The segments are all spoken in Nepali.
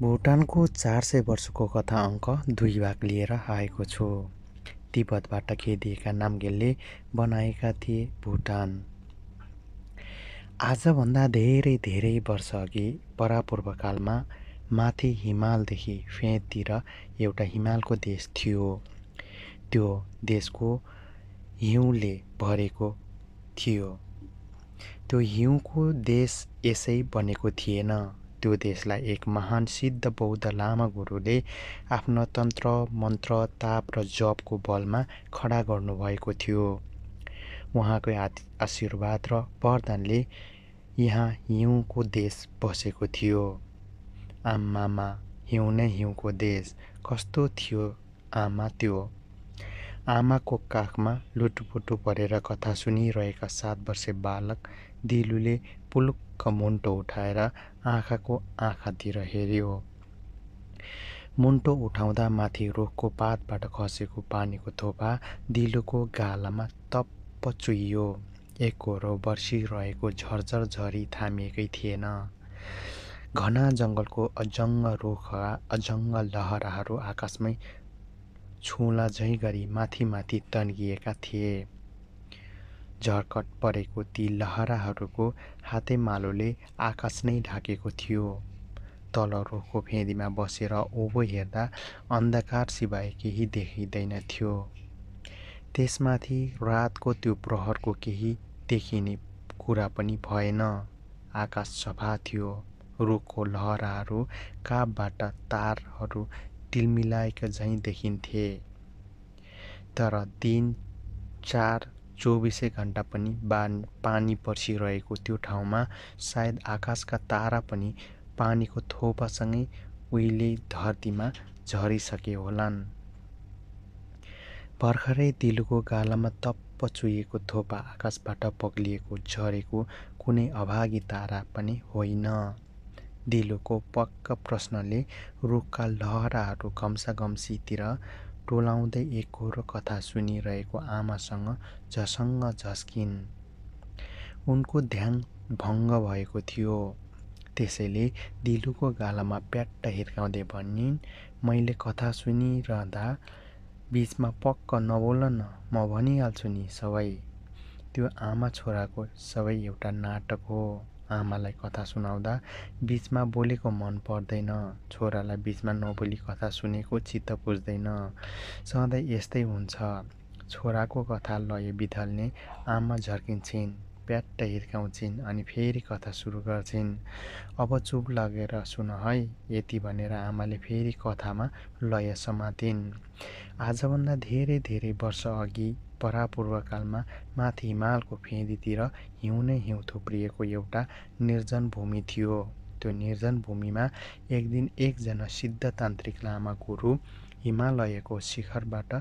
भुटानको चार सय वर्षको कथा अङ्क दुई भाग लिएर आएको छु। तिब्बतबाट खेदिएका नामगेलले बनाएका थिए भुटान। आजभन्दा धेरै धेरै वर्षअघि परापूर्वकालमा माथि हिमालदेखि फेदतिर एउटा हिमालको देश थियो। त्यो देशको हिउँले भरेको थियो। त्यो हिउँको देश यसै बनेको थिएन। त्यो देशलाई एक महान सिद्ध बौद्ध लामा गुरुले आफ्नो तन्त्र मन्त्र ताप र जपको बलमा खडा गर्नुभएको थियो। उहाँको आशीर्वाद र वरदानले यहाँ हिउँको देश बसेको थियो। आमामा हिउँ नै हिउँको देश कस्तो थियो आमा त्यो? आमाको काखमा लुटुपुटु परेर कथा सुनिरहेका सात वर्षे बालक दिलुले पुलुक्क मुन्टो उठाएर आँखाको आँखातिर हेऱ्यो। मुन्टो उठाउँदा माथि रुखको पातबाट खसेको पानीको थोपा दिलोको गालामा तप्प चुइयो एकहोरो बर्सिरहेको झरझर झरी थामिएकै थिएन। घना जङ्गलको अजङ्ग रुख अजङ्ग लहराहरू आकाशमै छुला झै गरी माथि माथि तन्किएका थिए। झर्कट परेको ती लहराहरूको हातेमालोले आकाश नै ढाकेको थियो। तल रुखको फेदीमा बसेर उँभो हेर्दा अन्धकार सिवाय केही देखिँदैन थियो। त्यसमाथि रातको त्यो प्रहरको केही देखिने कुरा पनि भएन। आकाश सफा थियो। रुखको लहराहरू कापबाट तारहरू टिलमिलाएका झैँ देखिन्थे। तर दिन चार चौबिसै घन्टा पनि बान पानी पर्सिरहेको त्यो ठाउँमा सायद आकाशका तारा पनि पानीको थोपासँगै उहिले धरतीमा झरिसके होलान्। भर्खरै दिलुको गालामा तप्प चुहिएको थोपा आकाशबाट पग्लिएको झरेको कुनै अभागी तारा पनि होइन। दिलोको पक्क प्रश्नले रुखका लहराहरू गम्सागम्सीतिर टोलाउँदै एकहोरो कथा सुनिरहेको आमासँग झसङ्ग झस्किन्। उनको ध्यान भङ्ग भएको थियो। त्यसैले दिलुको गालामा प्याट्ट हिर्काउँदै भनिन् मैले कथा सुनिरहँदा बिचमा पक्क नबोल न म भनिहाल्छु नि सबै। त्यो आमा छोराको सबै एउटा नाटक हो। आमालाई कथा सुनाउँदा बिचमा बोलेको मन पर्दैन। छोरालाई बिचमा नबोली कथा सुनेको चित्त बुझ्दैन सधैँ यस्तै हुन्छ। छोराको कथा लय बिथल्ने आमा झर्किन्छन् प्याट्ट हिर्काउँछिन् अनि फेरि कथा सुरु गर्छिन्। अब चुप लगेर सुन है यति भनेर आमाले फेरि कथामा लय समातिन्। आजभन्दा धेरै धेरै वर्ष अघि परापूर्वकालमा माथि हिमालको फेदीतिर हिउँ नै हिउँ थुप्रिएको एउटा निर्जन भूमि थियो। त्यो निर्जन भूमिमा एक दिन एकजना सिद्धतान्त्रिक लामा गुरु हिमालयको शिखरबाट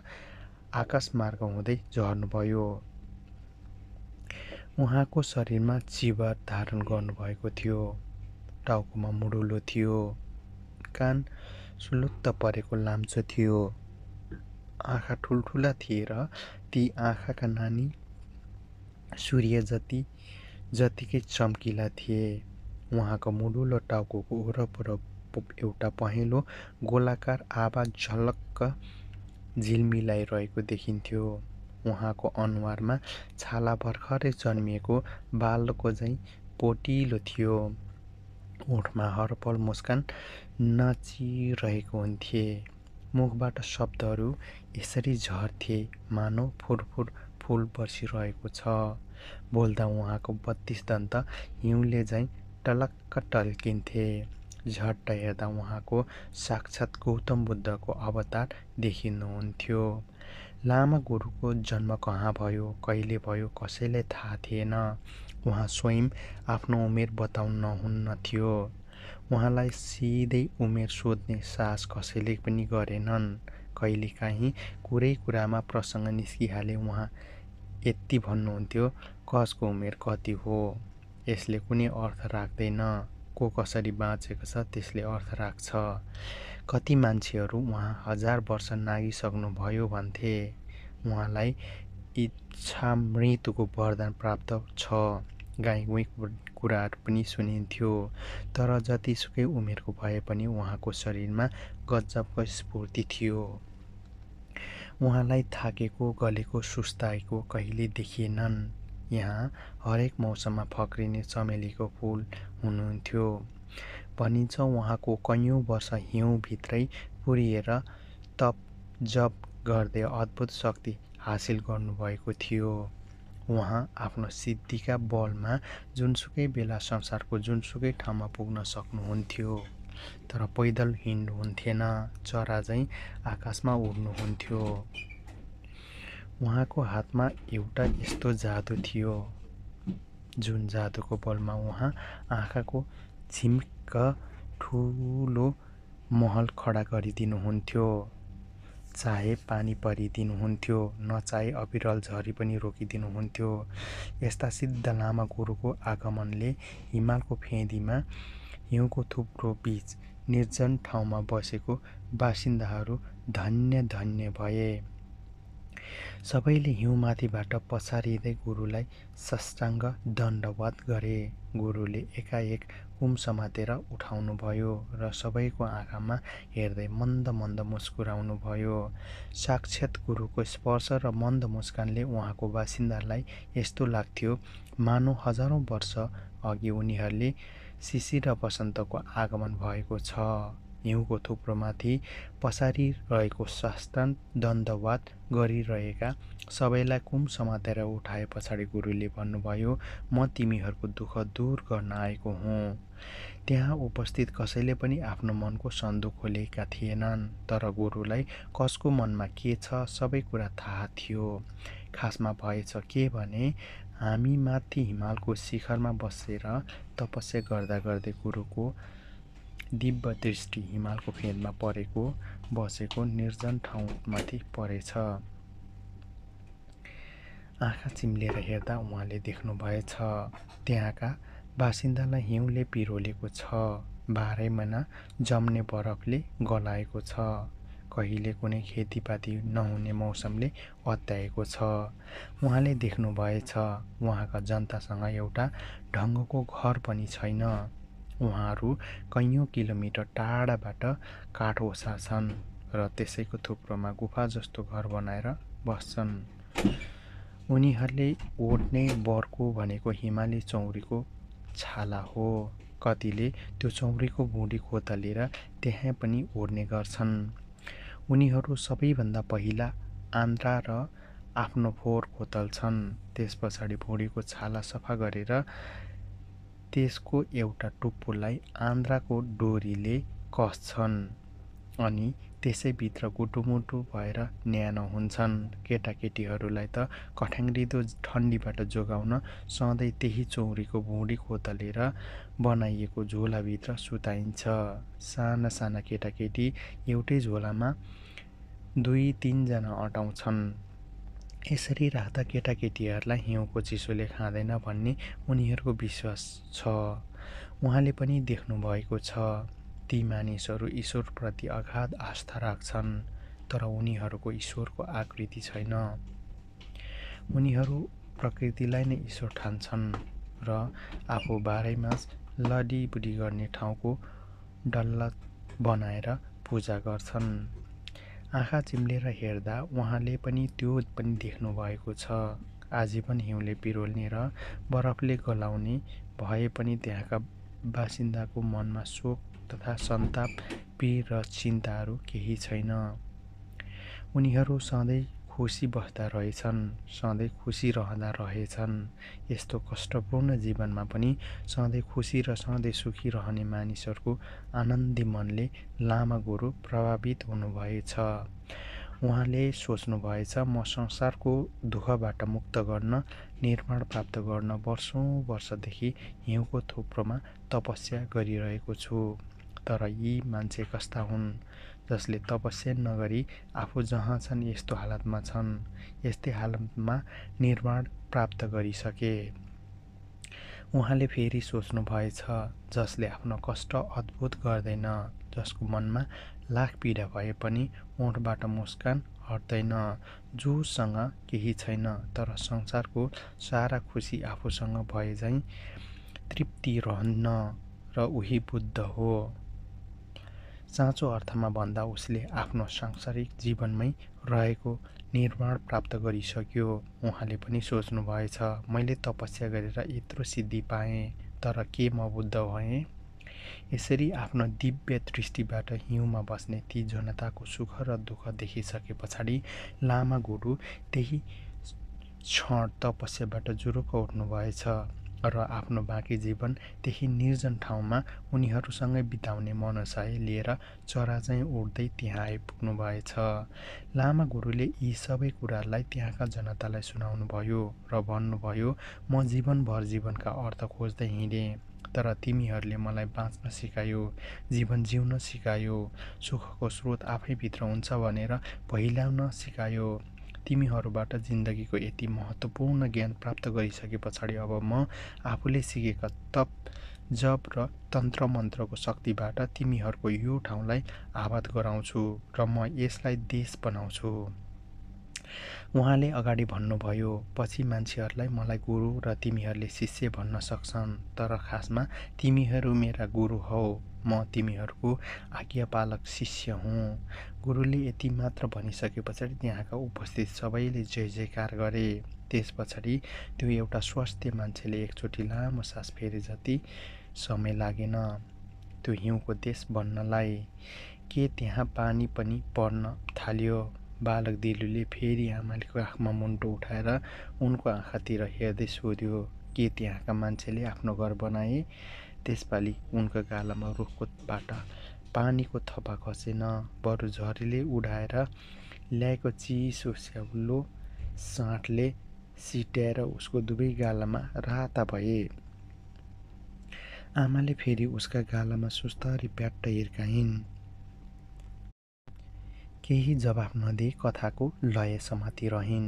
आकाशमार्ग हुँदै झर्नुभयो। उहाँको शरीरमा चिबर धारण गर्नुभएको थियो। टाउकोमा मुडुलो थियो। कान सुलुत्त परेको लाम्चो थियो। आँखा ठुल्ठुला थिए र ती आँखाका नानी सूर्य जति जतिकै चम्किला थिए। उहाँको मुडुलो टाउको वरपर एउटा पहेँलो गोलाकार आवाज झलक्क झिलमिलाइरहेको देखिन्थ्यो। उहाँको अनुहारमा छाला भर्खरै जन्मिएको बालको झैँ पोटिलो थियो। ओठमा हरपल मुस्कान नाचिरहेको हुन्थे। मुखबाट शब्दहरू यसरी झर्थे मानव फुरफुर फुल बर्सिरहेको छ। बोल्दा उहाँको बत्तिस दन्त हिउँले झैँ टलक्क टल्किन्थे। झट्ट हेर्दा उहाँको साक्षात् गौतम बुद्धको अवतार देखिनुहुन्थ्यो। लामा गुरुको जन्म कहाँ भयो कहिले भयो कसैलाई थाहा थिएन। उहाँ स्वयं आफ्नो उमेर बताउनुहुन्न थियो उहाँलाई सिधै उमेर सोध्ने साहस कसैले पनि गरेनन्। कहिलेकाहीँ कुरै कुरामा प्रसङ्ग निस्किहाले उहाँ यति भन्नुहुन्थ्यो कसको उमेर कति हो? यसले कुनै अर्थ राख्दैन। को कसरी बाँचेको छ त्यसले अर्थ राख्छ। कति मान्छेहरू उहाँ हजार वर्ष नागिसक्नुभयो भन्थे। उहाँलाई इच्छा मृत्युको वरदान प्राप्त छ। गाई गुईको कुराहरू पनि सुनिन्थ्यो। तर जतिसुकै उमेरको भए पनि उहाँको शरीरमा गजबको स्फूर्ति थियो। उहाँलाई थाकेको गलेको सुस्ताएको कहिले देखिएनन्। यहाँ हरेक मौसममा फक्रिने चमेलीको फुल हुनुहुन्थ्यो। भनिन्छ उहाँको कैयौँ वर्ष हिउँभित्रै पुरिएर तप जप गर्दै अद्भुत शक्ति हासिल गर्नुभएको थियो। उहाँ आफ्नो सिद्धिका बलमा जुनसुकै बेला संसारको जुनसुकै ठाउँमा पुग्न सक्नुहुन्थ्यो। तर पैदल हिँड्नुहुन्थेन चरा झैँ आकाशमा उड्नुहुन्थ्यो उहाँको हातमा एउटा यस्तो जादु थियो जुन जादुको बलमा उहाँ आँखाको झिम्क ठुलो महल खडा गरिदिनुहुन्थ्यो चाहे पानी परिदिनुहुन्थ्यो नचाहे अविरल झरी पनि रोकिदिनुहुन्थ्यो। यस्ता सिद्ध लामा गुरुको आगमनले हिमालको फेदीमा हिउँको थुप्रो बिच निर्जन ठाउँमा बसेको बासिन्दाहरू धन्य धन्य भए। सबैले हिउँमाथिबाट पछारिँदै गुरुलाई सष्टाङ्ग दण्डवत गरे। गुरुले एकाएक कुम समातेर उठाउनुभयो र सबैको आँखामा हेर्दै मन्द मन्द मुस्कुराउनु भयो। साक्षात् गुरुको स्पर्श र मन्द मुस्कानले उहाँको बासिन्दालाई यस्तो लाग्थ्यो मानव हजारौँ वर्ष अघि उनीहरूले शिशिर वसन्तको आगमन भएको छ। हिउँको थुप्रोमाथि पसारिरहेको साष्टाङ दण्डवात गरिरहेका सबैलाई कुम समातेर उठाए पछाडि गुरुले भन्नुभयो म तिमीहरूको दुःख दूर गर्न आएको हुँ। त्यहाँ उपस्थित कसैले पनि आफ्नो मनको सन्दुक खोलेका थिएनन् तर गुरुलाई कसको मनमा के छ सबै कुरा थाहा थियो। खासमा भएछ के भने हामी माथि हिमालको शिखरमा बसेर तपस्या गर्दा गर्दै गुरुको दिव्य दृष्टि हिमालको फेदमा परेको बसेको निर्जन ठाउँमाथि परेछ। आँखा चिम्लेर हेर्दा उहाँले देख्नुभएछ त्यहाँका बासिन्दालाई हिउँले पिरोलेको छ बाह्रै महिना जम्ने बरफले गलाएको छ। कहिले कुनै खेतीपाती नहुने मौसमले अत्याएको छ। उहाँले देख्नुभएछ उहाँका जनतासँग एउटा ढङ्गको घर पनि छैन। उहाँहरू कैयौँ किलोमिटर टाढाबाट काठ ओसार्छन् र त्यसैको थुप्रोमा गुफा जस्तो घर बनाएर बस्छन्। उनीहरूले ओढ्ने बर्को भनेको हिमाली चौरीको छाला हो। कतिले त्यो चौरीको भुँडी खोतलेर त्यहाँ पनि ओढ्ने गर्छन्। उनीहरू सबैभन्दा पहिला आन्द्रा र आफ्नो फोहोर खोतल्छन् त्यस पछाडि भुँडीको छाला सफा गरेर त्यसको एउटा टुप्पोलाई आन्द्राको डोरीले कस्छन् अनि त्यसैभित्र गुटुमुटु भएर न्यानो हुन्छन्। केटाकेटीहरूलाई त कठ्याङ्ग्रिदो ठन्डीबाट जोगाउन सधैँ त्यही चौरीको भुँडी खोतलेर बनाइएको झोलाभित्र सुताइन्छ। साना साना केटाकेटी एउटै झोलामा दुई तिनजना अटाउँछन्। यसरी राख्दा केटाकेटीहरूलाई हिउँको चिसोले खाँदैन भन्ने उनीहरूको विश्वास छ। उहाँले पनि देख्नुभएको छ ती मानिसहरू ईश्वरप्रति अगाध आस्था राख्छन् तर उनीहरूको ईश्वरको आकृति छैन। उनीहरू प्रकृतिलाई नै ईश्वर ठान्छन् र आफू बाह्रैमास लडीबुडी गर्ने ठाउँको डल्ला बनाएर पूजा गर्छन्। आँखा चिम्लेर हेर्दा उहाँले पनि त्यो पनि देख्नुभएको छ। आजीवन हिउँले पिरोल्ने र बरफले गलाउने भए पनि त्यहाँका बासिन्दाको मनमा शोक तथा सन्ताप पीर र चिन्ताहरू केही छैन। उनीहरू सधैँ खुसी बस्दा रहेछन् सधैँ खुसी रहँदा रहेछन्। यस्तो कष्टपूर्ण जीवनमा पनि सधैँ खुसी र सधैँ सुखी रहने मानिसहरूको आनन्दी मनले लामा गुरु प्रभावित हुनुभएछ। उहाँले सोच्नुभएछ म संसारको दुःखबाट मुक्त गर्न निर्माण प्राप्त गर्न वर्षौँ वर्षदेखि हिउँको थुप्रोमा तपस्या गरिरहेको छु। तर यी मान्छे कस्ता हुन्? जसले तपस्या नगरी आफू जहाँ छन् यस्तो हालतमा छन् यस्तै हालतमा निर्माण प्राप्त गरिसके। उहाँले फेरि सोच्नुभएछ जसले आफ्नो कष्ट अद्भुत गर्दैन जसको मनमा लाख पीडा भए पनि ओठबाट मुस्कान हट्दैन जोसँग केही छैन तर संसारको सारा खुसी आफूसँग भए झैँ तृप्ति रहन्न र उही बुद्ध हो। साँचो अर्थमा भन्दा उसले आफ्नो सांसारिक जीवनमै रहेको निर्माण प्राप्त गरिसक्यो। उहाँले पनि सोच्नुभएछ मैले तपस्या गरेर यत्रो सिद्धि पाएँ तर के म बुद्ध भएँ? यसरी आफ्नो दिव्य दृष्टिबाट हिउँमा बस्ने ती जनताको सुख र दुःख देखिसके पछाडि लामा गुरु त्यही क्षण तपस्याबाट जुरुक उठ्नुभएछ। र आफ्नो बाँकी जीवन त्यही निर्जन ठाउँमा उनीहरूसँगै बिताउने मनसाय लिएर चरा चाहिँ उड्दै त्यहाँ आइपुग्नु भएछ लामा गुरुले यी सबै कुरालाई त्यहाँका जनतालाई सुनाउनुभयो र भन्नुभयो म जीवनभर जीवनका अर्थ खोज्दै हिँडेँ तर तिमीहरूले मलाई बाँच्न सिकायो जीवन जिउन सिकायो सुखको स्रोत आफैभित्र हुन्छ भनेर पहिल्याउन सिकायो। तिमीहरूबाट जिन्दगीको यति महत्त्वपूर्ण ज्ञान प्राप्त गरिसके पछाडि अब म आफूले सिकेका तप जप र तन्त्र मन्त्रको शक्तिबाट तिमीहरूको यो ठाउँलाई आबाद गराउँछु र म यसलाई देश बनाउँछु। उहाँले अगाडि भन्नुभयो पछि मान्छेहरूलाई मलाई गुरु र तिमीहरूले शिष्य भन्न सक्छन् तर खासमा तिमीहरू मेरा गुरु हौ। म तिमीहरूको आज्ञापालक शिष्य हुँ। गुरुले यति मात्र भनिसके पछाडि त्यहाँका उपस्थित सबैले जय जयकार गरे। त्यस पछाडि त्यो एउटा स्वास्थ्य मान्छेले एकचोटि लामो सास फेरे जति समय लागेन। त्यो हिउँको देश बन्नलाई। के त्यहाँ पानी पनि पर्न थाल्यो? बालक दिलुले फेरि आमालेको आँखमा मुन्टो उठाएर उनको आँखातिर हेर्दै सोध्यो के त्यहाँका मान्छेले आफ्नो घर बनाए? त्यसपालि उनको गालामा रुखको बाटा पानीको थपा खसेन। बरु झरीले उडाएर ल्याएको चिसो स्याउलो साँठले सिट्याएर उसको दुवै गालामा राता भए। आमाले फेरि उसका गालामा सुस्तरी प्याट्ट हिर्काइन्। केही जवाफ नदिई कथाको लय समातिरहन्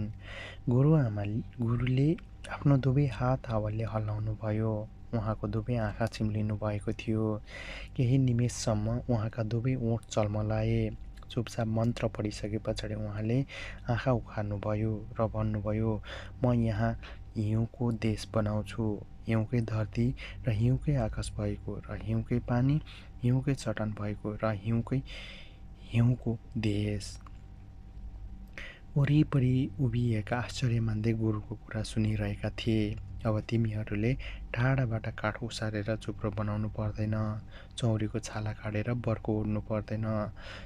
गुरुआमा गुरुले आफ्नो दुवै हात हावाले हल्लाउनु भयो उहाँको दुवै आँखा चिम्लिनु भएको थियो। केही निमेषसम्म उहाँका दुवै ओठ चल्मलाए। चुपचाप मन्त्र पढिसके पछाडि उहाँले आँखा उखार्नुभयो र भन्नुभयो म यहाँ हिउँको देश बनाउँछु। हिउँकै धरती र हिउँकै आकाश भएको र हिउँकै पानी हिउँकै चट्टान भएको र हिउँकै हिउँको देश। वरिपरि उभिएका आश्चर्य मान्दै गुरुको कुरा सुनिरहेका थिए। अब तिमीहरूले टाढाबाट काठ उसारेर चुप्रो बनाउनु पर्दैन चौरीको छाला काटेर बर्को ओड्नु पर्दैन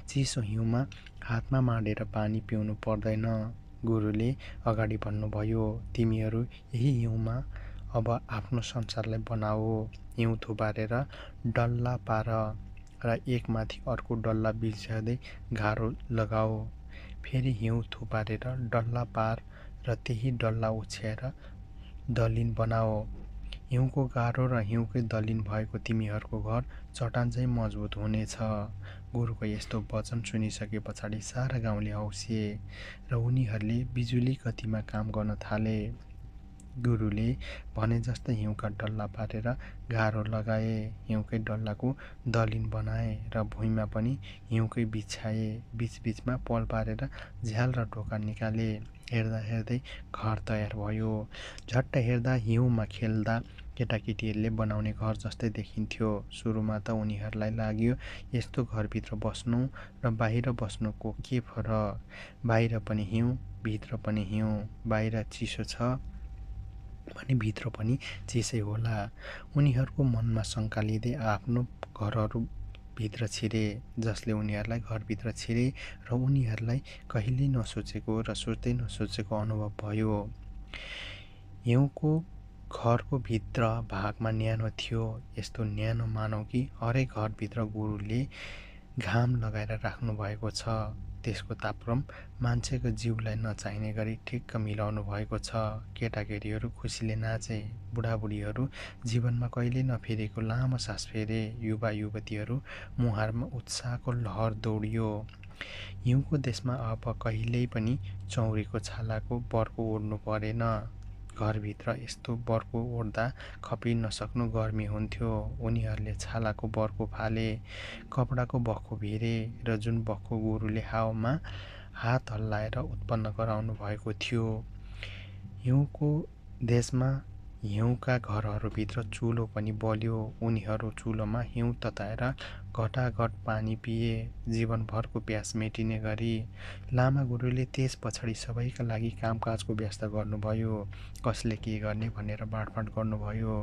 चिसो हिउँमा हातमा माडेर पानी पिउनु पर्दैन। गुरुले अगाडि भन्नुभयो तिमीहरू यही हिउँमा अब आफ्नो संसारलाई बनाओ। हिउँ थुपारेर डल्ला पार। र एकमाथि अर्को डल्ला बिर्स्याउँदै गाह्रो लगाओ। फेरि हिउँ थुपारेर डल्ला पार र त्यही डल्ला ओछ्याएर दलिन बनाओ। हिउँको गाह्रो र हिउँकै दलिन भएको तिमीहरूको घर चट्टान चाहिँ मजबुत हुनेछ। गुरुको यस्तो वचन सुनिसके पछाडि सारा गाउँले हौसिए र उनीहरूले बिजुली गतिमा काम गर्न थाले। गुरुले भने जस्तै हिउँका डल्ला पारेर गाह्रो लगाए हिउँकै डल्लाको दलिन बनाए र भुइँमा पनि हिउँकै बिछाए बिचबिचमा पल पारेर झ्याल र ढोका निकाले। हेर्दा हेर्दै घर तयार भयो। झट्ट हेर्दा हिउँमा खेल्दा केटाकेटीहरूले बनाउने घर जस्तै देखिन्थ्यो। सुरुमा त उनीहरूलाई लाग्यो यस्तो घरभित्र बस्नु र बाहिर बस्नुको के फरक? बाहिर पनि हिउँ भित्र पनि हिउँ। बाहिर चिसो छ। भने भित्र पनि चिसै होला। उनीहरूको मनमा शङ्का लिँदै आफ्नो घरहरू भित्र छिरे जसले उनीहरूलाई घरभित्र छिरे र उनीहरूलाई कहिल्यै नसोचेको र सोच्दै नसोचेको अनुभव भयो। हिउँको घरको भित्र भागमा न्यानो थियो यस्तो न्यानो मानौ कि हरेक घरभित्र गुरुले घाम लगाएर राख्नु भएको छ। त्यसको तापक्रम मान्छेको जिउलाई नचाहिने गरी ठिक्क मिलाउनु भएको छ। केटाकेटीहरू खुसीले नाचे बुढाबुढीहरू जीवनमा कहिले नफेरेको लामो सास फेरे युवा युवतीहरू मुहारमा उत्साहको लहर दौडियो। हिउँको देशमा अब कहिल्यै पनि चौरीको छालाको बर्को ओढ्नु परेन। घरभित्र यस्तो बर्को ओढ्दा खपि नसक्नु गर्मी हुन्थ्यो। उनीहरूले छालाको बर्को फाले कपडाको बक्खु भिरे र जुन बक्खु गुरुले हावामा हात हल्लाएर उत्पन्न गराउनु भएको थियो हिउँको देशमा हिउँका घरहरूभित्र चुलो पनि बल्यो। उनीहरू चुलोमा हिउँ तताएर घटाघट पानी पिए जीवनभरको प्यास मेटिने गरी लामा गुरुले त्यस पछाडि सबैका लागि कामकाजको व्यस्त गर्नुभयो। कसले के गर्ने भनेर बाँडफाँड गर्नुभयो।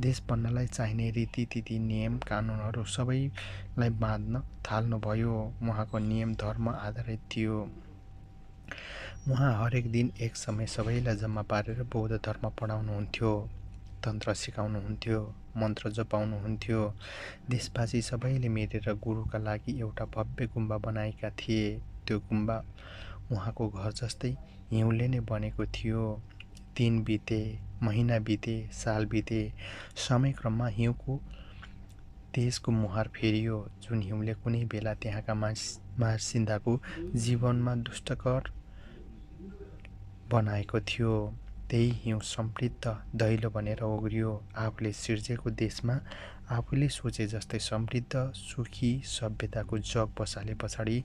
देश बन्नलाई चाहिने रीतिथिति नियम कानुनहरू सबैलाई बाँध्न थाल्नुभयो। उहाँको नियम धर्म आधारित थियो। उहाँ हरेक दिन एक समय सबैलाई जम्मा पारेर बौद्ध धर्म पढाउनुहुन्थ्यो तन्त्र सिकाउनुहुन्थ्यो। मन्त्र जपाउनुहुन्थ्यो। देशवासी सबैले मिलेर गुरुका लागि एउटा भव्य गुम्बा बनाएका थिए। त्यो गुम्बा उहाँको घर जस्तै हिउँले नै बनेको थियो। दिन बिते महिना बिते साल बिते समयक्रममा हिउँको देशको मुहार फेरियो। जुन हिउँले कुनै बेला त्यहाँका मास मासिन्दाको जीवनमा दुष्टकर बनाएको थियो। त्यही हिउँ समृद्ध दैलो बनेर उग्रियो आफूले सिर्जेको देशमा। आफूले सोचे जस्तै समृद्ध सुखी सभ्यताको जग बसाले पछाडि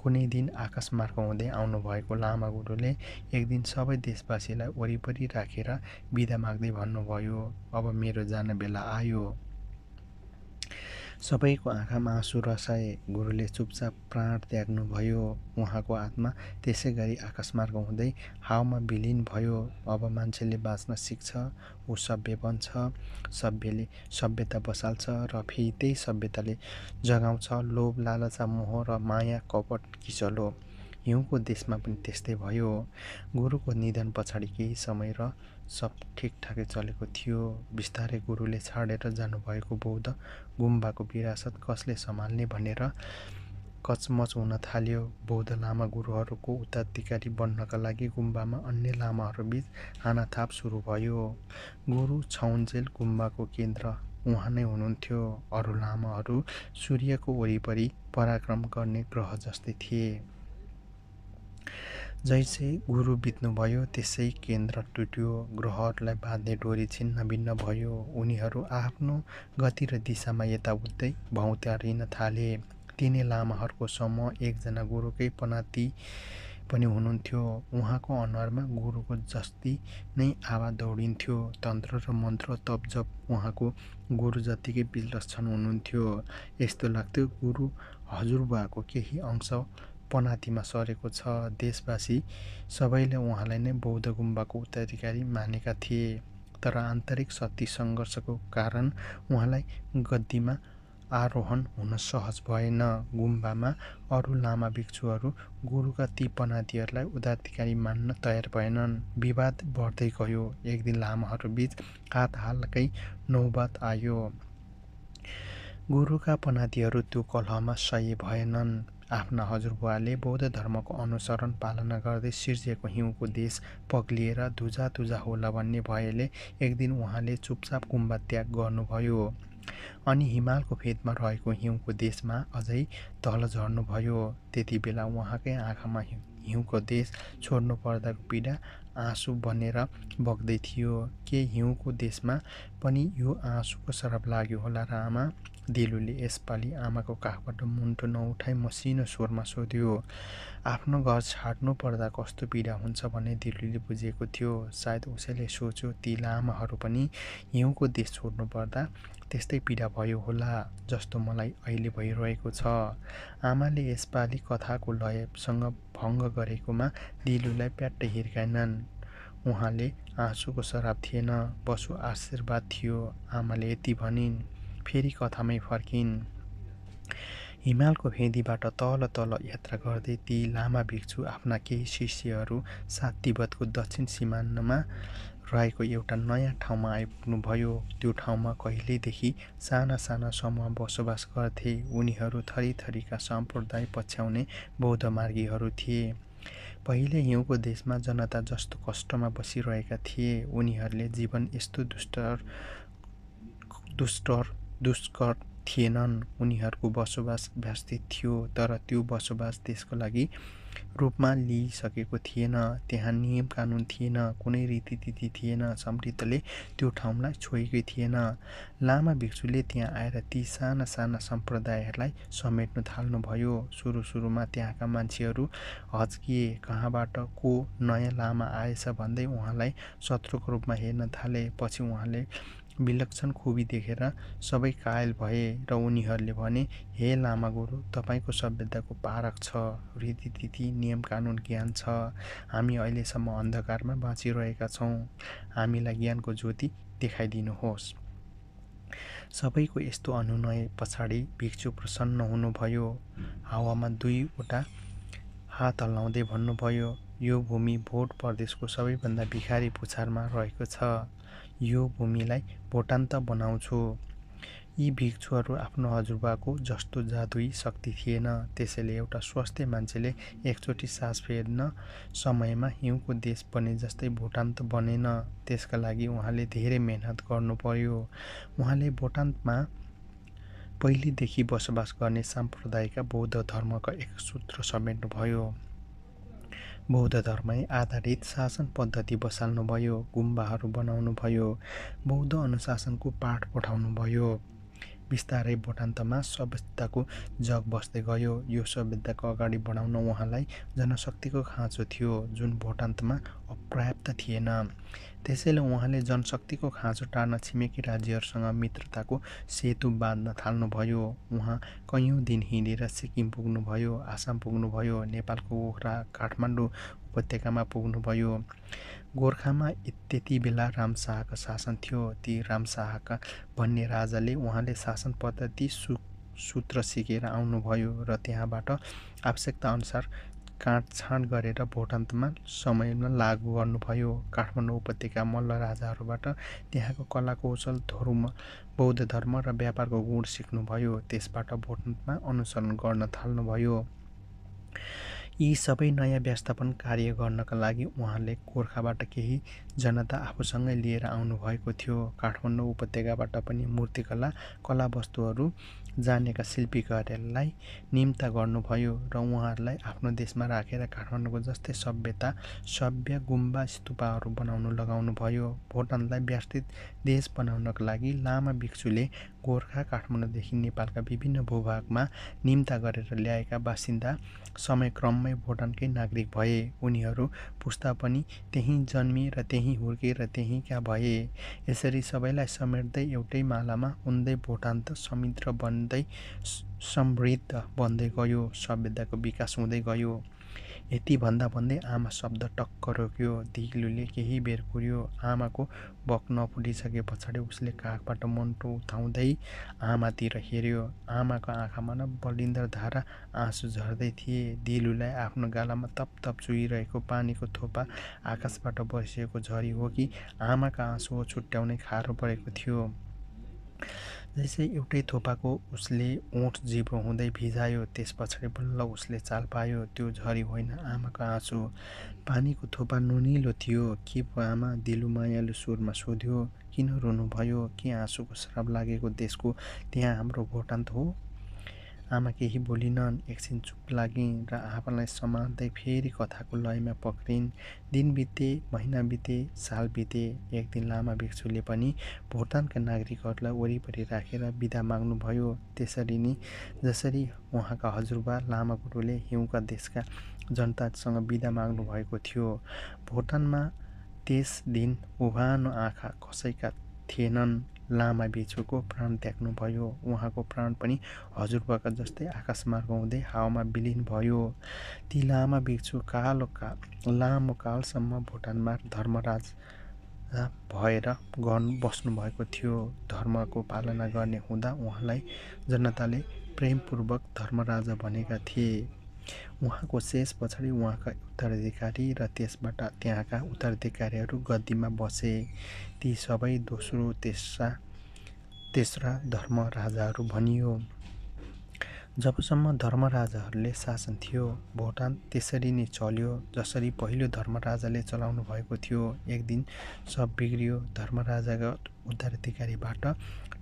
कुनै दिन आकाशमार्ग हुँदै आउनुभएको लामा गुरुले एक दिन सबै देशवासीलाई वरिपरि राखेर बिदा माग्दै भन्नुभयो अब मेरो जान बेला आयो। सबैको आँखामा आँसु रसाए गुरुले चुपचाप प्राण त्याग्नुभयो उहाँको आत्मा। त्यसै गरी आकाशमार्ग हुँदै हावामा विलिन भयो। अब मान्छेले बाँच्न सिक्छ ऊ सभ्य बन्छ सभ्यले सभ्यता बसाल्छ र फेरि त्यही सभ्यताले जगाउँछ। लोभ लालचा मोह र माया कपट किचलो। हिउँको देशमा पनि त्यस्तै भयो। गुरुको निधन पछाडि केही समय र सब ठिकठाकै चलेको थियो। बिस्तारै गुरुले छाडेर जानुभएको बौद्ध गुम्बाको विरासत कसले सम्हाल्ने भनेर कचमच हुन थाल्यो। बौद्ध लामा गुरुहरूको उत्तराधिकारी बन्नका लागि गुम्बामा अन्य लामाहरूबिच हानाथाप सुरु भयो। गुरु छाउन्जेल गुम्बाको केन्द्र उहाँ नै हुनुहुन्थ्यो। अरू लामाहरू सूर्यको वरिपरि पराक्रम गर्ने ग्रह जस्तै थिए। जैसे गुरु बित्नुभयो त्यसै केन्द्र टुट्यो ग्रहहरूलाई बाँध्ने डोरी छिन्न भिन्न भयो। उनीहरू आफ्नो गति र दिशामा यताउतै भौँत्यारिन थाले। तिनै लामाहरूको समूह एकजना गुरुकै पनाति पनि हुनुहुन्थ्यो। उहाँको अनुहारमा गुरुको जस्ती नै आवा दौडिन्थ्यो। तन्त्र र मन्त्र तप जप उहाँको गुरु जत्तिकै विलक्षण हुनुहुन्थ्यो। यस्तो लाग्थ्यो गुरु हजुरबाको केही अंश पनातिमा सरेको छ। देशवासी सबैले उहाँलाई नै बौद्ध गुम्बाको उत्तराधिकारी मानेका थिए तर आन्तरिक शक्ति सङ्घर्षको कारण उहाँलाई गद्दीमा आरोहण हुन सहज भएन। गुम्बामा अरू लामा भिक्षुहरू गुरुका ती पनातिहरूलाई उत्तराधिकारी मान्न तयार भएनन्। विवाद बढ्दै गयो। एक दिन लामाहरूबिच हात हालकै नौबत आयो। गुरुका पनातिहरू त्यो कलहमा सही भएनन्। आफ्ना हजुरबुवाले बौद्ध धर्मको अनुसरण पालना गर्दै सिर्जिएको हिउँको देश पग्लिएर धुजा धुजा होला भन्ने भएले एक दिन उहाँले चुपचाप गुम्बा त्याग गर्नुभयो। अनि हिमालको फेदमा रहेको हिउँको देशमा अझै तल झर्नुभयो। त्यति बेला उहाँकै आँखामा हिउँको देश छोड्नु पर्दाको पीडा आँसु बनेर बग्दै थियो। के हिउँको देशमा पनि यो आँसुको सरप लाग्यो होला र आमा दिलुले यसपालि आमाको काखबाट मुन्टो नउठाइ मसिनो स्वरमा सोध्यो आफ्नो घर छाड्नु पर्दा कस्तो पीडा हुन्छ भन्ने दिलुले बुझेको थियो। सायद उसैले सोच्यो ती लामाहरू पनि हिउँको देश छोड्नु पर्दा त्यस्तै पीडा भयो होला जस्तो मलाई अहिले भइरहेको छ आमाले यसपालि कथाको लयसँग भङ्ग गरेकोमा दिलुलाई प्याट्टै हिर्काएनन् उहाँले आँसुको सराप थिएन बसु आशीर्वाद थियो। आमाले यति भनिन् फेरि कथामै फर्किन्। हिमालको फेदीबाट तल तल यात्रा गर्दै ती लामा भिक्षु आफ्ना केही शिष्यहरू सात तिब्बतको दक्षिण सिमानामा रहेको एउटा नयाँ ठाउँमा आइपुग्नुभयो। त्यो ठाउँमा कहिलेदेखि साना साना समूह बसोबास गर्थे। उनीहरू थरीथरीका सम्प्रदाय पछ्याउने बौद्ध मार्गीहरू थिए। पहिले हिउँको देशमा जनता जस्तो कष्टमा बसिरहेका थिए। उनीहरूले जीवन यस्तो दुष्टर दुष्टर दुष्कर थिएनन्। उनीहरूको बसोबास व्यवस्थित थियो तर त्यो बसोबास त्यसको लागि रूपमा लिइसकेको थिएन। त्यहाँ नियम कानुन थिएन कुनै रीतिथिति थिएन समृद्धले त्यो ठाउँलाई छोएकै थिएन। लामा भिक्षुले त्यहाँ आएर ती साना साना सम्प्रदायहरूलाई समेट्नु थाल्नुभयो। सुरु सुरुमा त्यहाँका मान्छेहरू हच्किए कहाँबाट को नयाँ लामा आएछ? भन्दै उहाँलाई शत्रुको रूपमा हेर्न थाले। पछि उहाँले विलक्षण खुबी देखेर सबै कायल भए र उनीहरूले भने हे लामा गुरु तपाईँको सभ्यताको पारक छ रीतिथिति नियम कानुन ज्ञान छ। हामी अहिलेसम्म अन्धकारमा बाँचिरहेका छौँ। हामीलाई ज्ञानको ज्योति देखाइदिनुहोस्। सबैको यस्तो अनुनय पछाडि भिक्षु प्रसन्न हुनुभयो। हावामा दुईवटा हात हल्लाउँदै भन्नुभयो यो भूमि भोट प्रदेशको सबैभन्दा भिखारी पुछारमा रहेको छ। यो भूमिलाई भोटान्त बनाउँछु। यी भिक्षुहरू आफ्नो हजुरबाको जस्तो जादुई शक्ति थिएन। त्यसैले एउटा स्वस्थ मान्छेले एकचोटि सास फेर्न समयमा हिउँको देश बने जस्तै भुटान्त बनेन। त्यसका लागि उहाँले धेरै मेहनत गर्नु पर्यो उहाँले भुटान्तमा पहिलेदेखि बसोबास गर्ने साम्प्रदायिक बौद्ध धर्मका एक सूत्र समेट्नुभयो। बौद्ध धर्मै आधारित शासन पद्धति बसाल्नुभयो गुम्बाहरू बनाउनुभयो बौद्ध अनुशासनको पाठ पठाउनुभयो। बिस्तारै भोटान्तमा सभ्यताको जग बस्दै गयो। यो सभ्यताको अगाडि बढाउन उहाँलाई जनशक्तिको खाँचो थियो जुन भोटान्तमा अपर्याप्त थिएन। त्यसैले उहाँले जनशक्तिको खाँचो टार्न छिमेकी राज्यहरूसँग मित्रताको सेतु बाँध्न थाल्नुभयो। उहाँ कैयौँ दिन हिँडेर सिक्किम पुग्नुभयो आसाम पुग्नुभयो नेपालको ओखरा काठमाडौँ उपत्यकामा पुग्नुभयो। गोर्खामा त्यति बेला रामशाहका शासन थियो। ती रामशाहका भन्ने राजाले उहाँले शासन पद्धति सु सूत्र सिकेर आउनुभयो र त्यहाँबाट आवश्यकता अनुसार काँडछाँड गरेर भोटान्तमा समयमा लागू गर्नुभयो। काठमाडौँ उपत्यका मल्ल राजाहरूबाट त्यहाँको कला कौशल धर्म बौद्ध धर्म र व्यापारको गुण सिक्नुभयो। त्यसबाट भोटान्तमा अनुसरण गर्न थाल्नुभयो। यी सबै नयाँ व्यवस्थापन कार्य गर्नका लागि उहाँले गोर्खाबाट केही जनता आफूसँगै लिएर आउनुभएको थियो। काठमाडौँ उपत्यकाबाट पनि मूर्तिकला कला वस्तुहरू जानेका शिल्पीकारहरूलाई निम्ता गर्नुभयो र उहाँहरूलाई आफ्नो देशमा राखेर काठमाडौँको जस्तै सभ्यता सभ्य गुम्बा स्तुपाहरू बनाउनु लगाउनु भयो भोटानलाई व्यवस्थित देश बनाउनको लागि लामा भिक्षुले गोर्खा काठमाडौँदेखि नेपालका विभिन्न भूभागमा निम्ता गरेर ल्याएका बासिन्दा समयक्रममै भुटानकै नागरिक भए। उनीहरू पुस्ता पनि त्यहीँ जन्मिए र त्यहीँ हुर्के र त्यहीँका भए। यसरी सबैलाई समेट्दै एउटै मालामा उन्दै भुटान त समुद्र बन्दै समृद्ध बन्दै गयो। सभ्यताको विकास हुँदै गयो। यति भन्दा भन्दै आमा शब्द टक्क रोक्यो। दिलुले केही बेर कुर्यो। आमाको बक नफुटिसके पछाडि उसले काखबाट मन्टो उठाउँदै आमातिर हेऱ्यो आमाको आँखामा न बलिन्दर धारा आँसु झर्दै थिए। दिलुलाई आफ्नो गालामा तप तप चुहिरहेको पानीको थोपा आकाशबाट बसिएको झरी हो कि आमाका आँसु छुट्याउनै खाह्रो परेको थियो। जैसे एउटै थोपाको उसले ओठ जिब्रो हुँदै भिजायो त्यस पछाडि बल्ल उसले चाल पायो त्यो झरी होइन आमाको आँसु। पानीको थोपा नुनिलो थियो के पो आमा दिलु मायालु स्वरमा सोध्यो किन रुनुभयो के आँसुको श्राप लागेको देशको त्यहाँ हाम्रो भोटान्त हो? आमा केही बोलिनन्। एकछिन चुप लागिन् र आफूलाई समात्दै फेरि कथाको लयमा पक्रिन्। दिन बिते महिना बिते साल बिते। एक दिन लामा भिक्षुले पनि भुटानका नागरिकहरूलाई वरिपरि राखेर बिदा माग्नुभयो। त्यसरी नै जसरी उहाँका हजुरबा लामा गुरुले हिउँका देशका जनतासँग बिदा माग्नु भएको थियो। भुटानमा त्यस दिन उभानो आँखा कसैका थिएनन्। लामा भिक्षुको प्राण त्याग्नुभयो। उहाँको प्राण पनि हजुरबाका जस्तै आकाशमार्ग हुँदै हावामा विलिन भयो। ती लामा भिक्षु कालो का लामो कालसम्म भुटानमा धर्मराज भएर गर्नु बस्नुभएको थियो। धर्मको पालना गर्ने हुँदा उहाँलाई जनताले प्रेमपूर्वक धर्मराजा भनेका थिए। उहाँको शेष पछाडि उहाँका उत्तराधिकारी र त्यसबाट त्यहाँका उत्तराधिकारीहरू गद्दीमा बसे। ती सबै दोस्रो तेस्रा तेस्रा धर्म राजाहरू भनियो। जबसम्म धर्मराजाहरूले शासन थियो भोटान त्यसरी नै चल्यो जसरी पहिलो धर्मराजाले चलाउनु भएको थियो। एक दिन सब बिग्रियो धर्मराजाका उत्तराधिकारीबाट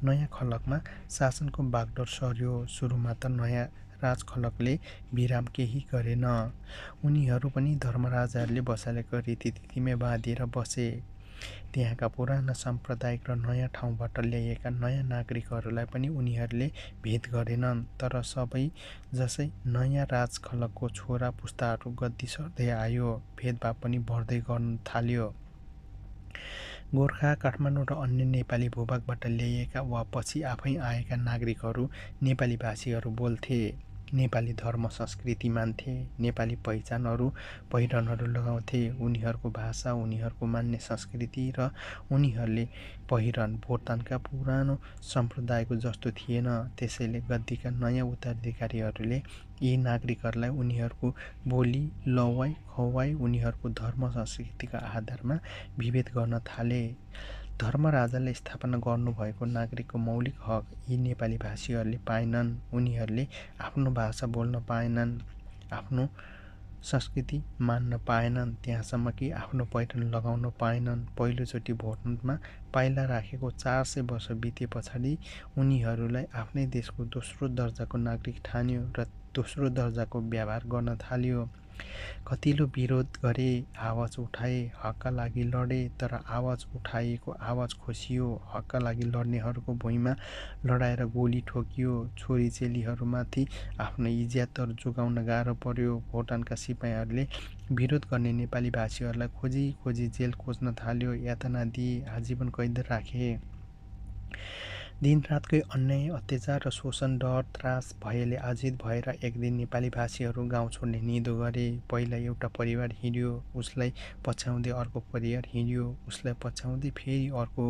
नयाँ खलकमा शासनको बागडोर सर्यो। सुरुमा त नयाँ राजखलकले विराम केही गरेन। उनीहरू पनि धर्मराजाहरूले बसालेको रीतिथितिमै बाँधिएर बसे। त्यहाँका पुराना साम्प्रदायिक र नयाँ ठाउँबाट ल्याइएका नयाँ नागरिकहरूलाई पनि उनीहरूले भेद गरेनन्। तर सबै जसै नयाँ राजखलकको छोरा पुस्ताहरू गद्दी सर्दै आयो भेदभाव पनि बढ्दै गर्न थाल्यो। गोर्खा काठमाडौँ र अन्य नेपाली भूभागबाट ल्याइएका वा पछि आफै आएका नागरिकहरू नेपाली भाषीहरू बोल्थे। नेपाली धर्म संस्कृति मान्थे नेपाली पहिचानहरू पहिरनहरू लगाउँथे। उनीहरूको भाषा उनीहरूको मान्ने संस्कृति र उनीहरूले पहिरन भोटानका पुरानो सम्प्रदायको जस्तो थिएन। त्यसैले गद्दीका नयाँ उत्तराधिकारीहरूले यी नागरिकहरूलाई उनीहरूको बोली लवाई खवाई उनीहरूको धर्म संस्कृतिका आधारमा विभेद गर्न थाले। धर्मराजाले स्थापना गर्नुभएको नागरिकको मौलिक हक यी नेपाली भाषीहरूले पाएनन्। उनीहरूले आफ्नो भाषा बोल्न पाएनन् आफ्नो संस्कृति मान्न पाएनन् त्यहाँसम्म कि आफ्नो पहिरन लगाउन पाएनन्। पहिलोचोटि भोटमा पाइला राखेको चार सय वर्ष बिते पछाडि उनीहरूलाई आफ्नै देशको दोस्रो दर्जाको नागरिक ठान्यो र दोस्रो दर्जाको व्यवहार गर्न थाल्यो। कतिलो विरोध गरे आवाज उठाए हकका लागि लडे तर आवाज उठाइएको आवाज खोसियो हकका लागि लड्नेहरूको भुइँमा लडाएर गोली ठोकियो। छोरी चेलीहरूमाथि आफ्नो इज्जतहरू जोगाउन गाह्रो पर्यो। भोटानका सिपाहीहरूले विरोध गर्ने नेपाली भाषीहरूलाई खोजी खोजी जेल खोज्न थाल्यो। यातना दिए आजीवन कैद राखे। दिनरातकै अन्याय अत्याचार र शोषण डर त्रास भयले आजित भएर एक दिन नेपाली भाषीहरू गाउँ छोड्ने निदो गरे। पहिला एउटा परिवार हिँड्यो उसलाई पछ्याउँदै अर्को परिवार हिँड्यो उसलाई पछ्याउँदै फेरि अर्को।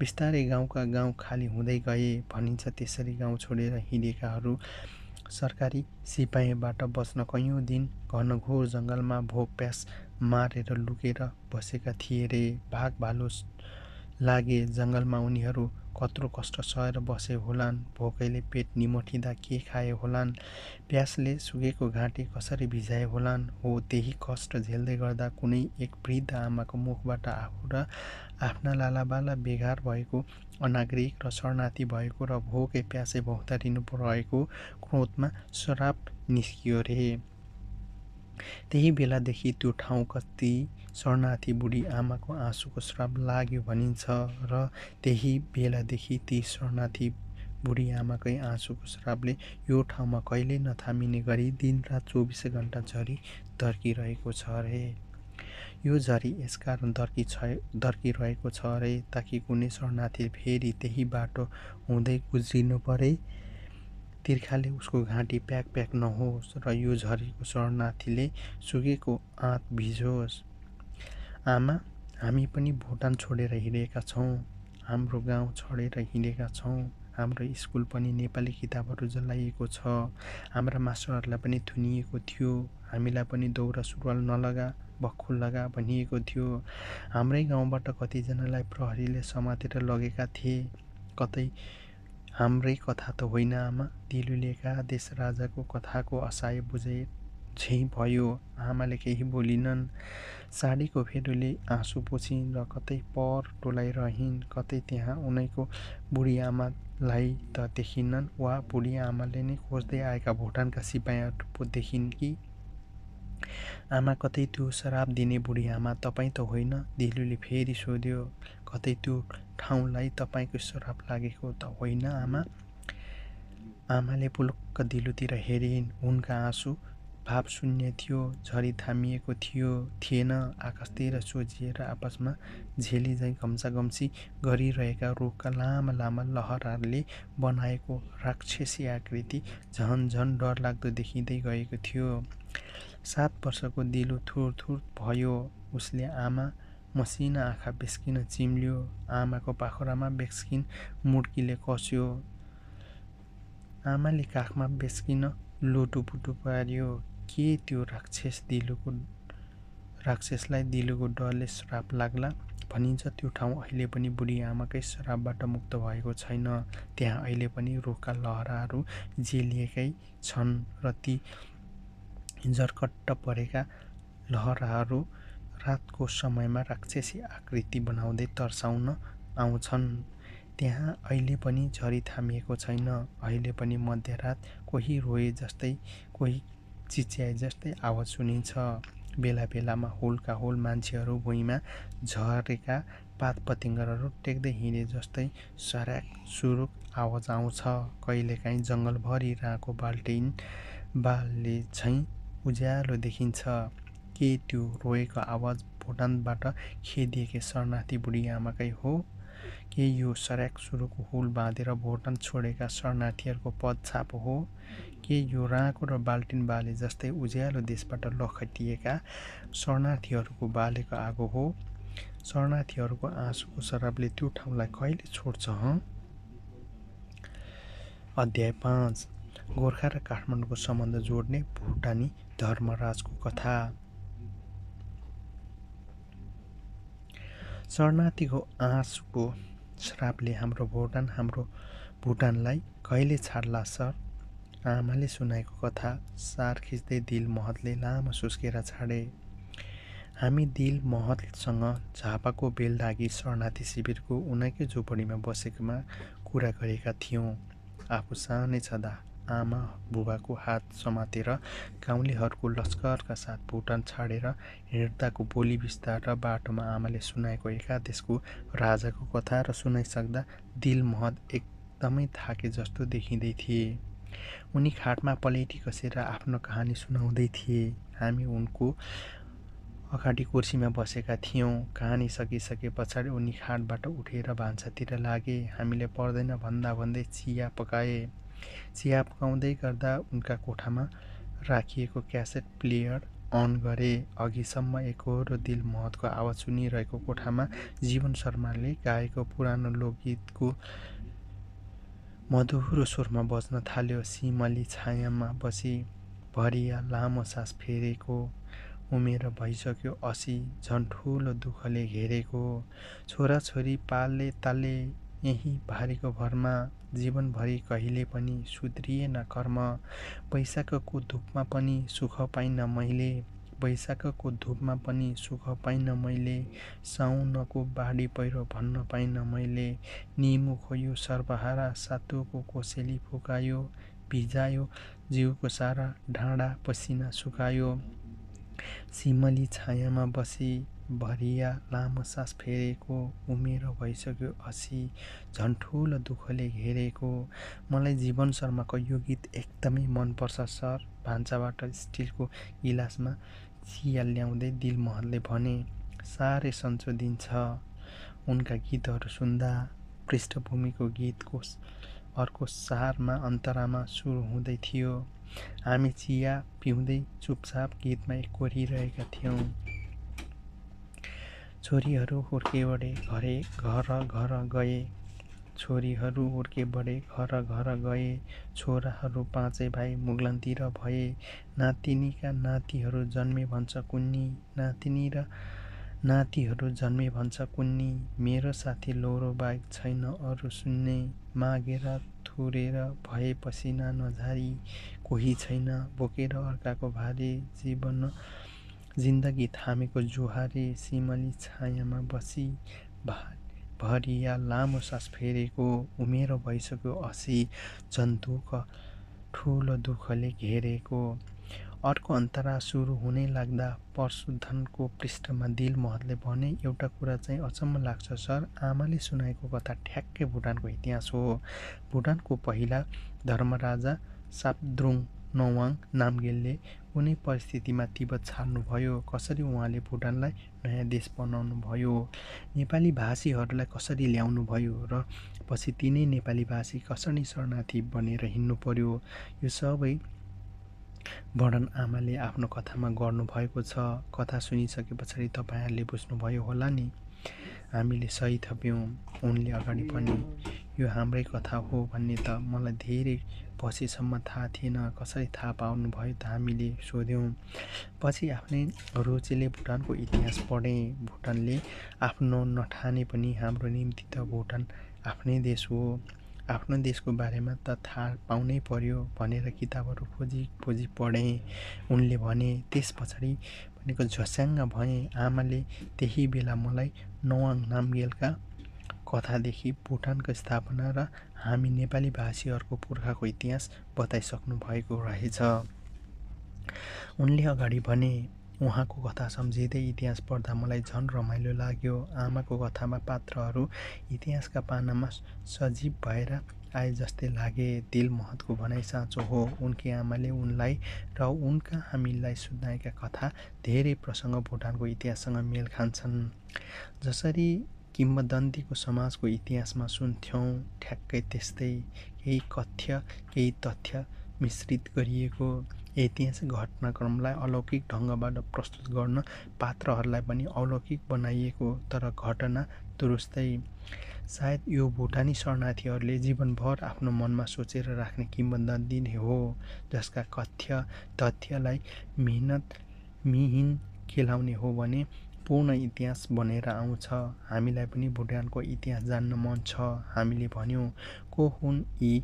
बिस्तारै गाउँका गाउँ खाली हुँदै गए भनिन्छ त्यसरी गाउँ छोडेर हिँडेकाहरू सरकारी सिपाहीबाट बस्न कैयौँ दिन घनघोर जङ्गलमा भोक प्यास मारेर लुकेर बसेका थिए रे। भाग भालु लागे जङ्गलमा उनीहरू कत्रो कष्ट सहेर बसे होलान् भोकैले पेट निमोठिँदा के खाए होलान् प्यासले सुकेको घाँटी कसरी भिजाए होलान् हो त्यही कष्ट झेल्दै गर्दा कुनै एक वृद्ध आमाको मुखबाट आफू र आफ्ना लालाबाला बेघार भएको अनागरिक र शरणार्थी भएको र भोकै प्यासे भौतारिनु रहेको क्रोधमा श्राप निस्कियो रे। त्यही बेलादेखि त्यो ठाउँ कति शरणार्थी बुढी आमाको आँसुको श्राप लाग्यो भनिन्छ र त्यही बेलादेखि ती शरणार्थी बुढी आमाकै आँसुको श्रापले यो ठाउँमा कहिल्यै नथामिने गरी दिनरात चौबिसै घन्टा झरी दर्किरहेको छ रे। यो झरी यसकारण दर्की छ दर्किरहेको छ अरे ताकि कुनै शरणार्थी फेरि त्यही बाटो हुँदै गुज्रिनु परे। तिर्खाले उसको घाँटी प्याक प्याक नहोस् र यो झरीको शरणार्थीले सुकेको आँत भिजोस्। आमा हामी पनि भुटान छोडेर हिँडेका छौँ। हाम्रो गाउँ छोडेर हिँडेका छौँ। हाम्रो स्कुल पनि नेपाली किताबहरू जलाइएको छ। हाम्रा मास्टरहरूलाई पनि थुनिएको थियो। हामीलाई पनि दौरा सुरुवाल नलगा बक्खु लगा भनिएको थियो। हाम्रै गाउँबाट कतिजनालाई प्रहरीले समातेर लगेका थिए। कतै हाम्रै कथा त होइन आमा। दिलुलेका देश राजाको कथाको असाय बुझे झै भयो। आमाले केही बोलिनन्। साडीको फेदोले आँसु पोछिन् र कतै पर टोलाइरहन् कतै त्यहाँ उनैको बुढी आमालाई त देखिनन्। वा बुढी आमाले नै खोज्दै आएका भुटानका सिपाहीहरू देखिन् कि? आमा कतै त्यो श्राप दिने बुढी आमा तपाईँ त होइन? दिलुले फेरि सोध्यो। कतै त्यो ठाउँलाई तपाईँको श्राप लागेको त होइन आमा? आमाले पुलुक्क दिलुतिर हेरिन्। उनका आँसु भाव शून्य थियो झरी थामिएको थियो थिएन। आकाशतिर सोझिएर आपसमा झेली झैँ घम्साघम्सी गरिरहेका रुखका लामा लामा लहरहरूले बनाएको राक्षसी आकृति झन झन डरलाग्दो देखिँदै गएको थियो। सात वर्षको दिलो थुर थुर भयो। उसले आमा मसिना आँखा बेस्किन चिम्ल्यो। आमाको पाखुरामा बेस्किन मुड्कीले कस्यो। आमाले काखमा बेस्किन लोटुपुटु पार्यो। के त्यो राक्षस दिलोको राक्षसलाई दिलोको डरले श्राप लाग्ला। भनिन्छ त्यो ठाउँ अहिले पनि बुढी आमाकै श्रापबाट मुक्त भएको छैन। त्यहाँ अहिले पनि रुखका लहराहरू जेलिएकै छन् र ती जर्कट्ट परेका लहराहरू रातको समयमा राक्षसी आकृति बनाउँदै तर्साउन आउँछन्। त्यहाँ अहिले पनि झरी थामिएको छैन। अहिले पनि मध्यरात कोही रोए जस्तै कोही चिच्याए जस्तै आवाज सुनिन्छ। बेला बेलामा हुलका हुल मान्छेहरू भुइँमा झरेका पात पतिङ्गरहरू टेक्दै हिँडे जस्तै सराक सुरुक आवाज आउँछ। कहिलेकाहीँ जङ्गलभरि राँको बाल्टिन बालले झैँ उज्यालो देखिन्छ। के त्यो रोएको आवाज भुटानबाट खेदिएकी शरणार्थी बुढी आमाकै हो? के यो सराक सुरुको हुल बाँधेर भुटान छोडेका शरणार्थीहरूको पदछाप हो? के यो राँको र बाल्टिन बाले जस्तै उज्यालो देशबाट लखटिएका शरणार्थीहरूको बालेको आगो हो। शरणार्थीहरूको आँसुको शराबले त्यो ठाउँलाई कहिले छोड्छ हँ? अध्याय पाँच। गोर्खा र काठमाडौँको सम्बन्ध जोड्ने भुटानी धर्मराजको कथा। शरणार्थीको आँसुको श्रापले हाम्रो भुटान हाम्रो भुटानलाई कहिले छाड्ला सर? आमाले सुनाएको कथा सार खिच्दै दिल महतले लामो सुस्केर छाडे। हामी दिल महतसँग झापाको बेलदागी शरणार्थी शिविरको उनैकै झोपडीमा बसेकोमा कुरा गरेका थियौँ। आफू सानै छँदा आमा बुबाको हात समातेर गाउँलेहरूको लस्करका साथ भुटान छाडेर हिँड्दाको बोली विस्तार र बाटोमा आमाले सुनाएको एकादेशको राजाको कथा र सुनाइसक्दा दिल महत एकदमै थाके जस्तो देखिँदै थिए। उनी खाटमा पलेटी कसेर आफ्नो कहानी सुनाउँदै थिए। हामी उनको अगाडि कुर्सीमा बसेका थियौँ। कहानी सकिसके पछाडि उनी खाटबाट उठेर भान्सातिर लागे। हामीले पर्दैन भन्दा भन्दै चिया पकाए। चिया पकाउँदै गर्दा उनका कोठामा राखिएको क्यासेट प्लेयर अन गरे। अघिसम्म एकहोरो दिल महतको आवाज सुनिरहेको कोठामा जीवन शर्माले गाएको पुरानो लोकगीतको मधुरो स्वरमा बज्न थाल्यो सिमली छायामा बसी भरिया लामो सास फेरेको। उमेर भइसक्यो असी झन् ठुलो दुःखले घेरेको। छोराछोरी पालले तालले यही भारीको भरमा जीवनभरि कहिले पनि सुध्रिएन कर्म। पैसाको धुपमा पनि सुख पाइनँ मैले। वैशाखको धुपमा पनि सुख पाइनँ मैले। साउनको बाढी पहिरो भन्न पाइनँ मैले। निमु खोयो सर्वहारा सातुको कोसेली फुकायो भिजायो जिउको सारा ढाँडा पसिना सुकायो। सिमली छायामा बसी भरिया लामो सास फेरेको उमेर भइसक्यो असी झन् ठुलो दुःखले घेरेको। मलाई जीवन शर्माको यो गीत एकदमै मनपर्छ सर। भान्साबाट स्टिलको गिलासमा चिया ल्याउँदै दिलमहलले भने साह्रै सन्चो दिन्छ उनका गीतहरू सुन्दा पृष्ठभूमिको गीतको अर्को सारमा अन्तरामा सुरु हुँदै थियो। हामी चिया पिउँदै चुपचाप गीतमा कोरिरहेका थियौँ। छोरीहरू हुर्केबडे घरे घर घर गए। छोरीहरू हुर्के बढे घर घर गए। छोराहरू पाँचै भाइ मुगलनतिर भए। नातिनीका नातिहरू जन्मे भन्छ कुन्नी। नातिनी र नातिहरू जन्मे भन्छ कुन्नी। मेरो साथी लोरो बाहेक छैन अरू सुन्ने। मागेर थुरेर भए पसिना नझारी कोही छैन। बोकेर अर्काको भारे जीवन जिन्दगी थामेको जुहारे। सिमली छायामा बसी। भा भरिया लामो सास फेरेको उमेर भइसक्यो असी जन्तुको ठुलो दुःखले घेरेको। अर्को अन्तरा सुरु हुनै लाग्दा परशुधनको पृष्ठमा दिल महतले भने एउटा कुरा चाहिँ अचम्म लाग्छ सर। आमाले सुनाएको कथा ठ्याक्कै भुटानको इतिहास हो। भुटानको पहिला धर्मराजा सापद्रुङ नवाङ नामगेलले कुनै परिस्थितिमा तिब्बत छाड्नुभयो कसरी उहाँले भुटानलाई नयाँ देश बनाउनु भयो नेपाली भाषीहरूलाई कसरी ल्याउनु भयो र पछि तिनै नेपाली भाषी कसरी शरणार्थी बनेर हिँड्नु पर्यो यो सबै वर्णन आमाले आफ्नो कथामा गर्नुभएको छ। कथा सुनिसके पछाडि तपाईँहरूले बुझ्नुभयो होला नि? हामीले सही थप्यौँ उनले अगाडि पनि यो हाम्रै कथा हो भन्ने त मलाई धेरै पछिसम्म थाहा थिएन कसरी थाहा पाउनु भयो त हामीले सोध्यौँ। पछि आफ्नै रुचिले भुटानको इतिहास पढेँ। भुटानले आफ्नो नठाने पनि हाम्रो निम्ति त भुटान आफ्नै देश हो। आफ्नो देशको बारेमा त थाहा पाउनै पर्यो भनेर किताबहरू खोजी खोजी पढेँ। उनले भने त्यस पछाडि भनेको झस्याङ्ग भएँ। आमाले त्यही बेला मलाई नवाङ नामगेलका कथादेखि भुटानको स्थापना र हामी नेपाली भाषीहरूको पुर्खाको इतिहास बताइसक्नु भएको रहेछ। उनले अगाडि भने उहाँको कथा सम्झिँदै इतिहास पढ्दा मलाई झन् रमाइलो लाग्यो। आमाको कथामा पात्रहरू इतिहासका पानामा सजीव भएर आए जस्तै लागे। दिल महतको भनाइ साँचो हो। उनकी आमाले उनलाई र उनका हामीलाई सुनाएका कथा धेरै प्रसङ्ग भुटानको इतिहाससँग मेल खान्छन्। जसरी किम्बदन्तीको समाजको इतिहासमा सुन्थ्यौँ। ठ्याक्कै त्यस्तै केही कथ्य केही तथ्य मिश्रित गरिएको ऐतिहासिक घटनाक्रमलाई अलौकिक ढङ्गबाट प्रस्तुत गर्न पात्रहरूलाई पनि अलौकिक बनाइएको तर घटना दुरुस्तै। सायद यो भुटानी शरणार्थीहरूले जीवनभर आफ्नो मनमा सोचेर राख्ने किम्बदन्ती नै हो जसका कथ्य तथ्यलाई मिहिनत मिहिन खेलाउने हो भने पूर्ण इतिहास बनेर आउँछ। हामीलाई पनि भुटानको इतिहास जान्न मन छ। हामीले भन्यौँ को हुन् यी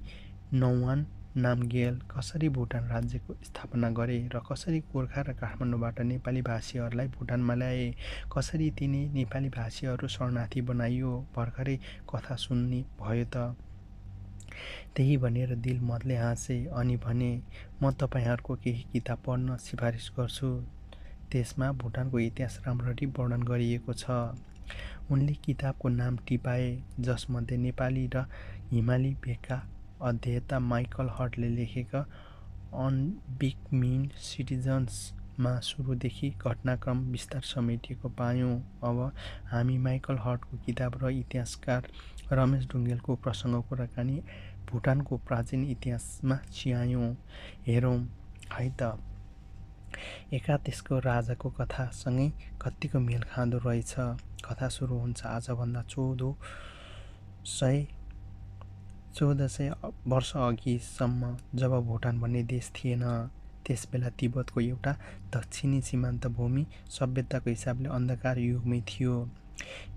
नौवान नामगेल कसरी भुटान राज्यको स्थापना गरे र कसरी गोर्खा र काठमाडौँबाट नेपाली भाषीहरूलाई भुटानमा ल्याए? कसरी तिनी नेपाली भाषीहरू शरणार्थी बनाइयो? भर्खरै कथा सुन्ने भयो त। त्यही भनेर दिल मतले हाँसे अनि भने म तपाईँहरूको केही किताब पढ्न सिफारिस गर्छु। त्यसमा भुटानको इतिहास राम्ररी वर्णन गरिएको छ। उनले किताबको नाम टिपाए जसमध्ये नेपाली र हिमाली भेगका अध्येता माइकल हटले लेखेका अनबिकमिन सिटिजन्समा सुरुदेखि घटनाक्रम विस्तार समेटिएको पायौँ। अब हामी माइकल हटको किताब र इतिहासकार रमेश ढुङ्गेलको प्रसङ्ग कुराकानी भुटानको प्राचीन इतिहासमा चियायौँ हेरौँ है त। एका त्यसको राजाको कथासँगै कत्तिको मेल खाँदो रहेछ। कथा सुरु हुन्छ आजभन्दा चौध सय चौध सय वर्ष अघिसम्म जब भुटान भन्ने देश थिएन त्यसबेला तिब्बतको एउटा दक्षिणी सीमान्त भूमि सभ्यताको हिसाबले अन्धकार युगमै थियो।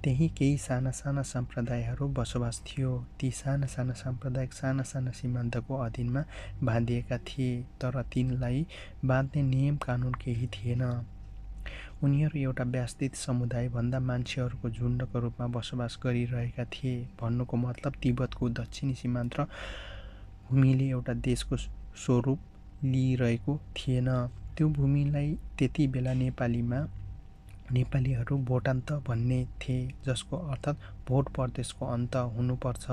त्यही केही साना साना सम्प्रदायहरू बसोबास थियो। ती साना साना साम्प्रदायिक साना साना सीमान्तको अधीनमा बाँधिएका थिए तर तिनलाई बाँध्ने नियम कानुन केही थिएन। उनीहरू एउटा व्यवस्थित समुदायभन्दा मान्छेहरूको झुन्डको रूपमा बसोबास गरिरहेका थिए। भन्नुको मतलब तिब्बतको दक्षिणी सीमान्त भूमिले एउटा देशको स्वरूप लिइरहेको थिएन। त्यो भूमिलाई त्यति बेला नेपालीमा नेपालीहरू भोटान्त भन्ने थिए जसको अर्थात् भोट प्रदेशको अन्त हुनुपर्छ।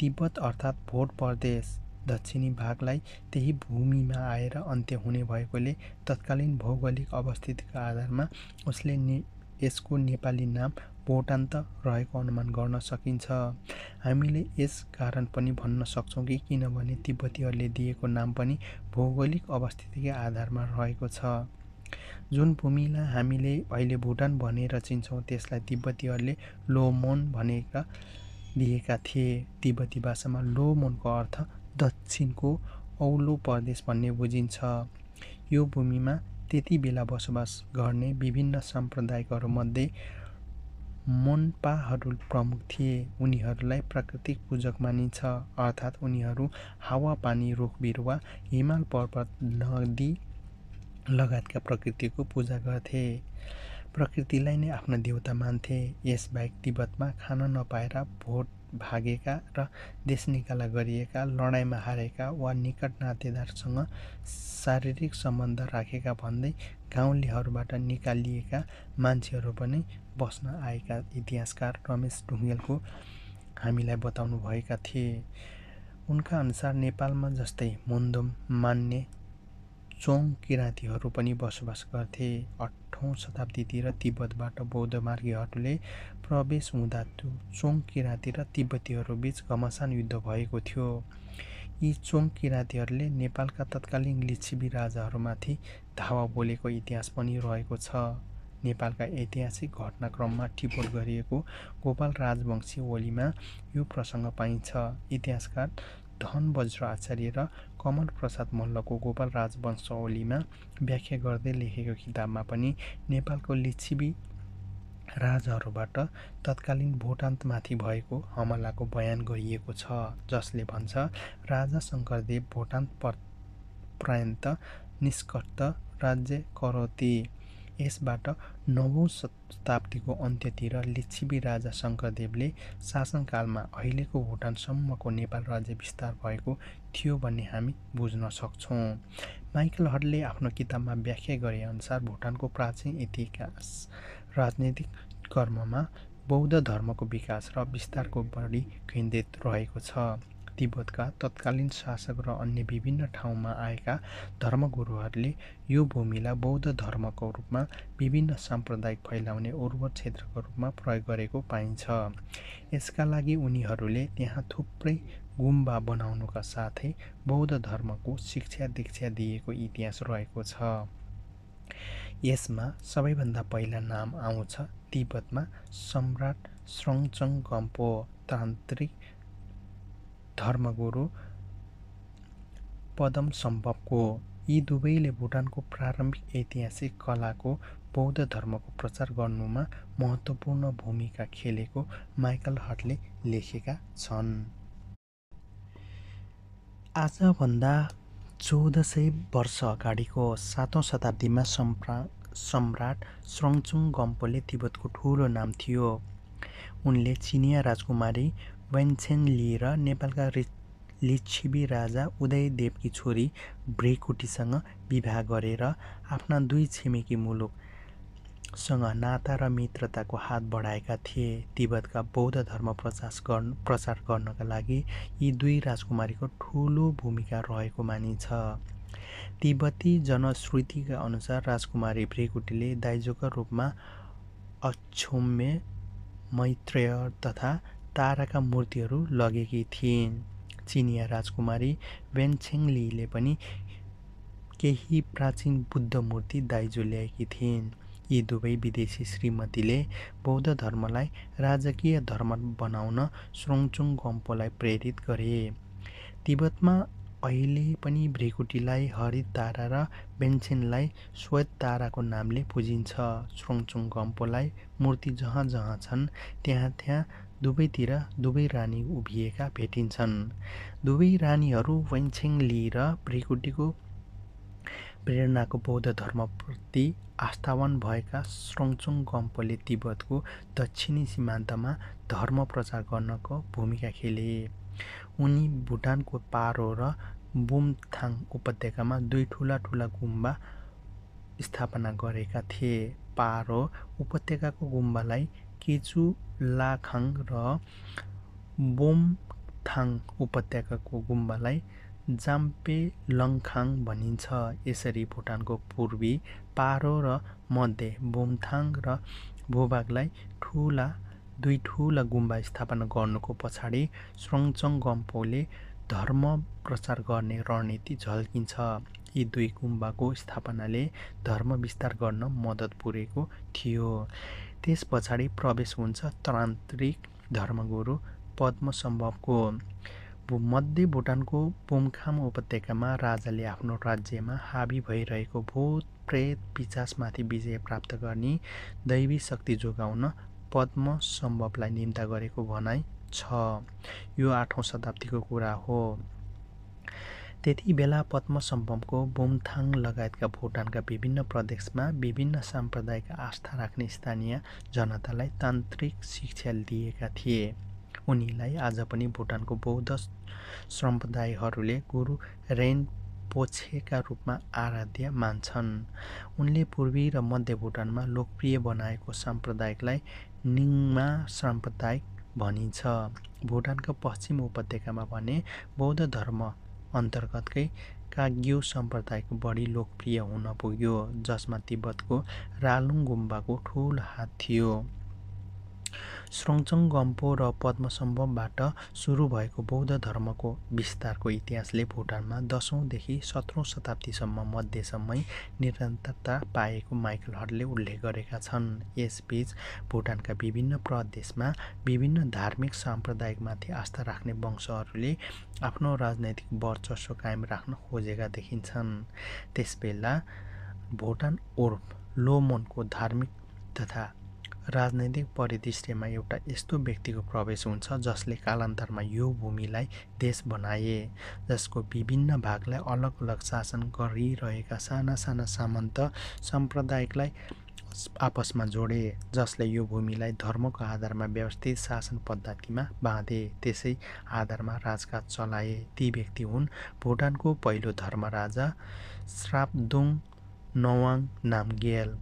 तिब्बत अर्थात् भोट प्रदेश दक्षिणी भागलाई त्यही भूमिमा आएर अन्त्य हुने भएकोले तत्कालीन भौगोलिक अवस्थितिको आधारमा उसले ने यसको नेपाली नाम भोटान्त रहेको अनुमान गर्न सकिन्छ। हामीले यस कारण पनि भन्न सक्छौँ कि किनभने तिब्बतीहरूले दिएको नाम पनि भौगोलिक अवस्थितिकै आधारमा रहेको छ। जुन भूमिलाई हामीले अहिले भुटान भनेर चिन्छौँ त्यसलाई तिब्बतीहरूले लोमोन भनेका दिएका थिए। तिब्बती भाषामा लोमोनको अर्थ दक्षिणको औलो प्रदेश भन्ने बुझिन्छ। यो भूमिमा त्यति बेला बसोबास गर्ने विभिन्न सम्प्रदायहरूमध्ये मोन्पाहरू प्रमुख थिए। उनीहरूलाई प्राकृतिक पूजक मानिन्छ अर्थात् उनीहरू हावापानी रुख बिरुवा हिमाल पर्वत नदी लगायतका प्रकृतिको पूजा गर्थे। प्रकृतिलाई नै आफ्नो देउता मान्थे। यसबाहेक तिब्बतमा खान नपाएर भोट भागेका र देश निकाला गरिएका लडाइँमा हारेका वा निकट नातेदारसँग शारीरिक सम्बन्ध राखेका भन्दै गाउँलेहरूबाट निकालिएका मान्छेहरू पनि बस्न आएका इतिहासकार रमेश ढुङ्गेलको हामीलाई बताउनु भएका थिए। उनका अनुसार नेपालमा जस्तै मुन्दुम मान्ने चोङ किराँतीहरू पनि बसोबास गर्थे। अठौँ शताब्दीतिर तिब्बतबाट बौद्ध मार्गीहरूले प्रवेश हुँदा चोङ किराँती र तिब्बतीहरू बिच घमासान युद्ध भएको थियो। यी चोङ किराँतीहरूले नेपालका तत्कालीन लिच्छिबी राजाहरूमाथि धावा बोलेको इतिहास पनि रहेको छ। नेपालका ऐतिहासिक घटनाक्रममा टिपोट गरिएको गोपाल राजवंशी ओलीमा यो प्रसङ्ग पाइन्छ। इतिहासकार धन वज्र आचार्य र कमल प्रसाद मल्लको गोपाल राजवंश ओलीमा व्याख्या गर्दै लेखेको किताबमा पनि नेपालको लिच्छिबी राजाहरूबाट तत्कालीन भोटान्तमाथि भएको हमलाको बयान गरिएको छ जसले भन्छ राजा शङ्करदेव भोटान्त पर्यन्त निष्कर्त राज्य करौती। यसबाट नवौँ शताब्दीको अन्त्यतिर लिच्छिबी राजा शङ्करदेवले शासनकालमा अहिलेको भुटानसम्मको नेपाल राज्य विस्तार भएको थियो भन्ने हामी बुझ्न सक्छौँ। माइकल हटले आफ्नो किताबमा व्याख्या गरेअनुसार भुटानको प्राचीन इतिहास राजनैतिक कर्ममा बौद्ध धर्मको विकास र विस्तारको बढी केन्द्रित रहेको छ। तिब्बतका तत्कालीन शासक र अन्य विभिन्न ठाउँमा आएका धर्मगुरुहरूले यो भूमिलाई बौद्ध धर्मको रूपमा विभिन्न साम्प्रदायिक फैलाउने उर्वर क्षेत्रको रूपमा प्रयोग गरेको पाइन्छ। यसका लागि उनीहरूले त्यहाँ थुप्रै गुम्बा बनाउनुका साथै बौद्ध धर्मको शिक्षा दीक्षा दिएको इतिहास रहेको छ। यसमा सबैभन्दा पहिला नाम आउँछ तिब्बतमा सम्राट स्रङचङ गम्पो तान्त्रिक धर्मगुरु पदम सम्भवको यी दुवैले भुटानको प्रारम्भिक ऐतिहासिक कलाको बौद्ध धर्मको प्रचार गर्नुमा महत्त्वपूर्ण भूमिका खेलेको माइकल हटले लेखेका छन्। आजभन्दा चौध सय वर्ष अगाडिको सातौँ शताब्दीमा सम्प्रा सम्राट स्रङचुङ गम्पोले तिब्बतको ठुलो नाम थियो। उनले चिनिया राजकुमारी वेन्छेन लिएर नेपालका लिच्छिबी राजा उदयदेवकी छोरी भ्रेकुटीसँग विवाह गरेर आफ्ना दुई छिमेकी मुलुकसँग नाता र मित्रताको हात बढाएका थिए। तिब्बतका बौद्ध धर्म प्रचार गर्न प्रचार गर्नका लागि यी दुई राजकुमारीको ठुलो भूमिका रहेको मानिन्छ। तिब्बती जनश्रुतिका अनुसार राजकुमारी भ्रेकुटीले दाइजोका रूपमा अक्षोम्य मैत्रेय तथा ताराका मूर्तिहरू लगेकी थिइन्। चिनिया राजकुमारी वेनछेङलीले पनि केही प्राचीन बुद्ध मूर्ति दाइजो ल्याएकी थिइन्। यी दुवै विदेशी श्रीमतीले बौद्ध धर्मलाई राजकीय धर्म बनाउन स्रोङचुङ गम्पोलाई प्रेरित गरे। तिब्बतमा अहिले पनि भ्रिकुटीलाई हरित तारा र बेन्छेनलाई श्वेत ताराको नामले पुजिन्छ। स्रोङचुङ गम्पोलाई मूर्ति जहाँ जहाँ छन् त्यहाँ त्यहाँ दुवैतिर दुवै रानी उभिएका भेटिन्छन्। दुवै रानीहरू वैन्छेङली र भ्रिकुटीको प्रेरणाको बौद्ध धर्मप्रति आस्थावान भएका स्रोङचुङ गम्पोले तिब्बतको दक्षिणी सीमान्तमा धर्म प्रचार गर्नको भूमिका खेले। उनी भुटानको पारो र बुमथाङ उपत्यकामा दुई ठुला ठुला गुम्बा स्थापना गरेका थिए। पारो उपत्यकाको गुम्बालाई केचु लाखाङ र बोमथाङ उपत्यकाको गुम्बालाई जाम्पे लङखाङ भनिन्छ। यसरी भुटानको पूर्वी पारो र मध्य बोमथाङ र भूभागलाई ठुला दुई ठुला गुम्बा स्थापना गर्नुको पछाडि स्रोङचङ गम्पोले धर्म प्रचार गर्ने रणनीति झल्किन्छ। यी दुई गुम्बाको स्थापनाले धर्म विस्तार गर्न मद्दत पुगेको थियो। त्यस पछाडि प्रवेश हुन्छ तान्त्रिक धर्मगुरु पद्मसम्भवको। मध्य भुटानको पुमखाम उपत्यकामा राजाले आफ्नो राज्यमा हाबी भइरहेको भूत प्रेत पिचासमाथि विजय प्राप्त गर्ने दैवी शक्ति जोगाउन पद्म सम्भवलाई निम्ता गरेको भनाइ छ। यो आठौँ शताब्दीको कुरा हो। त्यति बेला पद्मसम्भवको बुमथाङ लगायतका भुटानका विभिन्न प्रदेशमा विभिन्न साम्प्रदायिक आस्था राख्ने स्थानीय जनतालाई तान्त्रिक शिक्षा दिएका थिए। उनीलाई आज पनि भुटानको बौद्ध सम्प्रदायहरूले गुरु रेन पोछेका रूपमा आराध्य मान्छन्। उनले पूर्वी र मध्य भुटानमा लोकप्रिय बनाएको साम्प्रदायिकलाई निङमा साम्प्रदायिक भनिन्छ। भुटानका पश्चिम उपत्यकामा भने बौद्ध धर्म अन्तर्गतकै काग्यू सम्प्रदायको बढी लोकप्रिय हुन पुग्यो जसमा तिब्बतको रालुङ गुम्बाको ठुलो हात थियो। स्रोङचङ गम्पो र पद्मसम्भवबाट सुरु भएको बौद्ध धर्मको विस्तारको इतिहासले भुटानमा दसौँदेखि सत्रौँ शताब्दीसम्म मध्यसम्मै निरन्तरता पाएको माइकल हटले उल्लेख गरेका छन्। यसबीच भुटानका विभिन्न प्रदेशमा विभिन्न धार्मिक साम्प्रदायिकमाथि आस्था राख्ने वंशहरूले आफ्नो राजनैतिक वर्चस्व कायम राख्न खोजेका देखिन्छन्। त्यसबेला भुटान उर्फ लोमनको धार्मिक तथा राजनैतिक परिदृश्यमा एउटा यस्तो व्यक्तिको प्रवेश हुन्छ जसले कालान्तरमा यो भूमिलाई देश बनाए जसको विभिन्न भागलाई अलग अलग शासन गरिरहेका साना साना सामन्त सम्प्रदायलाई आपसमा जोडे जसले यो भूमिलाई धर्मको आधारमा व्यवस्थित शासन पद्धतिमा बाँधे त्यसै आधारमा राजकाज चलाए। ती व्यक्ति हुन् भुटानको पहिलो धर्मराजा श्रापदुङ नवाङ नामगेल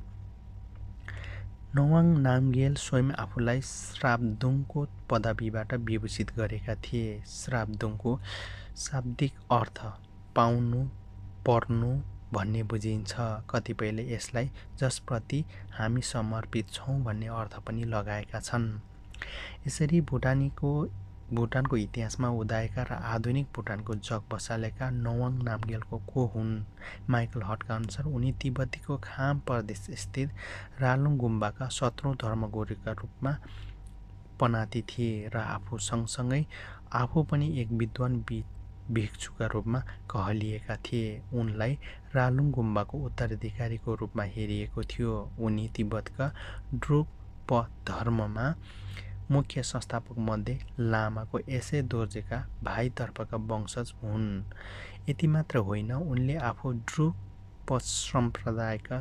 नवाङ नामगेल स्वयं आफूलाई श्रापदुङको पदवीबाट विभूषित गरेका थिए। श्रापदुङको शाब्दिक अर्थ पाउनु पर्नु भन्ने बुझिन्छ। कतिपयले यसलाई जसप्रति हामी समर्पित छौँ भन्ने अर्थ पनि लगाएका छन्। यसरी भुटानीको भुटानको इतिहासमा उदाएका र आधुनिक भुटानको जग बसालेका नवाङ नामगेलको को हुन्? माइकल हटका अनुसार उनी तिब्बतीको खाम प्रदेश स्थित रालुङ गुम्बाका सत्रौँ धर्मगुरुका रूपमा पनाती थिए र आफू सँगसँगै आफू पनि एक विद्वान भिक्षुका रूपमा कहलिएका थिए। उनलाई रालुङ गुम्बाको उत्तराधिकारीको रूपमा हेरिएको थियो। उनी तिब्बतका ड्रुप धर्ममा मुख्य संस्थापकमध्ये लामाको यसै दोर्जेका भाइतर्फका वंशज हुन्। यति मात्र होइन उनले आफू ड्रुप सम्प्रदायका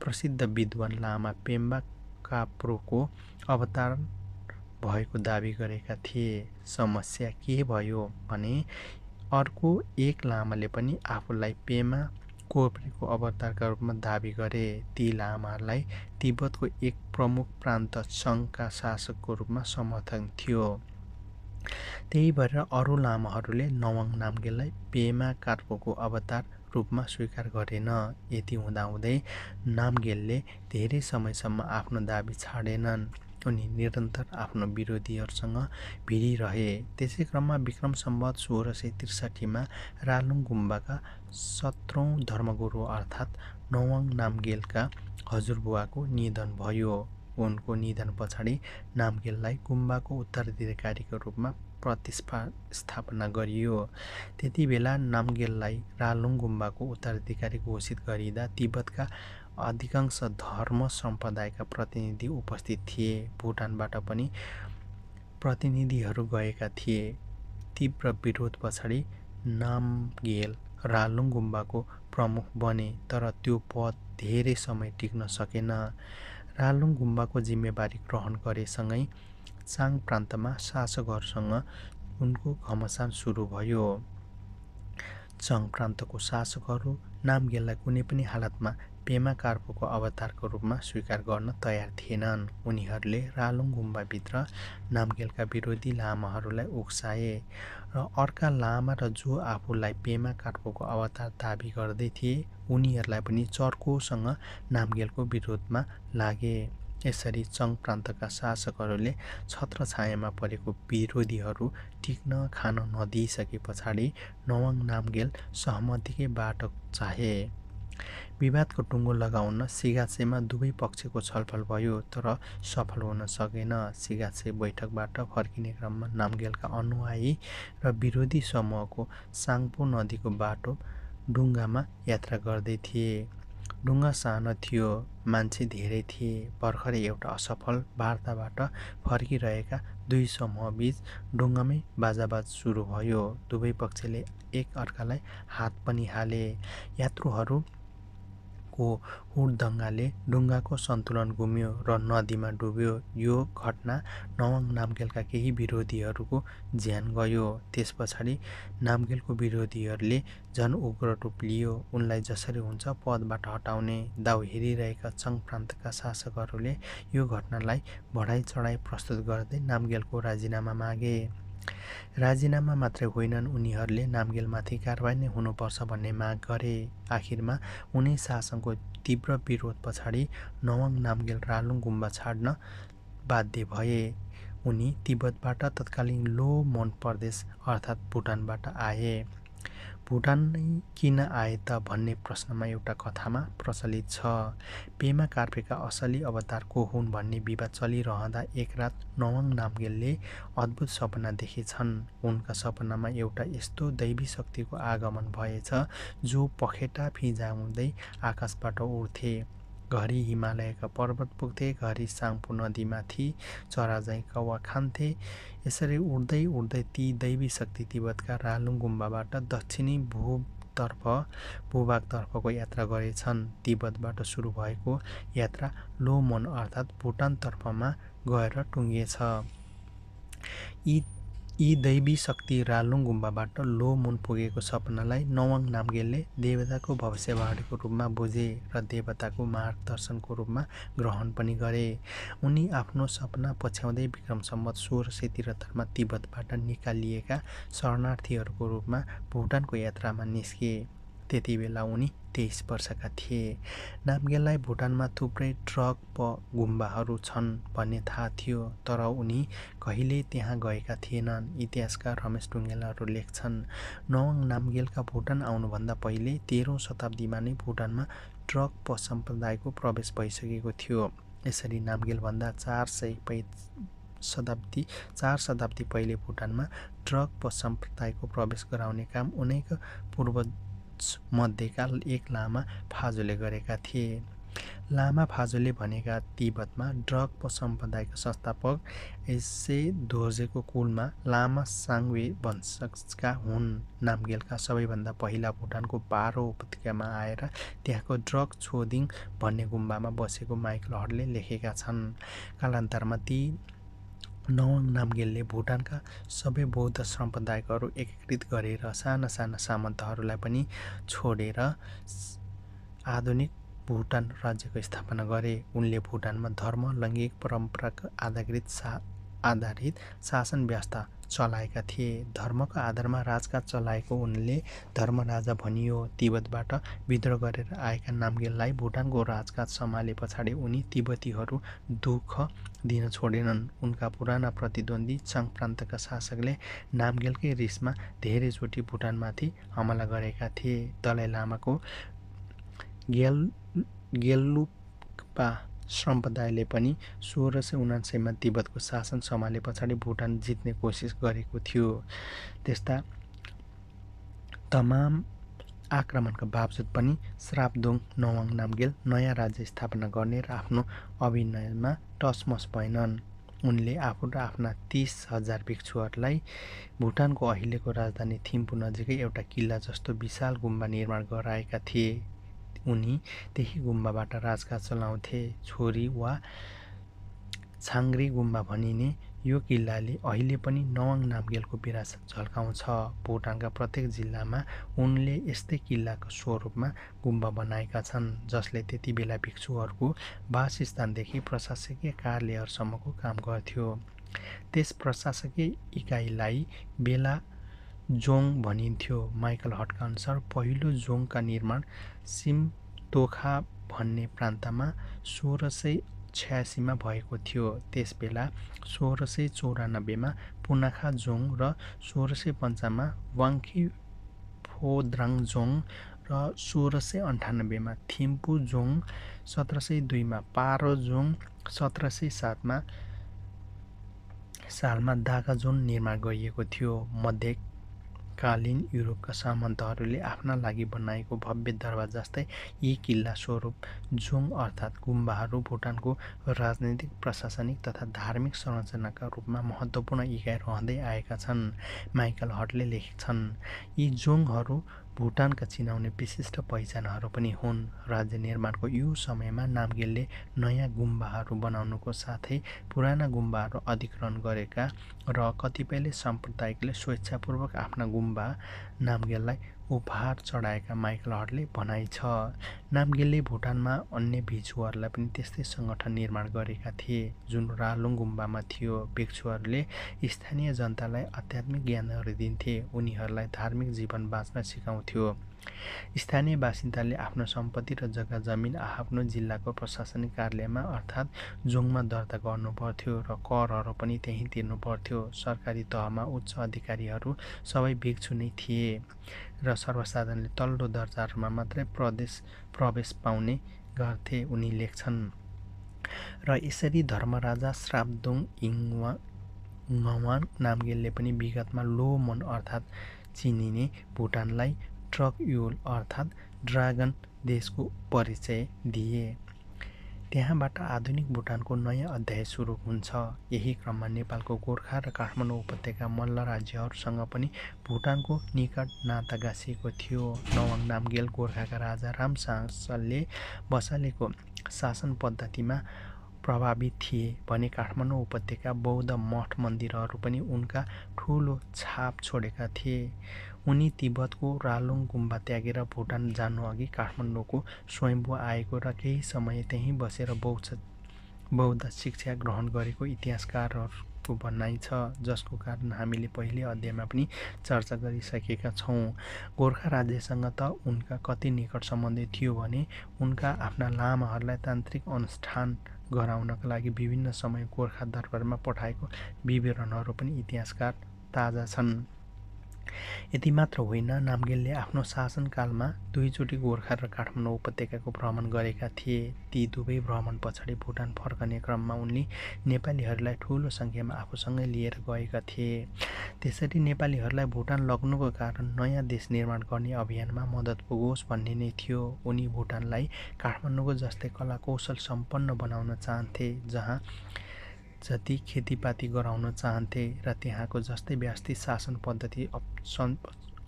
प्रसिद्ध विद्वान लामा पेम्बा काप्रोको अवतार भएको दावी गरेका थिए। समस्या के भयो भने अर्को एक लामाले पनि आफूलाई पेमा कोप्रेको अवतारका रूपमा दावी गरे ती लामाहरूलाई तिब्बतको एक प्रमुख प्रान्त सङ्घका शासकको रूपमा समर्थन थियो। त्यही भएर अरू लामाहरूले नवाङ नामगेललाई पेमा कार्पोको अवतार रूपमा स्वीकार गरेन। यति हुँदाहुँदै नामगेलले धेरै समयसम्म आफ्नो दावी छाडेनन्। उनी निरन्तर आफ्नो विरोधीहरूसँग भिडिरहे। त्यसै क्रममा विक्रम सम्बत सोह्र सय त्रिसठीमा रालुङ गुम्बाका सत्रौँ धर्मगुरु अर्थात् नवाङ नामगेलका हजुरबुवाको निधन भयो। उनको निधन पछाडि नामगेललाई गुम्बाको उत्तराधिकारीको रूपमा प्रतिस्पा स्थापना गरियो। त्यति बेला नामगेललाई रालुङ गुम्बाको उत्तराधिकारी घोषित गरिँदा तिब्बतका अधिकांश धर्म सम्प्रदायका प्रतिनिधि उपस्थित थिए। भुटानबाट पनि प्रतिनिधिहरू गएका थिए। तीव्र विरोध पछाडि नामगेल रालुङ गुम्बाको प्रमुख बने तर त्यो पद धेरै समय टिक्न सकेन। रालुङ गुम्बाको जिम्मेवारी ग्रहण गरेसँगै चाङ प्रान्तमा शासकहरूसँग उनको घमसान सुरु भयो। चङ प्रान्तको शासकहरू नामगेललाई कुनै पनि हालतमा पेमा कार्पोको अवतारको रूपमा स्वीकार गर्न तयार थिएनन्। उनीहरूले रालुङ गुम्बाभित्र नामगेलका विरोधी लामाहरूलाई उक्साए र अर्का लामा र जो आफूलाई पेमा कार्पोको अवतार दावी गर्दै थिए उनीहरूलाई पनि चर्कोसँग नामगेलको विरोधमा लागे। यसरी चङ प्रान्तका शासकहरूले छत्र छायामा परेको विरोधीहरू टिक्न खान नदिइसके पछाडि नवाङ नामगेल सहमतिकै बाटो चाहे। विवादको टुङ्गो लगाउन सिगासेमा दुवै पक्षको छलफल भयो तर सफल हुन सकेन। सिगासे बैठकबाट फर्किने क्रममा नामगेलका अनुयायी र विरोधी समूहको साङपो नदीको बाटो डुङ्गामा यात्रा गर्दै थिए। डुङ्गा सानो थियो मान्छे धेरै थिए। भर्खरै एउटा असफल वार्ताबाट फर्किरहेका दुई समूहबीच डुङ्गामै बाजाबाज सुरु भयो। दुवै पक्षले एक अर्कालाई हात पनि हाले। यात्रुहरू को हुडदङ्गाले डुङ्गाको सन्तुलन गुम्यो र नदीमा डुब्यो। यो घटना नवाङ नामगेलका केही विरोधीहरूको ज्यान गयो। त्यस पछाडि नामगेलको विरोधीहरूले झन् उग्र रूप लियो। उनलाई जसरी हुन्छ पदबाट हटाउने दाउ हेरिरहेका चङ प्रान्तका शासकहरूले यो घटनालाई बढाइ चढाइ प्रस्तुत गर्दै नामगेलको राजीनामा मागे। राजीनामा मात्रै होइनन् उनीहरूले नामगेलमाथि कारवाही नै हुनुपर्छ भन्ने माग गरे। आखिरमा उनी शासनको तीव्र विरोध पछाडि नवाङ नामगेल रालुङ गुम्बा छाड्न बाध्य भए। उनी तिब्बतबाट तत्कालीन लो मन प्रदेश अर्थात् भुटानबाट आए। भुटान नै किन आए त भन्ने प्रश्नमा एउटा कथामा प्रचलित छ। पेमा कार्पेका असली अवतार को हुन् भन्ने विवाद चलिरहँदा एक रात नवाङ नामगेलले अद्भुत सपना देखेछन्। उनका सपनामा एउटा यस्तो दैवी शक्तिको आगमन भएछ जो पखेटा फिजाउँदै आकाशबाट उड्थे। घरि हिमालयका पर्वत पुग्थे घरि साङपु नदीमाथि चराझैँ कौवा खान्थे। यसरी उड्दै उड्दै ती दैवी शक्ति तिब्बतका रालुङ गुम्बाबाट दक्षिणी भू तिब्बततर्फ भूभागतर्फको यात्रा गरेछन्। तिब्बतबाट सुरु भएको यात्रा लोमन अर्थात् भुटानतर्फमा गएर टुङ्गिएछ। यी यी दैवी शक्ति रालुङ गुम्बाबाट लो मुन पुगेको सपनालाई नवाङ नामगेलले देवताको भविष्यवाणीको रूपमा बुझे र देवताको मार्गदर्शनको रूपमा ग्रहण पनि गरे। उनी आफ्नो सपना पछ्याउँदै विक्रम सम्मत सोह्र सय त्रिहत्तरमा तिब्बतबाट निकालिएका शरणार्थीहरूको रूपमा भुटानको यात्रामा निस्किए त्यति बेला उनी तेइस वर्षका थिए। नामगेललाई भुटानमा थुप्रै ट्रक प गुम्बाहरू छन् भन्ने थाहा थियो तर उनी कहिले त्यहाँ गएका थिएनन् इतिहासकार रमेश ढुङ्गेलाहरू लेख्छन्। नवाङ नामगेलका भुटान आउनुभन्दा पहिले तेह्रौँ शताब्दीमा नै भुटानमा ट्रक प सम्प्रदायको प्रवेश भइसकेको थियो। यसरी नामगेलभन्दा चार सय पै शताब्दी चार शताब्दी पहिले भुटानमा ट्रक प सम्प्रदायको प्रवेश गराउने काम उनैका पूर्व मध्येका एक लामा फाजोले गरेका थिए। लामा फाजोले भनेका तिब्बतमा ड्रग सम्प्रदायका संस्थापक यसै दोर्जेको कुलमा लामा साङ्वे वंशका हुन्। नामगेलका सबैभन्दा पहिला भुटानको पारो उपत्यकामा आएर त्यहाँको ड्रग छोदिङ भन्ने गुम्बामा बसेको माइकल हटले लेखेका छन्। कालान्तरमा ती नवाङ नामगेलले भुटानका सबै बौद्ध सम्प्रदायहरू एकीकृत गरेर साना साना सामन्तहरूलाई पनि छोडेर आधुनिक भुटान राज्यको स्थापना गरे। उनले भुटानमा धर्म लैङ्गिक परम्पराको आधारित सा आधारित शासन व्यवस्था चलाएका थिए। धर्मको आधारमा राजकाज चलाएको उनले धर्मराजा भनियो। तिब्बतबाट विद्रोह गरेर आएका नामगेललाई भुटानको राजकाज सम्हाले पछाडि उनी तिब्बतीहरू दुःख दिन छोडेनन्। उनका पुराना प्रतिद्वन्दी चाङ प्रान्तका शासकले नामगेलकै रिसमा धेरैचोटि भुटानमाथि हमला गरेका थिए। दलाई लामाको गेल गेल्लुपा सम्प्रदायले पनि सोह्र सय उनासयमा तिब्बतको शासन सम्हाले पछाडि भुटान जित्ने कोसिस गरेको थियो। त्यस्ता तमाम आक्रमणका बावजुद पनि श्रापदोङ नवाङ नामगेल नयाँ राज्य स्थापना गर्ने र आफ्नो अभिनयमा टसमस भएनन्। उनले आफू र आफ्ना तिस हजार भिक्षुहरूलाई भुटानको अहिलेको राजधानी थिम्पू नजिकै एउटा किल्ला जस्तो विशाल गुम्बा निर्माण गराएका थिए। उनी त्यही गुम्बाबाट राजकाज चलाउँथे। छोरी वा छाङ्ग्री गुम्बा भनिने यो किल्लाले अहिले पनि नवाङ नामगेलको विरासत झल्काउँछ। भुटानका प्रत्येक जिल्लामा उनले यस्तै किल्लाको स्वरूपमा गुम्बा बनाएका छन् जसले त्यति बेला भिक्षुहरूको वासस्थानदेखि प्रशासकीय कार्यालयहरूसम्मको काम गर्थ्यो। त्यस प्रशासकीय इकाइलाई बेला जोङ भनिन्थ्यो। माइकल हटका अनुसार पहिलो जोङका निर्माण सिमतोखा भन्ने प्रान्तमा सोह्र सय छयासीमा भएको थियो। त्यसबेला सोह्र सय चौरानब्बेमा पुनाखा जोङ र सोह्र सय पन्चामा वाङ्खी फोद्राङजोङ र सोह्र सय अन्ठानब्बेमा थिम्पू जोङ सत्र सय दुईमा पारो जोङ सत्र सय सातमा सालमा दागाजोन निर्माण गरिएको थियो। मध्य कालीन युरोपका सामन्तहरूले आफ्ना लागि बनाएको भव्य दरबार जस्तै यी किल्ला स्वरूप जोङ अर्थात् गुम्बाहरू भुटानको राजनैतिक प्रशासनिक तथा धार्मिक संरचनाका रूपमा महत्त्वपूर्ण इकाइ रहँदै आएका छन् माइकल हटले लेखेछन् यी जोङहरू भुटानका चिनाउने विशिष्ट पहिचानहरू पनि हुन्। राज्य निर्माणको यो समयमा नामगेलले नयाँ गुम्बाहरू बनाउनुको साथै पुराना गुम्बाहरू अधिग्रहण गरेका र कतिपयले साम्प्रदायिकले स्वेच्छापूर्वक आफ्ना गुम्बा नामगेललाई उपहार चढाएका माइकल हटले भनाइ छ। नामगेलले भुटानमा अन्य भिक्षुहरूलाई पनि त्यस्तै सङ्गठन निर्माण गरेका थिए जुन रालुङ गुम्बामा थियो। भिक्षुहरूले स्थानीय जनतालाई आध्यात्मिक ज्ञानहरू दिन्थे। उनीहरूलाई धार्मिक जीवन बाँच्न सिकाउँथ्यो। स्थानीय बासिन्दाले आफ्नो सम्पत्ति र जग्गा जमिन आफ्नो जिल्लाको प्रशासनिक कार्यालयमा अर्थात् जोङमा दर्ता गर्नुपर्थ्यो र करहरू पनि त्यहीँ तिर्नु पर्थ्यो सरकारी तहमा उच्च अधिकारीहरू सबै भिक्षु नै थिए र सर्वसाधारणले तल्लो दर्जाहरूमा मात्रै प्रदेश प्रवेश पाउने गर्थे उनी लेख्छन्। र यसरी धर्मराजा श्रापदोङ इङवा नामगेलले पनि विगतमा लो मन अर्थात् चिनिने भुटानलाई ट्रक युल अर्थात् ड्रागन देशको परिचय दिए। त्यहाँबाट आधुनिक भुटानको नयाँ अध्याय सुरु हुन्छ। यही क्रममा नेपालको गोर्खा र काठमाडौँ उपत्यका मल्ल राज्यहरूसँग पनि भुटानको निकट नाता गाँसिएको थियो। नवाङ नामगेल गोर्खाका राजा रामसासले बसालेको शासन पद्धतिमा प्रभावित थिए भने काठमाडौँ उपत्यका बौद्ध मठ मन्दिरहरू पनि उनका ठुलो छाप छोडेका थिए। उनी तिब्बतको रालुङ गुम्बा त्यागेर भुटान जानुअघि काठमाडौँको स्वयम्भू आएको र केही समय त्यहीँ बसेर बौद्ध बौद्ध शिक्षा ग्रहण गरेको इतिहासकारहरूको भनाइ छ जसको कारण हामीले पहिले अध्यायमा पनि चर्चा गरिसकेका छौँ। गोर्खा राज्यसँग त उनका कति निकट सम्बन्ध थियो भने उनका आफ्ना लामाहरूलाई तान्त्रिक अनुष्ठान गराउनका लागि विभिन्न समय गोर्खा दरबारमा पठाएको विवरणहरू पनि इतिहासकार ताजा छन्। यति मात्र होइन नामगेलले आफ्नो शासनकालमा दुईचोटि गोर्खा र काठमाडौँ उपत्यकाको भ्रमण गरेका थिए। ती दुवै भ्रमण पछाडि भुटान फर्कने क्रममा उनले नेपालीहरूलाई ठुलो सङ्ख्यामा आफूसँगै लिएर गएका थिए। त्यसरी नेपालीहरूलाई भुटान लग्नुको कारण नयाँ देश निर्माण गर्ने अभियानमा मद्दत पुगोस् भन्ने नै थियो। उनी भुटानलाई काठमाडौँको जस्तै कला कौशल सम्पन्न बनाउन चाहन्थे जहाँ जति खेतीपाती गराउन चाहन्थे र त्यहाँको जस्तै व्यवस्थित शासन पद्धति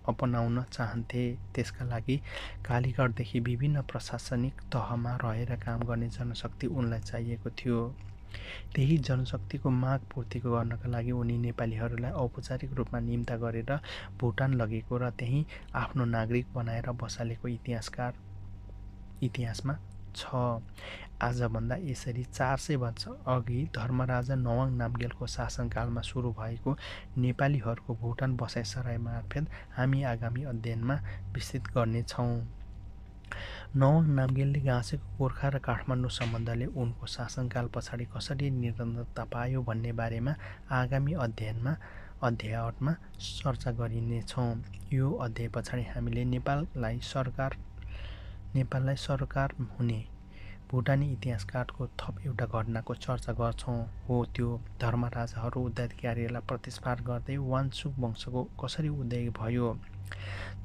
अपनाउन चाहन्थे त्यसका लागि कालीगढदेखि विभिन्न प्रशासनिक तहमा रहेर काम गर्ने जनशक्ति उनलाई चाहिएको थियो। त्यही जनशक्तिको माग पूर्ति गर्नका लागि उनी नेपालीहरूलाई औपचारिक रूपमा निम्ता गरेर भुटान लगेको र त्यहीँ आफ्नो नागरिक बनाएर बसालेको इतिहासकार इतिहासमा छ। आजभन्दा यसरी चार सय वर्ष अघि धर्मराजा नवाङ नामगेलको शासनकालमा सुरु भएको नेपालीहरूको भुटान बसाइसराई मार्फत हामी आगामी अध्ययनमा विस्तृत गर्नेछौँ। नवाङ नामगेलले गाँसेको गोर्खा र काठमाडौँ सम्बन्धले उनको शासनकाल पछाडि कसरी निरन्तरता पायो भन्ने बारेमा आगामी अध्ययनमा अध्यायमा चर्चा गरिनेछौँ। यो अध्याय पछाडि हामीले नेपाललाई सरकार नेपाललाई सरकार हुने भुटानी इतिहासकारको थप एउटा घटनाको चर्चा गर्छौँ। हो त्यो धर्मराजाहरू उत्तराधिकारीलाई प्रतिस्पार गर्दै वानसुक वंशको कसरी उदय भयो?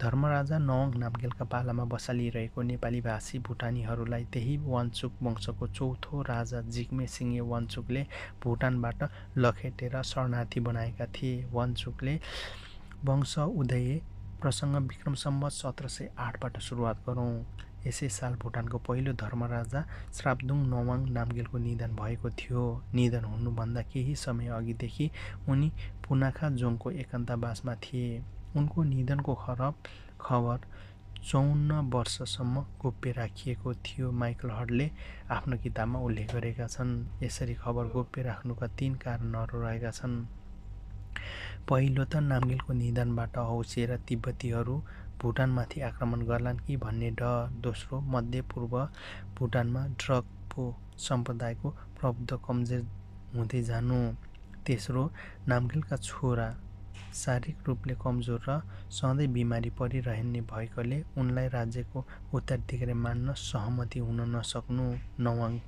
धर्मराजा नवङ नामगेलका पालामा बसालिरहेको नेपाली भाषी भुटानीहरूलाई त्यही वानचुक वंशको चौथो राजा जिग्मे सिंहे वानचुकले भुटानबाट लखेटेर शरणार्थी बनाएका थिए। वानचुकले वंश उदय प्रसङ्ग विक्रम सम्बत सत्र सय आठबाट सुरुवात गरौँ। यसै साल भुटानको पहिलो धर्मराजा श्राब्दुङ नवाङ नामगेलको निधन भएको थियो। निधन हुनुभन्दा केही समय अघिदेखि उनी पुनाखा जोङको एकान्तवासमा थिए। उनको निधनको खरब खबर चौन्न वर्षसम्म गोप्य राखिएको थियो माइकल हडले आफ्नो किताबमा उल्लेख गरेका छन्। यसरी खबर गोप्य राख्नुका तीन कारणहरू रहेका छन्। पहिलो त नामगेलको निधनबाट हौसिएर तिब्बतीहरू भुटानमाथि आक्रमण गर्लान् कि भन्ने डर दोस्रो मध्यपूर्व भुटानमा ड्रगको सम्प्रदायको प्रबुद्ध कमजोर हुँदै जानु। तेस्रो नामगेलका छोरा शारीरिक रूपले कमजोर र सधैँ बिमारी परिरहने भएकोले उनलाई राज्यको उत्तराधिकारी मान्न सहमति हुन नसक्नु। नवाङ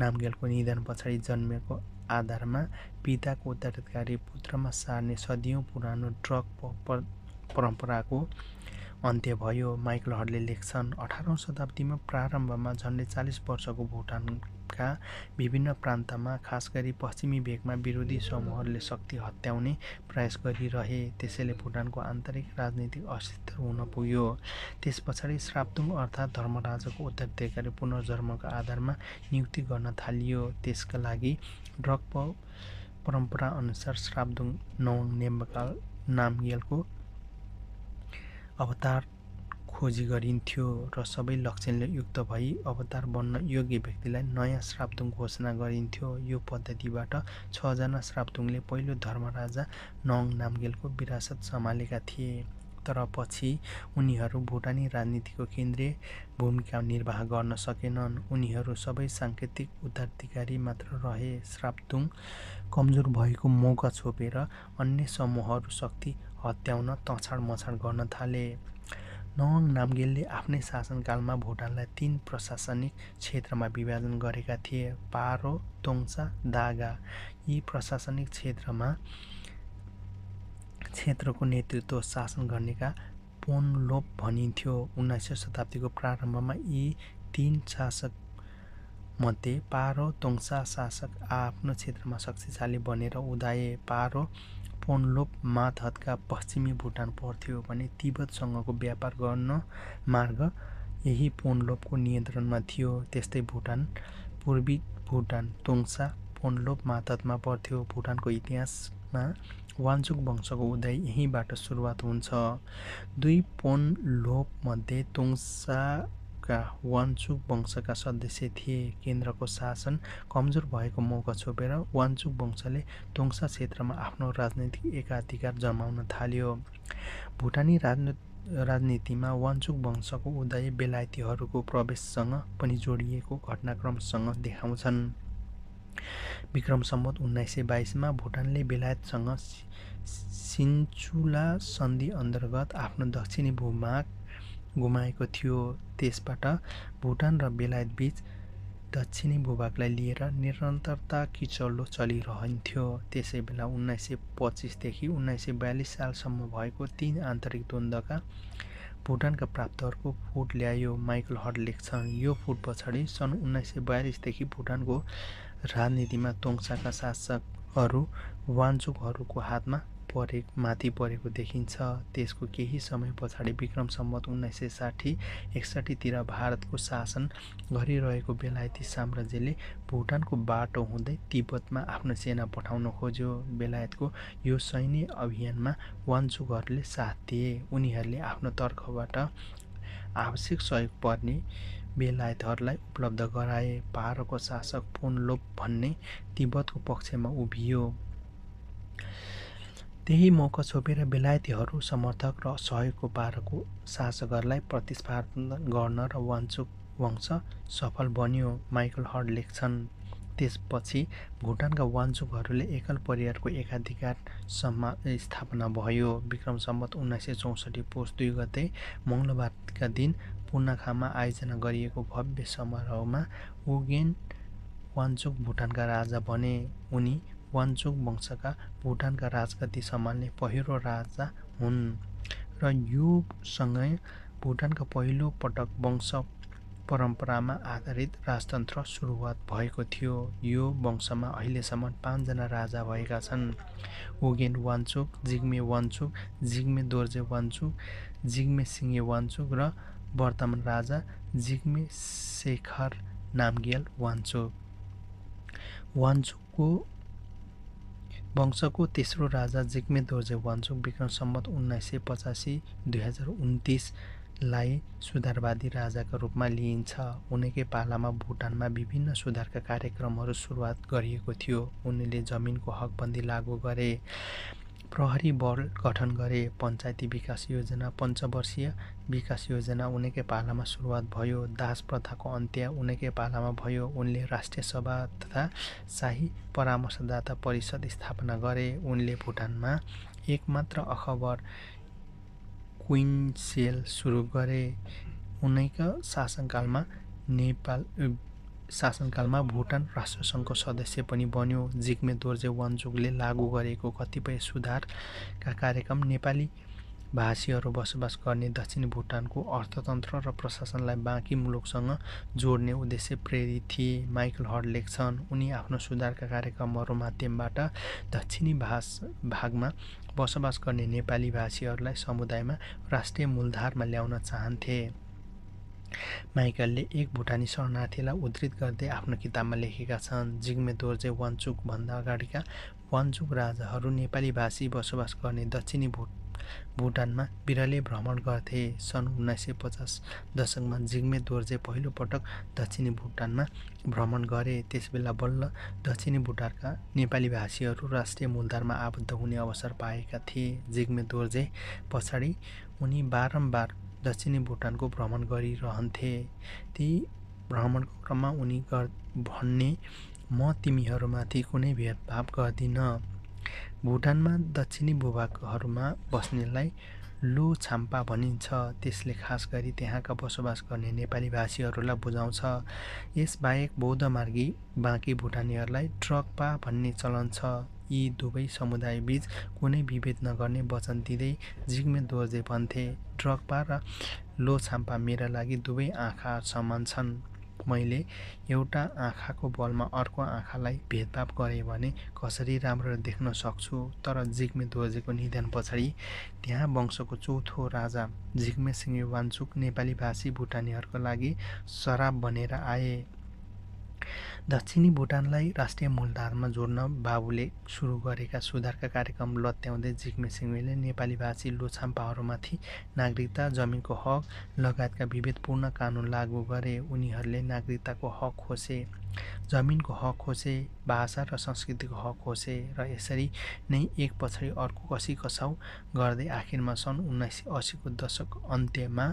नामगेलको निधन पछाडि जन्मेको आधारमा पिताको उत्तराधिकारी पुत्रमा सार्ने सदियौँ पुरानो ड्रग परम्पराको अन्त्य भयो। माइकल हडले लेख्छन् अठारौँ शताब्दीमा प्रारम्भमा झन्डै चालिस वर्षको भुटानका विभिन्न प्रान्तमा खास गरी पश्चिमी भेगमा विरोधी समूहहरूले शक्ति हत्याउने प्रयास गरिरहे। त्यसैले भुटानको आन्तरिक राजनीतिक अस्तित्व हुन पुग्यो। त्यस पछाडि श्राप्तुङ अर्थात् धर्मराजाको उत्तराधिकारी पुनर्जन्मको आधारमा नियुक्ति गर्न थालियो। त्यसका लागि ड्रग परम्परा अनुसार श्राप्दुङ नौ नेम्बकाल नामगेलको अवतार खोजी गरिन्थ्यो र सबै लक्षणले युक्त भई अवतार बन्न योग्य व्यक्तिलाई नयाँ श्राप्तुङ घोषणा गरिन्थ्यो। यो पद्धतिबाट छजना श्राप्तुङले पहिलो धर्मराजा नङ नामगेलको विरासत सम्हालेका थिए। तर पछि उनीहरू भुटानी राजनीतिको केन्द्रीय भूमिका निर्वाह गर्न सकेनन्। उनीहरू सबै साङ्केतिक उत्तराधिकारी मात्र रहे। श्राप्तुङ कमजोर भएको मौका छोपेर अन्य समूहहरू शक्ति हत्याउन तछाड मछाड गर्न थाले। नवाङ नामगेलले आफ्नै शासनकालमा भुटानलाई तीन प्रशासनिक क्षेत्रमा विभाजन गरेका थिए। पारो तोङ्सा दागा यी प्रशासनिक क्षेत्रमा क्षेत्रको नेतृत्व शासन गर्नेका पोनलोप भनिन्थ्यो। उन्नाइसौँ शताब्दीको प्रारम्भमा यी तीन शासक मध्ये पारो तोङ्सा शासक आफ्नो क्षेत्रमा शक्तिशाली बनेर उदाए। पारो पोन्लोप मातहतका पश्चिमी भुटान पर्थ्यो भने तिब्बतसँगको व्यापार गर्न मार्ग यही पोन्लोपको नियन्त्रणमा थियो। त्यस्तै भुटान पूर्वी भुटान तोङ्सा पोन्लोप मातहतमा पर्थ्यो। भुटानको इतिहासमा वान्चुक वंशको उदय यहीँबाट सुरुवात हुन्छ। दुई पोन्लोपमध्ये तोङ्सा का वान्चुक वंशका सदस्य थिए। केन्द्रको शासन कमजोर भएको मौका छोपेर वान्चुक वंशले तोङ्सा क्षेत्रमा आफ्नो राजनैतिक एकाधिकार जमाउन थाल्यो। भुटानी राजनीतिमा वान्चुक वंशको उदय बेलायतीहरूको प्रवेशसँग पनि जोडिएको घटनाक्रमसँग देखाउँछन्। विक्रम सम्बत उन्नाइस सय बाइसमा भुटानले बेलायतसँग सिन्चुला सन्धि अन्तर्गत आफ्नो दक्षिणी भूभाग गुमाएको थियो। त्यसबाट भुटान र बेलायत बिच दक्षिणी भूभागलाई लिएर निरन्तरता किचल्लो चलिरहन्थ्यो। त्यसै बेला उन्नाइस सय पच्चिसदेखि उन्नाइस सय बयालिस सालसम्म भएको तिन आन्तरिक द्वन्द्वका भुटानका प्राप्तहरूको फुट ल्यायो माइकल हट लेख्छन् यो फुट पछाडि सन् उन्नाइस सय बयालिसदेखि भुटानको राजनीतिमा तोङ्साका शासकहरू वान्चुकहरूको हातमा परे माथि परेको देखिन्छ। त्यसको केही समय पछाडि विक्रम सम्मत उन्नाइस सय साठी एकसाठीतिर भारतको शासन गरिरहेको बेलायती साम्राज्यले भुटानको बाटो हुँदै तिब्बतमा आफ्नो सेना पठाउन खोज्यो। बेलायतको यो सैन्य अभियानमा वान्चुकहरूले साथ दिए। उनीहरूले आफ्नो तर्खबाट आवश्यक सहयोग पर्ने बेलायतहरूलाई उपलब्ध गराए। पारोको शासक पोनलोप भन्ने तिब्बतको पक्षमा उभियो। त्यही मौका छोपेर बेलायतीहरू समर्थक र सहयोगको पारको शासकहरूलाई प्रतिस्पर्धा गर्न र वान्चुक वंश सफल बन्यो माइकल हड लेख्छन्। त्यसपछि भुटानका वान्चुकहरूले एकल परिवारको एकाधिकार समा स्थापना भयो। विक्रम सम्मत उन्नाइस सय चौसठी पोष दुई गते मङ्गलबारका दिन पुनाखामा आयोजना गरिएको भव्य समारोहमा उगेन वान्चुक भुटानका राजा बने। उनी वान्चुक वंशका भुटानका राजगति सम्हाल्ने पहिलो राजा हुन् र योसँगै भुटानको पहिलो पटक वंश परम्परामा आधारित राजतन्त्र सुरुवात भएको थियो। यो वंशमा अहिलेसम्म पाँचजना राजा भएका छन्। ओगेन वान्चुक जिग्मे वान्चुक जिग्मे दोर्जे वान्चुक जिग्मे सिङ्गे वान्चुक र वर्तमान राजा जिग्मे शेखर नामग्याल वान्चुक वान्चुकको वंशको तेस्रो राजा जिग्मे दोर्जे वान्चुक विक्रम सम्मत उन्नाइस सय पचासी दुई हजार उन्तिसलाई सुधारवादी राजाका रूपमा लिइन्छ। उनकै पालामा भुटानमा विभिन्न सुधारका कार्यक्रमहरू सुरुवात गरिएको थियो। उनले जमिनको हकबन्दी लागू गरे। प्रहरी बल गठन गरे। पञ्चायती विकास योजना पञ्चवर्षीय विकास योजना उनकै पालामा सुरुवात भयो। दास प्रथाको अन्त्य उनकै पालामा भयो। उनले राष्ट्रिय सभा तथा शाही परामर्शदाता परिषद स्थापना गरे। उनले भुटानमा एकमात्र अखबार क्विन्सेल सुरु गरे। उनैका शासनकालमा नेपाल शासनकालमा भुटान राष्ट्रसङ्घको सदस्य पनि बन्यो। जिग्मे दोर्जे वान्चुकले लागू गरेको कतिपय सुधारका कार्यक्रम नेपाली भाषीहरू बसोबास गर्ने दक्षिणी भुटानको अर्थतन्त्र र प्रशासनलाई बाँकी मुलुकसँग जोड्ने उद्देश्य प्रेरित थिए माइकल हड लेख्छन् उनी आफ्नो सुधारका कार्यक्रमहरू माध्यमबाट दक्षिणी भाष भागमा बसोबास गर्ने नेपाली भाषीहरूलाई समुदायमा राष्ट्रिय मूलधारमा ल्याउन चाहन्थे। माइकलले एक भुटानी शरणार्थीलाई उद्धृत गर्दै आफ्नो किताबमा लेखेका छन्। जिग्मे दोर्जे वान्चुकभन्दा अगाडिका वान्चुक राजाहरू नेपाली भाषी बसोबास गर्ने दक्षिणी भुट भुटानमा बिरले भ्रमण गर्थे। सन् उन्नाइस सय पचास दशकमा जिग्मे दोर्जे पहिलोपटक दक्षिणी भुटानमा भ्रमण गरे। त्यसबेला बल्ल दक्षिणी भुटानका नेपाली भाषीहरू राष्ट्रिय मूलधारमा आबद्ध हुने अवसर पाएका थिए। जिग्मे दोर्जे पछाडि उनी बारम्बार दक्षिणी भुटानको भ्रमण गरिरहन्थे। ती भ्रमणको क्रममा उनी गर भन्ने म तिमीहरूमाथि कुनै भेदभाव गर्दिनँ। भुटानमा दक्षिणी भूभागहरूमा बस्नेलाई लो छाम्पा भनिन्छ। त्यसले खास गरी त्यहाँका बसोबास गर्ने नेपाली भाषीहरूलाई बुझाउँछ। यसबाहेक बौद्ध मार्गी बाँकी भुटानीहरूलाई ट्रकपा भन्ने चलन छ। यी दुवै समुदायबीच कुनै विभेद नगर्ने वचन दिँदै जिग्मे दोर्जे भन्थे। ड्रग्पा र लो छाम्पा मेरा लागि दुवै आँखा समान छन्। मैले एउटा आँखाको बलमा अर्को आँखालाई भेदभाव गरेँ भने कसरी राम्रो देख्न सक्छु? तर जिग्मे दोर्जेको निधन पछाडि त्यहाँ वंशको चौथो राजा जिग्मे सिंह वान्चुक नेपाली भाषी भुटानीहरूको लागि सराप बनेर आए। दक्षिणी भुटानलाई राष्ट्रिय मूलधारमा जोड्न बाबुले सुरु गरेका सुधारका कार्यक्रम लत्याउँदै जिग्मे सिंहले नेपाली भाषी लोछाम्पाहरूमाथि नागरिकता जमिनको हक लगायतका विभेदपूर्ण कानुन लागू गरे उनीहरूले नागरिकताको हक खोसे जमिनको हक खोसे भाषा र संस्कृतिको हक खोसे र यसरी नै एक पछाडि अर्को कसी कसाउ गर्दै आखिरमा सन् उन्नाइस सय असीको दशक अन्त्यमा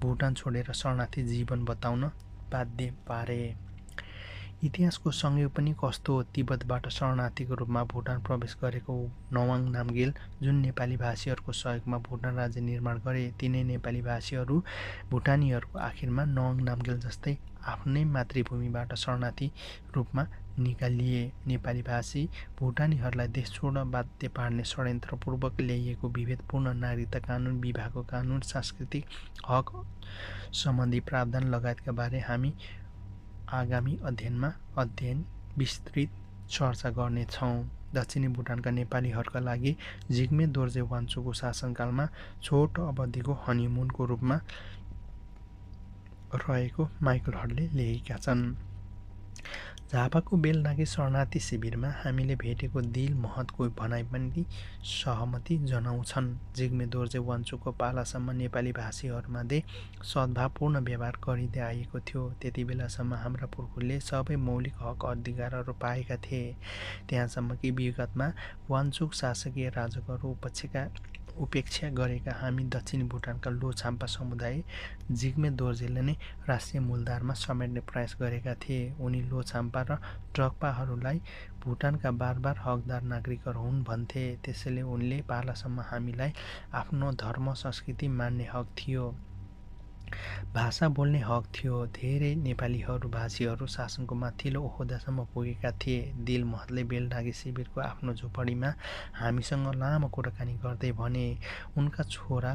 भुटान छोडेर शरणार्थी जीवन बताउन बाध्य पारे। इतिहासको सँगै पनि कस्तो तिब्बतबाट शरणार्थीको रूपमा भुटान प्रवेश गरेको नवाङ नामगेल जुन नेपाली भाषीहरूको सहयोगमा भुटान राज्य निर्माण गरे तिनै नेपाली भाषीहरू भुटानीहरूको आखिरमा नवाङ नामगेल जस्तै आफ्नै मातृभूमिबाट शरणार्थी रूपमा निकालिए। नेपाली भाषी भुटानीहरूलाई देश छोड्न बाध्य पार्ने षड्यन्त्रपूर्वक ल्याइएको विभेदपूर्ण नागरिकता कानुन विवाहको कानुन सांस्कृतिक हक सम्बन्धी प्रावधान लगायतका बारे हामी आगामी अध्ययनमा अध्ययन विस्तृत चर्चा गर्नेछौँ। दक्षिणी भुटानका नेपालीहरूका लागि जिग्मे दोर्जे वान्चुको शासनकालमा छोटो अवधिको हनिमुनको रूपमा रहेको माइकलहरूले लेखेका छन्। झापाको बेलनागी शरणार्थी शिविरमा हामीले भेटेको दिल महतको भनाइ पनि सहमति जनाउँछन्। जिग्मे दोर्जे वान्चुको पालासम्म नेपाली भाषीहरूमध्ये सद्भावपूर्ण व्यवहार गरिँदै आएको थियो। त्यति बेलासम्म हाम्रा पुर्खुले सबै मौलिक हक अधिकारहरू पाएका थिए। त्यहाँसम्म कि विगतमा वान्चुक शासकीय राजकहरू उपक्षका उपेक्षा गरेका हामी दक्षिणी भुटानका लोछाम्पा समुदाय जिग्मे दोर्जेले नै राष्ट्रिय मूलधारमा समेट्ने प्रयास गरेका थिए। उनी लोछाम्पा र ट्रक्पाहरूलाई भुटानका बार बार हकदार नागरिकहरू हुन् भन्थे। त्यसैले उनले पालासम्म हामीलाई आफ्नो धर्म संस्कृति मान्ने हक थियो। भाषा बोल्ने हक थियो। धेरै नेपालीहरू भाषीहरू शासनको माथिल्लो ओहदासम्म पुगेका थिए। दिल महतले बेलडाँगी शिविरको आफ्नो झोपडीमा हामीसँग लामो कुराकानी गर्दै भने उनका छोरा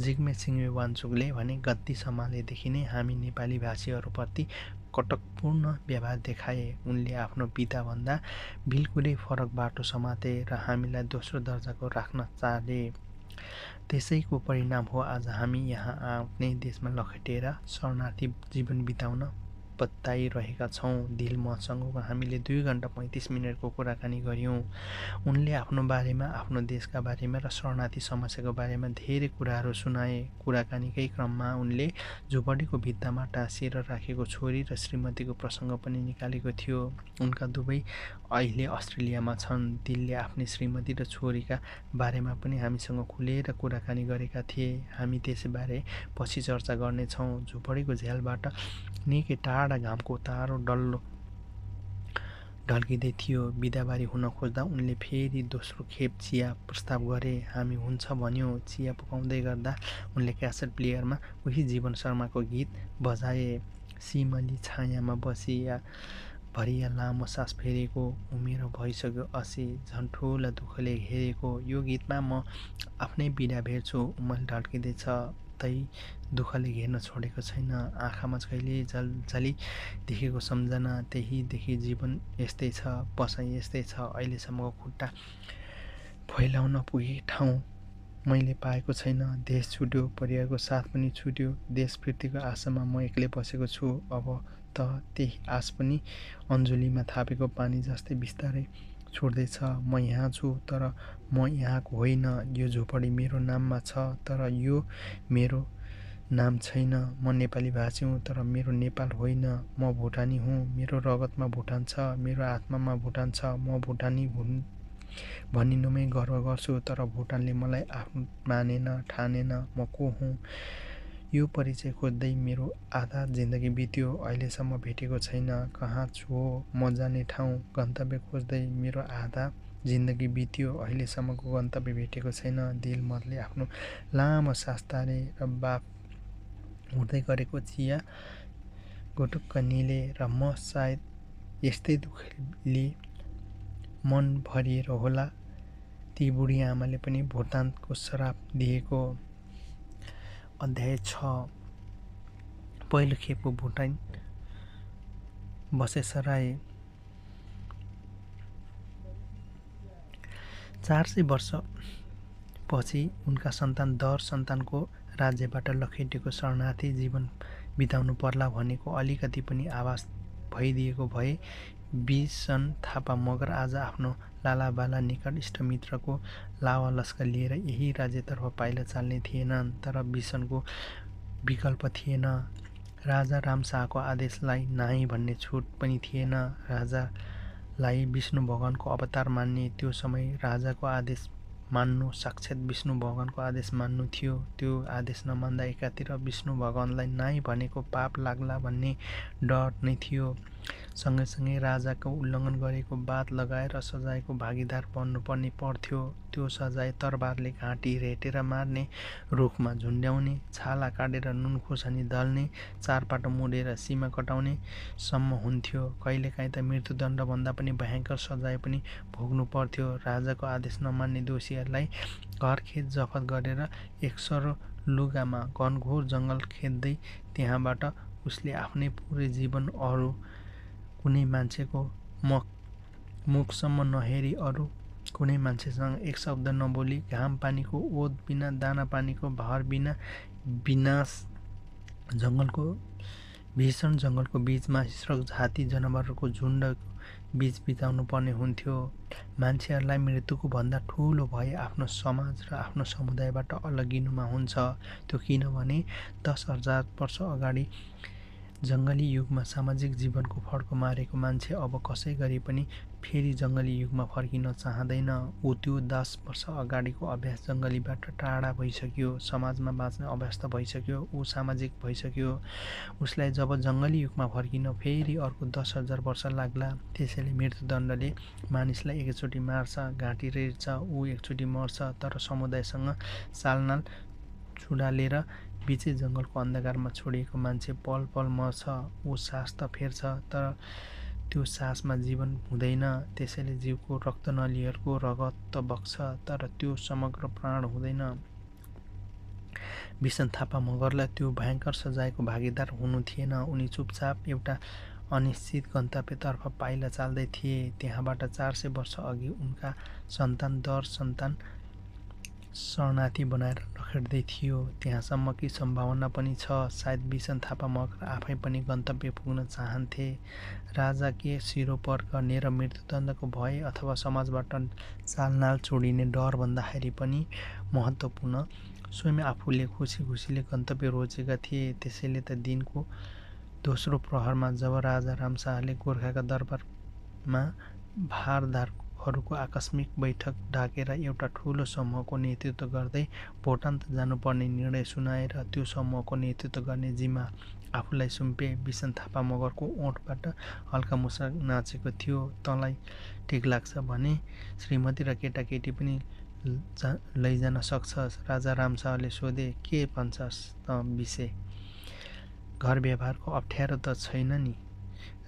जिग्मे सिङ्गे वान्चुकले भने गद्दी सम्हालेदेखि नै हामी नेपाली भाषीहरूप्रति कटकपूर्ण व्यवहार देखाए। उनले आफ्नो पिताभन्दा बिल्कुलै फरक बाटो समाते र हामीलाई दोस्रो दर्जाको राख्न चाहे त्यसैको परिणाम हो आज हामी यहाँ आफ्नै देशमा लखेटेर शरणार्थी जीवन बिताउन बताइरहेका छौँ। दिल मसँग हामीले दुई घन्टा पैँतिस मिनटको कुराकानी गऱ्यौँ। उनले आफ्नो बारेमा आफ्नो देशका बारेमा र शरणार्थी समस्याको बारेमा धेरै कुराहरू सुनाए। कुराकानीकै क्रममा उनले झुपडीको भित्तामा टाँसिएर राखेको छोरी र श्रीमतीको प्रसङ्ग पनि निकालेको थियो। उनका दुवै अहिले अस्ट्रेलियामा छन्। दिलले आफ्नै श्रीमती र छोरीका बारेमा पनि हामीसँग खुलेर कुराकानी गरेका थिए। हामी त्यसबारे पछि चर्चा गर्नेछौँ। झुपडीको झ्यालबाट निकै टाढा घामको तारो डल्लो ढल्किँदै थियो। बिदाबारी हुन खोज्दा उनले फेरि दोस्रो खेप चिया प्रस्ताव गरे। हामी हुन्छ भन्यो। चिया पकाउँदै गर्दा उनले क्यासेट प्लेयरमा उही जीवन शर्माको गीत बजाए। सिमली छायामा बसिया भरिया लामो सास फेरेको उमेर भइसक्यो असी झन् ठुला दुःखले घेरेको। यो गीतमा म आफ्नै बिदा भेट्छु उमल ढल्किँदैछ तै दुःखले घेर्न छोडेको छैन। आँखामा कहिले जल जली देखेको सम्झना त्यहीदेखि जीवन यस्तै छ बसाइ यस्तै छ। अहिलेसम्मको खुट्टा फैलाउन पुगे ठाउँ मैले पाएको छैन। देश छुट्यो परिवारको साथ पनि छुट्यो देश फिर्तीको आशामा म एक्लै बसेको छु। अब त त्यही आश पनि अञ्जुलीमा थापेको पानी जस्तै बिस्तारै छुट्दैछ म यहाँ छु तर म यहाँको होइन। यो झोपडी मेरो नाममा छ तर यो मेरो नाम छैन म नेपाली भाषी हुँ तर मेरो नेपाल होइन। म भुटानी हुँ मेरो रगतमा भुटान छ मेरो आत्मामा भुटान छ म भुटानी हुन् भनिनुमै गर्व गर्छु तर भुटानले मलाई आफ्नो मानेन ठानेन म को हुँ? यो परिचय खोज्दै मेरो आधा जिन्दगी बित्यो अहिलेसम्म भेटेको छैन कहाँ छु म जाने ठाउँ गन्तव्य खोज्दै मेरो आधा जिन्दगी बित्यो अहिलेसम्मको गन्तव्य भेटेको छैन दिल मतले आफ्नो लामो सास तारे र बाप हुँदै गरेको चिया गुटुक्क निले र म सायद यस्तै दुःखले मन भरिएर होला। ती बुढी आमाले पनि भुटानको श्राप दिएको अध्याय छ। पहिलो खेपको भुटान बसेसराए चार सय वर्षपछि उनका सन्तान दर सन्तानको राज्यबाट लखेटेको शरणार्थी जीवन बिताउनु पर्ला भनेको अलिकति पनि आवाज भइदिएको भए बिसन थापा मगर आज आफ्नो लालाबाला निकट इष्टमित्रको लावा लस्कर लिएर यही राज्यतर्फ पाइला चाल्ने थिएनन् तर बिसनको विकल्प थिएन। राजा रामशाहको आदेशलाई नाइ भन्ने छुट पनि थिएन। राजालाई विष्णु भगवानको अवतार मान्ने त्यो समय राजाको आदेश मान्नु साक्षात् विष्णु भगवानको आदेश मान्नु थियो। त्यो आदेश नमान्दा एकातिर विष्णु भगवान्लाई नाइ भनेको पाप लाग्ला भन्ने डर नै थियो। सँगैसँगै राजाको उल्लङ्घन गरेको बात लगाएर सजायको भागीदार बन्नुपर्ने पर्थ्यो। त्यो सजाय तरबारले घाँटी रेटेर मार्ने रुखमा झुन्ड्याउने छाला काटेर नुन खुर्सानी दल्ने चारपाटो मुडेर सीमा कटाउने सम्म हुन्थ्यो। कहिलेकाहीँ त मृत्युदण्डभन्दा पनि भयङ्कर सजाय पनि भोग्नु पर्थ्यो। राजाको आदेश नमान्ने दोषीहरूलाई घर खेत जफत गरेर एक सरो लुगामा घनघोर जङ्गल खेद्दै त्यहाँबाट उसले आफ्नै पुरै जीवन अरू कुनै मान्छेको मुख मुखसम्म नहेरी अरू कुनै मान्छेसँग एक शब्द नबोली घाम पानीको ओत बिना दाना पानीको भार बिना विनाश जङ्गलको भीषण जङ्गलको बिचमा हिस्रक हात्ती जनावरहरूको झुन्ड बिच बिताउनु पर्ने हुन्थ्यो। मान्छेहरूलाई मृत्युको भन्दा ठुलो भए आफ्नो समाज र आफ्नो समुदायबाट अलगिनुमा हुन्छ। त्यो किनभने दस हजार वर्ष अगाडि जङ्गली युगमा सामाजिक जीवनको फड्को मारेको मान्छे अब कसै गरी पनि फेरि जङ्गली युगमा फर्किन चाहँदैन। ऊ त्यो दस वर्ष अगाडिको अभ्यास जङ्गलीबाट टाढा भइसक्यो समाजमा बाँच्ने अभ्यस्त भइसक्यो ऊ सामाजिक भइसक्यो। उसलाई जब जङ्गली युगमा फर्किन फेरि अर्को दस हजार वर्ष लाग्ला त्यसैले मृत्युदण्डले मानिसलाई एकचोटि मार्छ घाँटी रेड्छ ऊ एकचोटि मर्छ तर समुदायसँग सालनाल छुडालेर बिचै जङ्गलको अन्धकारमा छोडिएको मान्छे पल पल मर्छ ऊ सास त फेर्छ तर त्यो सासमा जीवन हुँदैन। त्यसैले जीवको रक्तनलीहरूको रगत त बग्छ तर त्यो समग्र प्राण हुँदैन। विसन थापा मगरलाई त्यो भयङ्कर सजायको भागीदार हुनु थिएन। उनी चुपचाप एउटा अनिश्चित गन्तव्यतर्फ पाइला चाल्दै थिए। त्यहाँबाट चार सय वर्ष अघि उनका सन्तान दर सन्तान शरणार्थी बनाएर लखेट्दै थियो। त्यहाँसम्म कि सम्भावना पनि छ। सायद बिसन थापा मगर आफै पनि गन्तव्य पुग्न चाहन्थे। राजा के सिरोपर गर्ने र मृत्युदण्डको भय अथवा समाजबाट चालनाल छोडिने डर भन्दाखेरि पनि महत्त्वपूर्ण। स्वयं आफूले खुसी खुसीले गन्तव्य रोजेका थिए। त्यसैले त दिनको दोस्रो प्रहरमा जब राजा रामशाहले गोर्खाका दरबारमा भारदार हरूको आकस्मिक बैठक डाकेर एउटा ठुलो समूहको नेतृत्व गर्दै भोटान्त जानुपर्ने निर्णय सुनाएर त्यो समूहको नेतृत्व गर्ने जिम्मा आफूलाई सुम्पे बिसन थापा मगरको ओठबाट हल्का मुसा नाचेको थियो। तँलाई ठिक लाग्छ भने श्रीमती र केटाकेटी पनि लैजान सक्छस्। राजा रामशाहले सोधे के भन्छस् त विषय? घर व्यवहारको अप्ठ्यारो त छैन नि।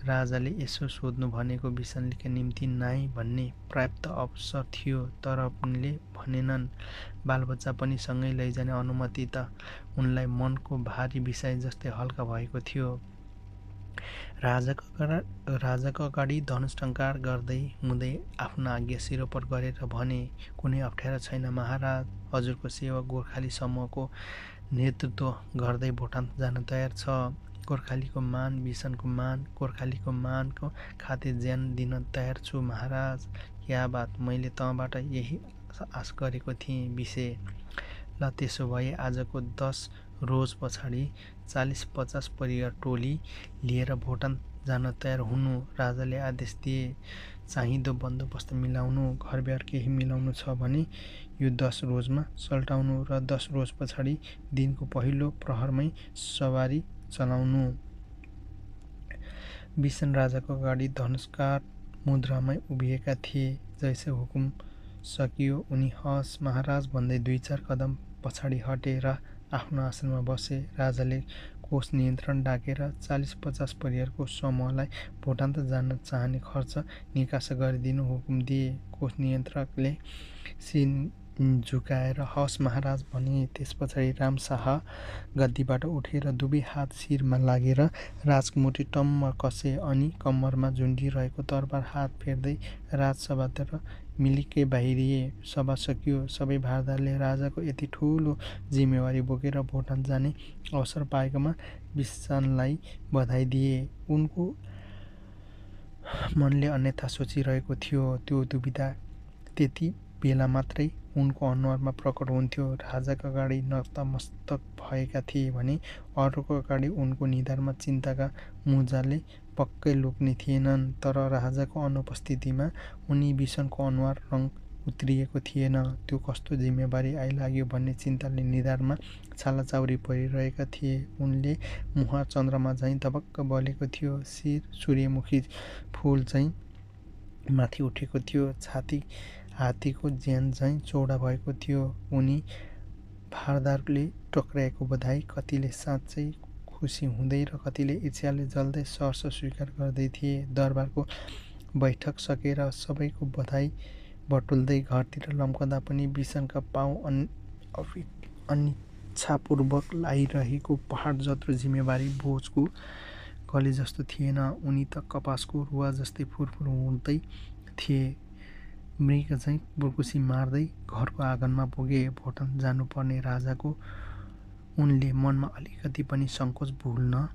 राजाले यसो सोध्नु भनेको बिसनलीका निम्ति नाइ भन्ने पर्याप्त अवसर थियो तर उनले भनेनन्। बालबच्चा पनि सँगै लैजाने अनुमति त उनलाई मनको भारी विषय जस्तै हल्का भएको थियो। राजाको राजाको अगाडि धनुष्टङ्कार गर्दै हुँदै आफ्नो आज्ञा सिरोपर गरेर भने कुनै अप्ठ्यारो छैन महाराज। हजुरको सेवा गोर्खाली समूहको नेतृत्व गर्दै भुटान जान तयार छ। गोर्खालीको मान बिसनको मान गोर्खालीको मानको खाते ज्यान दिन तयार छु महाराज। या बात? मैले तँबाट यही आश गरेको थिएँ विषय ल त्यसो भए आजको दस रोज पछाडि चालिस पचास परिवार टोली लिएर भुटान जान तयार हुनु राजाले आदेश दिए। चाहिँदो बन्दोबस्त मिलाउनु घर व्यवहार केही मिलाउनु छ भने यो दस रोजमा सल्टाउनु र दस रोज पछाडि दिनको पहिलो प्रहरमै सवारी चलाउनु। विसन राजाको अगाडि धनुष्कार मुद्रामै उभिएका थिए। जैसे हुकुम सकियो उनी हस महाराज भन्दै दुई चार कदम पछाडि हटेर आफ्नो आसनमा बसे। राजाले कोष नियन्त्रण डाकेर चालिस पचास परिवारको समूहलाई भुटान जान चाहने खर्च निकास गरिदिनु हुकुम दिए। कोष नियन्त्रकले श्री झुकाएर हवस् महाराज भने त्यस पछाडि रामशाह गद्दीबाट उठेर दुवै हात शिरमा लागेर राजकुमुटी टम्म कसे अनि कम्मरमा झुन्डिरहेको तरबार हात फेर्दै राजसभातिर मिलिकै बाहिरिए सभा सकियो। सबै भारदारले राजाको यति ठुलो जिम्मेवारी बोकेर भोटान जाने अवसर पाएकोमा विशानलाई बधाई दिए। उनको मनले अन्यथा सोचिरहेको थियो त्यो दुविधा त्यति बेला मात्रै उनको अनुहारमा प्रकट हुन्थ्यो। राजाका अगाडि नतमस्तक भएका थिए भने अरूको अगाडि उनको निधारमा चिन्ताका मुजाले पक्कै लुक्ने थिएनन्। तर राजाको अनुपस्थितिमा उनी बिसनको अनुहार रङ उत्रिएको थिएन। त्यो कस्तो जिम्मेवारी आइलाग्यो भन्ने चिन्ताले निधारमा छालाचाउरी परिरहेका थिए। उनले मुहार चन्द्रमा झैँ धबक्क बलेको थियो शिर सूर्यमुखी फुल चाहिँ माथि उठेको थियो। छाती हात्तीको ज्यान झैँ चौडा भएको थियो। उनी भारदारले टक्राएको बधाई कतिले साँच्चै खुसी हुँदै र कतिले इच्छाले जल्दै सर्स स्वीकार गर्दै थिए। दरबारको बैठक सकेर सबैको बधाई बटुल्दै घरतिर लम्कँदा पनि बिसनका पाउ अन अनिच्छापूर्वक लागिरहेको पहाड जत्रो जिम्मेवारी बोझको कले जस्तो थिएन। उनी त कपासको रुवा जस्तै फुरफुर हुँदै थिए। मृग चाहिँ बुर्कुसी मार्दै घरको आँगनमा पुगे भोटन जानुपर्ने राजाको उनले मनमा अलिकति पनि सङ्कोच भुल्न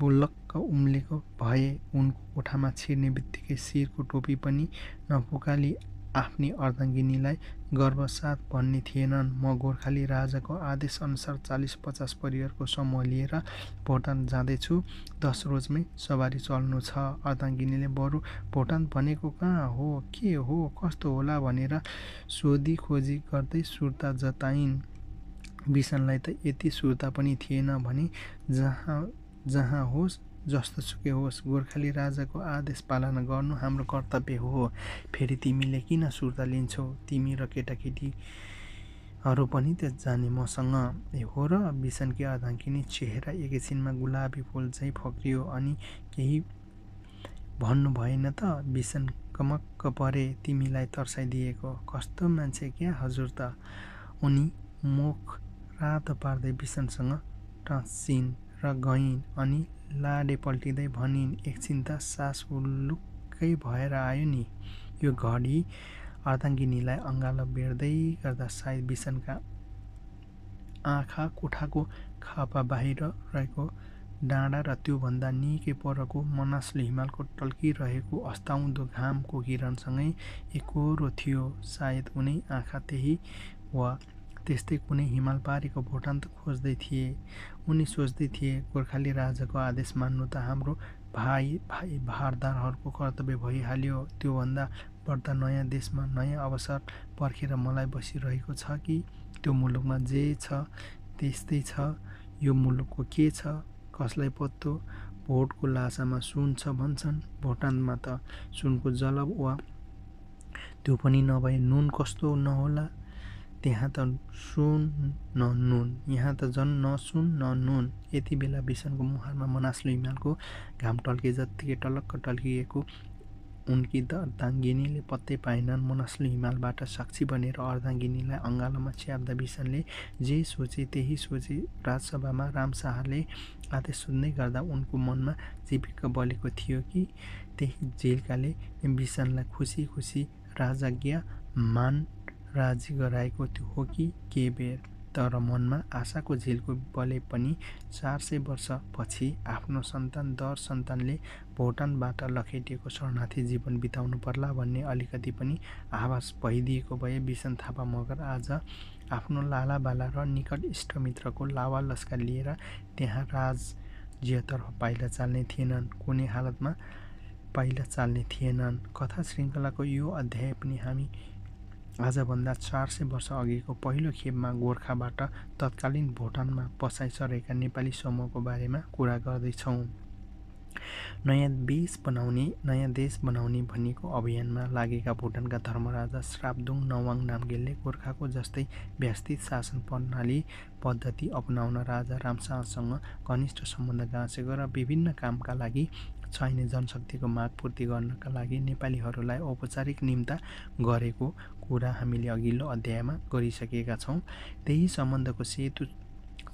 बुल्लक्क उम्लेको भए उनको कोठामा छिर्ने बित्तिकै शिरको टोपी पनि नफुकाली आफ्नी अर्धाङ्गिनीलाई गर्वसाथ भन्ने थिएनन्। म गोर्खाली राजाको आदेशअनुसार चालिस पचास परिवारको समूह लिएर भोटान जाँदैछु। दस रोजमै सवारी चल्नु छ। अर्धाङ्गिनीले बरु भोटान भनेको कहाँ हो? के हो? कस्तो होला भनेर सोधी खोजी गर्दै सुर्ता जताइन्। बिसनलाई त यति सुर्ता पनि थिएन भने जहाँ जहाँ होस् जस्तो सुकै होस् गोर्खाली राजाको आदेश पालना गर्नु हाम्रो कर्तव्य हो। फेरि तिमीले किन सुर्ता लिन्छौ? तिमी र केटाकेटीहरू पनि त जाने मसँग। हो र बिसनकी अर्धाङ्किनी चेहेरा एकैछिनमा गुलाबी फुल चाहिँ फक्रियो अनि केही भन्नु भएन त बिसन कमक्क परे तिमीलाई तर्साइदिएको। कस्तो मान्छे क्या हजुर त। उनी मुख रातो पार्दै बिसनसँग टाँसिन् र गइन् अनि लाडे पल्टिँदै भनिन् एकछिन त सास उल्लुक्कै भएर आयो नि। यो घडी अर्धाङ्गिनीलाई अँगालो बेर्दै गर्दा सायद बिसनका आँखा कोठाको खापा बाहिर रहेको डाँडा र त्योभन्दा निकै परको मनासले हिमालको टल्किरहेको अस्ताउँदो घामको किरणसँगै एकरो थियो। सायद उनै आँखा त्यही वा त्यस्तै कुनै हिमाल पारीको भुटान त खोज्दै थिए। उनी सोच्दै थिए गोर्खाली राजाको आदेश मान्नु त हाम्रो भाइ भाइ भारदारहरूको कर्तव्य भइहाल्यो। त्योभन्दा बढ्दा नयाँ देशमा नयाँ अवसर पर्खेर मलाई बसिरहेको छ कि त्यो मुलुकमा जे छ त्यस्तै छ। यो मुलुकको के छ कसलाई पत्तो भोटको लासामा सुन छ भन्छन्। भुटानमा त सुनको जलब वा त्यो पनि नभए नुन कस्तो नहोला। त्यहाँ त सुन न नुन। यहाँ त झन् न सुन न नुन। यति बेला बिसनको मुहारमा मनास्लो हिमालको घाम टल्के जत्तिकै टलक्क टल्किएको उनकी द अर्धाङ्गिनीले पत्तै पाएनन्। मनस्लो हिमालबाट साक्षी बनेर अर्धाङ्गिनीलाई अँगालोमा च्याप्दा बिसनले जे सोचे त्यही सोचे राजसभामा रामशाहले आदेश सुन्दै गर्दा उनको मनमा चिपिक्क बलेको थियो कि त्यही जेलकाले बिसनलाई खुसी खुसी राजाज्ञा मान राजी गराएको हो कि के बेर? तर मनमा आशाको झिल्को बले पनि चार सय वर्षपछि आफ्नो सन्तान दर सन्तानले भोटानबाट लखेटिएको शरणार्थी जीवन बिताउनु पर्ला भन्ने अलिकति पनि आभास भइदिएको भए बिसन थापा मगर आज आफ्नो लालाबाला र निकट इष्टमित्रको लावा लस्कर लिएर त्यहाँ राज्यतर्फ पाइला चाल्ने थिएनन्। कुनै हालतमा पाइला चाल्ने थिएनन्। कथा श्रृङ्खलाको यो अध्याय पनि हामी आजभन्दा चार सय वर्ष अघिको पहिलो खेपमा गोर्खाबाट तत्कालीन भुटानमा बसाइ सरेका नेपाली समूहको बारेमा कुरा गर्दैछौँ। नयाँ देश बनाउने नयाँ देश बनाउने भनिएको अभियानमा लागेका भुटानका धर्मराजा श्रापदुङ नवाङ नामगेलले गोर्खाको जस्तै व्यवस्थित शासन प्रणाली पद्धति अपनाउन राजा रामशाहसँग घनिष्ठ सम्बन्ध गाँसेको र विभिन्न कामका लागि चाहिने जनशक्तिको माग पूर्ति गर्नका लागि नेपालीहरूलाई औपचारिक निम्ता गरेको कुरा हामीले अघिल्लो अध्यायमा गरिसकेका छौँ। त्यही सम्बन्धको सेतु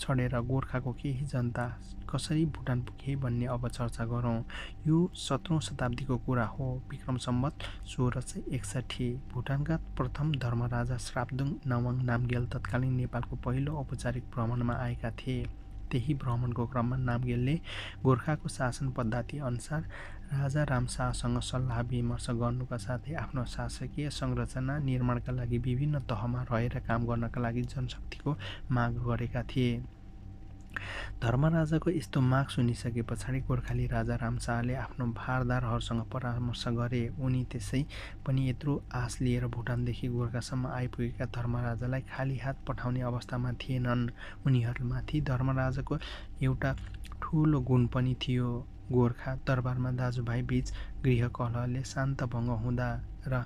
छडेर गोर्खाको केही जनता कसरी भुटान पुगे भन्ने अब चर्चा गरौँ। यो सत्रौँ शताब्दीको कुरा हो। विक्रम सम्बत सोह्र सय एकसाठी भुटानका प्रथम धर्मराजा श्राप्दुङ नवाङ नामगेल तत्कालीन नेपालको पहिलो औपचारिक भ्रमणमा आएका थिए। त्यही भ्रमणको क्रममा नामगेलले गोर्खाको शासन पद्धति अनुसार राजा रामशाहसँग सल्लाह विमर्श गर्नुका साथै आफ्नो शासकीय संरचना निर्माणका लागि विभिन्न तहमा रहेर काम गर्नका लागि जनशक्तिको माग गरेका थिए। धर्मराजाको यस्तो माग सुनिसके पछाडि गोर्खाली राजा रामशाहले आफ्नो भारदारहरूसँग परामर्श गरे। उनी त्यसै पनि यत्रो आश लिएर भुटानदेखि गोर्खासम्म आइपुगेका धर्मराजालाई खाली हात पठाउने अवस्थामा थिएनन्। उनीहरूमाथि धर्मराजाको एउटा ठुलो गुण पनि थियो। गोर्खा दरबारमा दाजुभाइ बिच गृह कलहले शान्त भङ्ग हुँदा र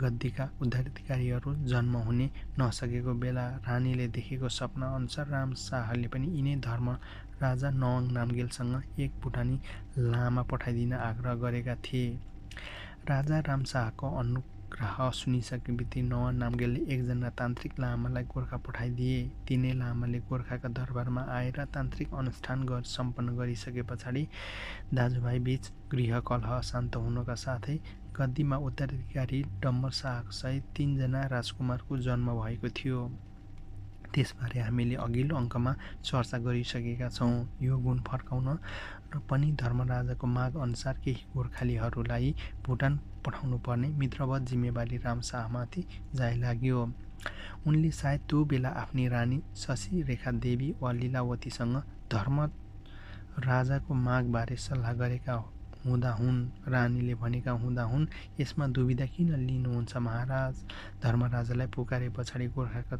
गद्दीका उत्तराधिकारीहरू जन्म हुने नसकेको बेला रानीले देखेको सपना अनुसार राम शाहले पनि यिनै धर्म राजा नवाङ नामगेलसँग एक भुटानी लामा पठाइदिन आग्रह गरेका थिए। राजा रामशाहको अनु ग्राह सुनिसके बित्तिकै नवान नामगेलले एकजना तान्त्रिक लामालाई गोर्खा पठाइदिए। तिनै लामाले गोर्खाका दरबारमा आएर तान्त्रिक अनुष्ठान गर सम्पन्न गरिसके पछाडि दाजुभाइ बिच गृह कलह शान्त हुनुका साथै गद्दीमा उत्तराधिकारी डम्बर शाहसहित तिनजना राजकुमारको जन्म भएको थियो। त्यसबारे हामीले अघिल्लो अङ्कमा चर्चा गरिसकेका छौँ। यो गुण फर्काउन र पनि धर्मराजाको माग अनुसार केही गोर्खालीहरूलाई भुटान पठाउनु पर्ने मित्रवत जिम्मेवारी रामशाहमाथि जाइ लाग्यो। उनले सायद त्यो बेला आफ्नी रानी शशी रेखा देवी वा लीलावतीसँग धर्म राजाको मागबारे सल्लाह गरेका हुँदा हुन्। रानीले भनेका हुँदा हुन् यसमा दुविधा किन लिनुहुन्छ महाराज? धर्मराजालाई पुकारे पछाडि गोर्खाका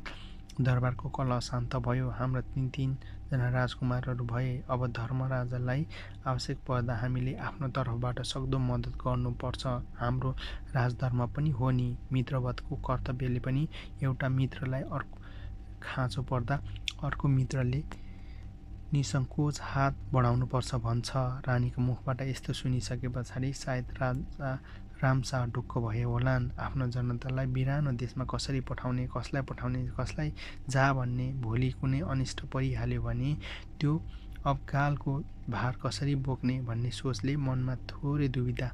दरबारको कलह शान्त भयो। हाम्रा तिन तिनजना राजकुमारहरू भए अब धर्मराजालाई आवश्यक पर्दा हामीले आफ्नो तर्फबाट सक्दो मद्दत गर्नुपर्छ। हाम्रो राजधर्म पनि हो नि। मित्रवतको कर्तव्यले पनि एउटा मित्रलाई अर्को खाँचो पर्दा अर्को मित्रले निसङ्कोच हात बढाउनुपर्छ भन्छ। रानीको मुखबाट यस्तो सुनिसके पछाडि सायद राजा रामशाह ढुक्क भए होलान् आफ्नो जनतालाई बिरानो देशमा कसरी पठाउने कसलाई पठाउने कसलाई जा भन्ने भोलि कुनै अनिष्ट परिहाल्यो भने त्यो अबकालको भार कसरी बोक्ने भन्ने सोचले मनमा थोरै दुविधा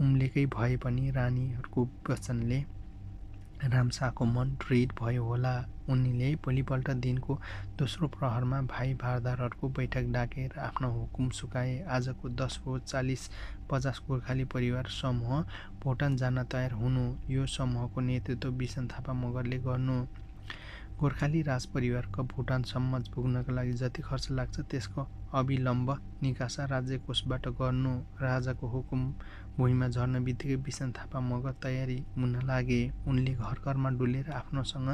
उम्लेकै भए पनि रानीहरूको वचनले रामशाहको मन दृढ भयो होला। उनले भोलिपल्ट दिनको दोस्रो प्रहरमा भाइ भारदारहरूको बैठक डाकेर आफ्नो हुकुम सुकाए। आजको दस हो चालिस पचास गोर्खाली परिवार समूह भुटान जान तयार हुनु यो समूहको नेतृत्व बिसन थापा मगरले गर्नु। गोर्खाली राज परिवारको भुटानसम्म पुग्नका लागि जति खर्च लाग्छ त्यसको अविलम्ब निकासा राज्य कोषबाट गर्नु। राजाको हुकुम भुइँमा झर्न बित्तिकै बिसन थापा मगर तयारी हुन लागे। उनले घर घरमा डुलेर आफ्नोसँग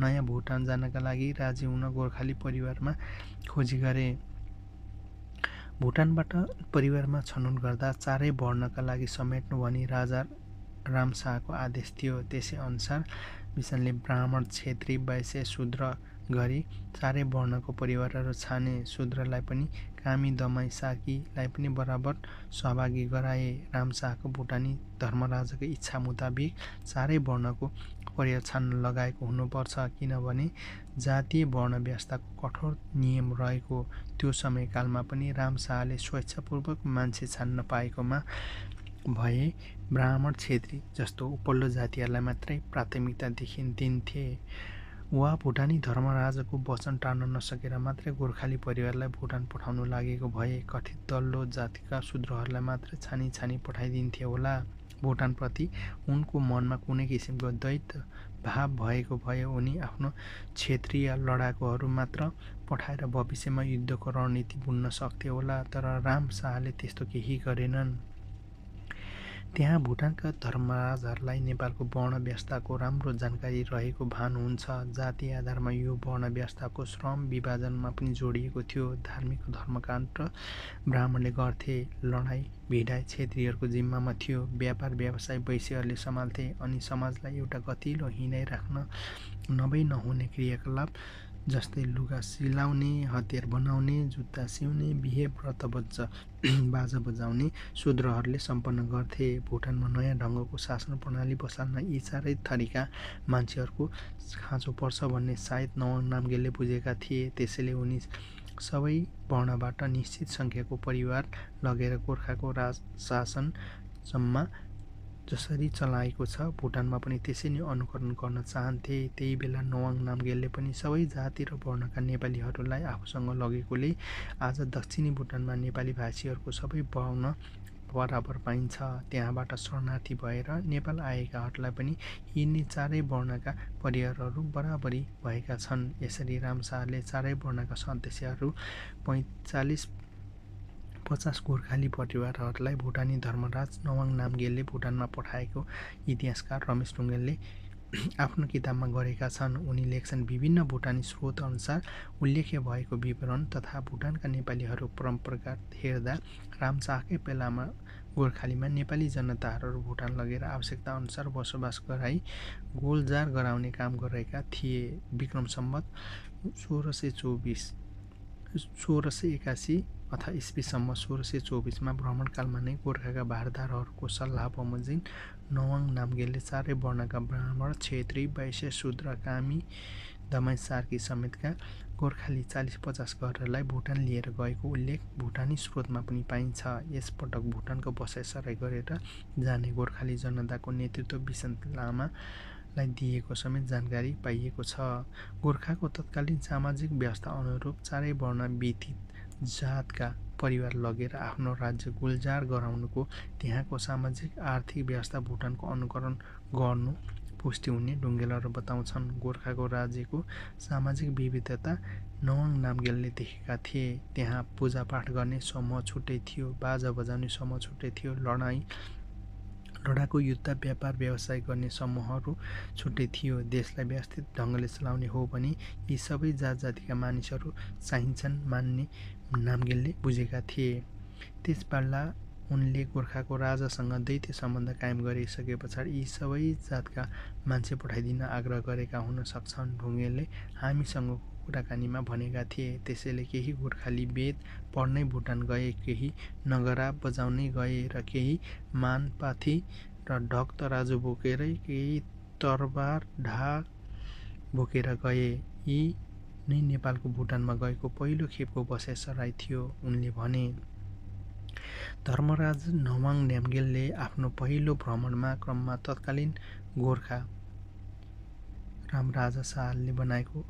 नयाँ भुटान जानका लागि राजी हुन गोर्खाली परिवारमा खोजी गरे। भुटानबाट परिवारमा छनौट गर्दा चारै वर्णका लागि समेट्नु भनी राजा रामशाहको आदेश थियो। त्यसै अनुसार मिसनले ब्राह्मण छेत्री वैश्य शूद्र गरी चारै वर्णको परिवारहरू छाने शूद्रलाई पनि कामी दमाई साकीलाई पनि बराबर सहभागी गराए। रामशाहको भुटानी धर्मराजाको इच्छा मुताबिक चारै वर्णको परिवार छान्न लगाएको हुनुपर्छ किनभने जातीय वर्ण व्यवस्थाको कठोर नियम रहेको त्यो समयकालमा पनि रामशाहले स्वेच्छापूर्वक मान्छे छान्न पाएकोमा भए ब्राह्मण छेत्री जस्तो उपल्लो जातिहरूलाई मात्रै प्राथमिकता दिन्थे। वा भुटानी धर्मराजाको वचन टार्न नसकेर मात्रै गोर्खाली परिवारलाई भुटान पठाउनु लागेको भए कथित तल्लो जातिका शूद्रहरूलाई मात्र छानी छानी पठाइदिन्थे होला। भुटानप्रति उनको मनमा कुनै किसिमको द्वैत भाव भएको भए उनी आफ्नो क्षेत्रीय लडाकुहरू मात्र पठाएर भविष्यमा युद्धको रणनीति बुन्न सक्थे होला तर राम शाहले त्यस्तो केही गरेनन्। त्यहाँ भुटानका धर्मराजहरूलाई नेपालको वर्ण व्यवस्थाको राम्रो जानकारी रहेको भान हुन्छ। जाति आधारमा यो वर्ण व्यवस्थाको श्रम विभाजनमा पनि जोडिएको थियो। धार्मिक धर्मकाण्ड ब्राह्मणले गर्थे। लडाइँ भिडाइ क्षेत्रीहरूको जिम्मामा थियो। व्यापार व्यवसाय वैश्यहरूले सम्हाल्थे। अनि समाजलाई एउटा गतिलो हिँडाइ राख्न नभई नहुने क्रियाकलाप जस्तै लुगा सिलाउने हतियार बनाउने जुत्ता सिउने बिहे व्रत बज्छ बाजा बजाउने शूद्रहरूले सम्पन्न गर्थे। भुटानमा नयाँ ढङ्गको शासन प्रणाली बसाल्न यी चारै थरीका मान्छेहरूको खाँचो पर्छ भन्ने सायद नवाङ नामगेलले बुझेका थिए। त्यसैले उनी सबै वर्णबाट निश्चित सङ्ख्याको परिवार लगेर गोर्खाको राज शासन जम्मा जसरी चलाएको छ भुटानमा पनि त्यसै नै अनुकरण गर्न चाहन्थे। त्यही बेला नवाङ नामगेलले पनि सबै जाति र वर्णका नेपालीहरूलाई आफूसँग लगेकोले आज दक्षिणी भुटानमा नेपाली भाषीहरूको सबै भावना बराबर पाइन्छ। त्यहाँबाट शरणार्थी भएर नेपाल आएकाहरूलाई पनि यिनी चारै वर्णका परिवारहरू बराबरी भएका छन्। यसरी रामशाहले चारै वर्णका सदस्यहरू पैँचालिस पचास गोर्खाली परिवारहरूलाई भुटानी धर्मराज नवाङ नामगेलले भुटानमा पठाएको इतिहासकार रमेश ढुङ्गेलले आफ्नो किताबमा गरेका छन्। उनी लेख्छन् विभिन्न भुटानी स्रोत अनुसार उल्लेख्य भएको विवरण तथा भुटानका नेपालीहरू परम्परागत हेर्दा रामशाहकै बेलामा गोर्खालीमा नेपाली जनताहरू भुटान लगेर आवश्यकता अनुसार बसोबास गराई गोलजार गराउने काम गरेका थिए। विक्रम सम्बत सोह्र सय चौबिस सोह्र सय एकासी अथवा इस्वीसम्म सोह्र सय चौबिसमा भ्रमणकालमा नै गोर्खाका भारदारहरूको सल्लाह बमोजिम नवाङ नामगेलले चारै वर्णका ब्राह्मण छेत्री वैश्य शूद्र कामी दमाई सार्की समेतका गोर्खाली चालिस पचास घरहरूलाई भुटान लिएर गएको उल्लेख भुटानी स्रोतमा पनि पाइन्छ। यसपटक भुटानको बसाइसराई गरेर जाने गोर्खाली जनताको नेतृत्व बिसन्त लामालाई दिएको समेत जानकारी पाइएको छ। गोर्खाको तत्कालीन सामाजिक व्यवस्था अनुरूप चारै वर्ण व्यतीत जातका परिवार लगेर आफ्नो राज्य गुल्जार गराउनुको त्यहाँको सामाजिक आर्थिक व्यवस्था भुटानको अनुकरण गर्नु पुष्टि हुने ढुङ्गेलहरू बताउँछन्। गोर्खाको राज्यको सामाजिक विविधता नवाङ नामगेलले देखेका थिए। त्यहाँ पूजापाठ गर्ने समूह छुट्टै थियो बाजा बजाउने समूह छुट्टै थियो लडाइँ लडाकु युद्ध व्यापार व्यवसाय गर्ने समूहहरू छुट्टै थियो। देशलाई व्यवस्थित ढङ्गले चलाउने हो भने यी सबै जात जातिका मानिसहरू चाहिन्छन् मान्ने नामगेलले बुझेका थिए। त्यसपाला उनले गोर्खाको राजासँग दैत्य सम्बन्ध कायम गरिसके पछाडि यी सबै जातका मान्छे पठाइदिन आग्रह गरेका हुन सक्छन् ढुङ्गेलले हामीसँग कुराकानीमा भनेका थिए। त्यसैले केही गोर्खाली वेद पढ्नै भुटान गए केही नगरा बजाउनै गए र केही मानपाथी र ढक तराजु बोकेरै केही तरबार ढाक बोकेर गए। यी नै नेपालको भुटानमा गएको पहिलो खेपको बसाइसराई थियो उनले भने धर्मराज नवाङ न्याम्गेलले आफ्नो पहिलो भ्रमणमा क्रममा तत्कालीन गोर्खा रामराजा शाहले बनाएको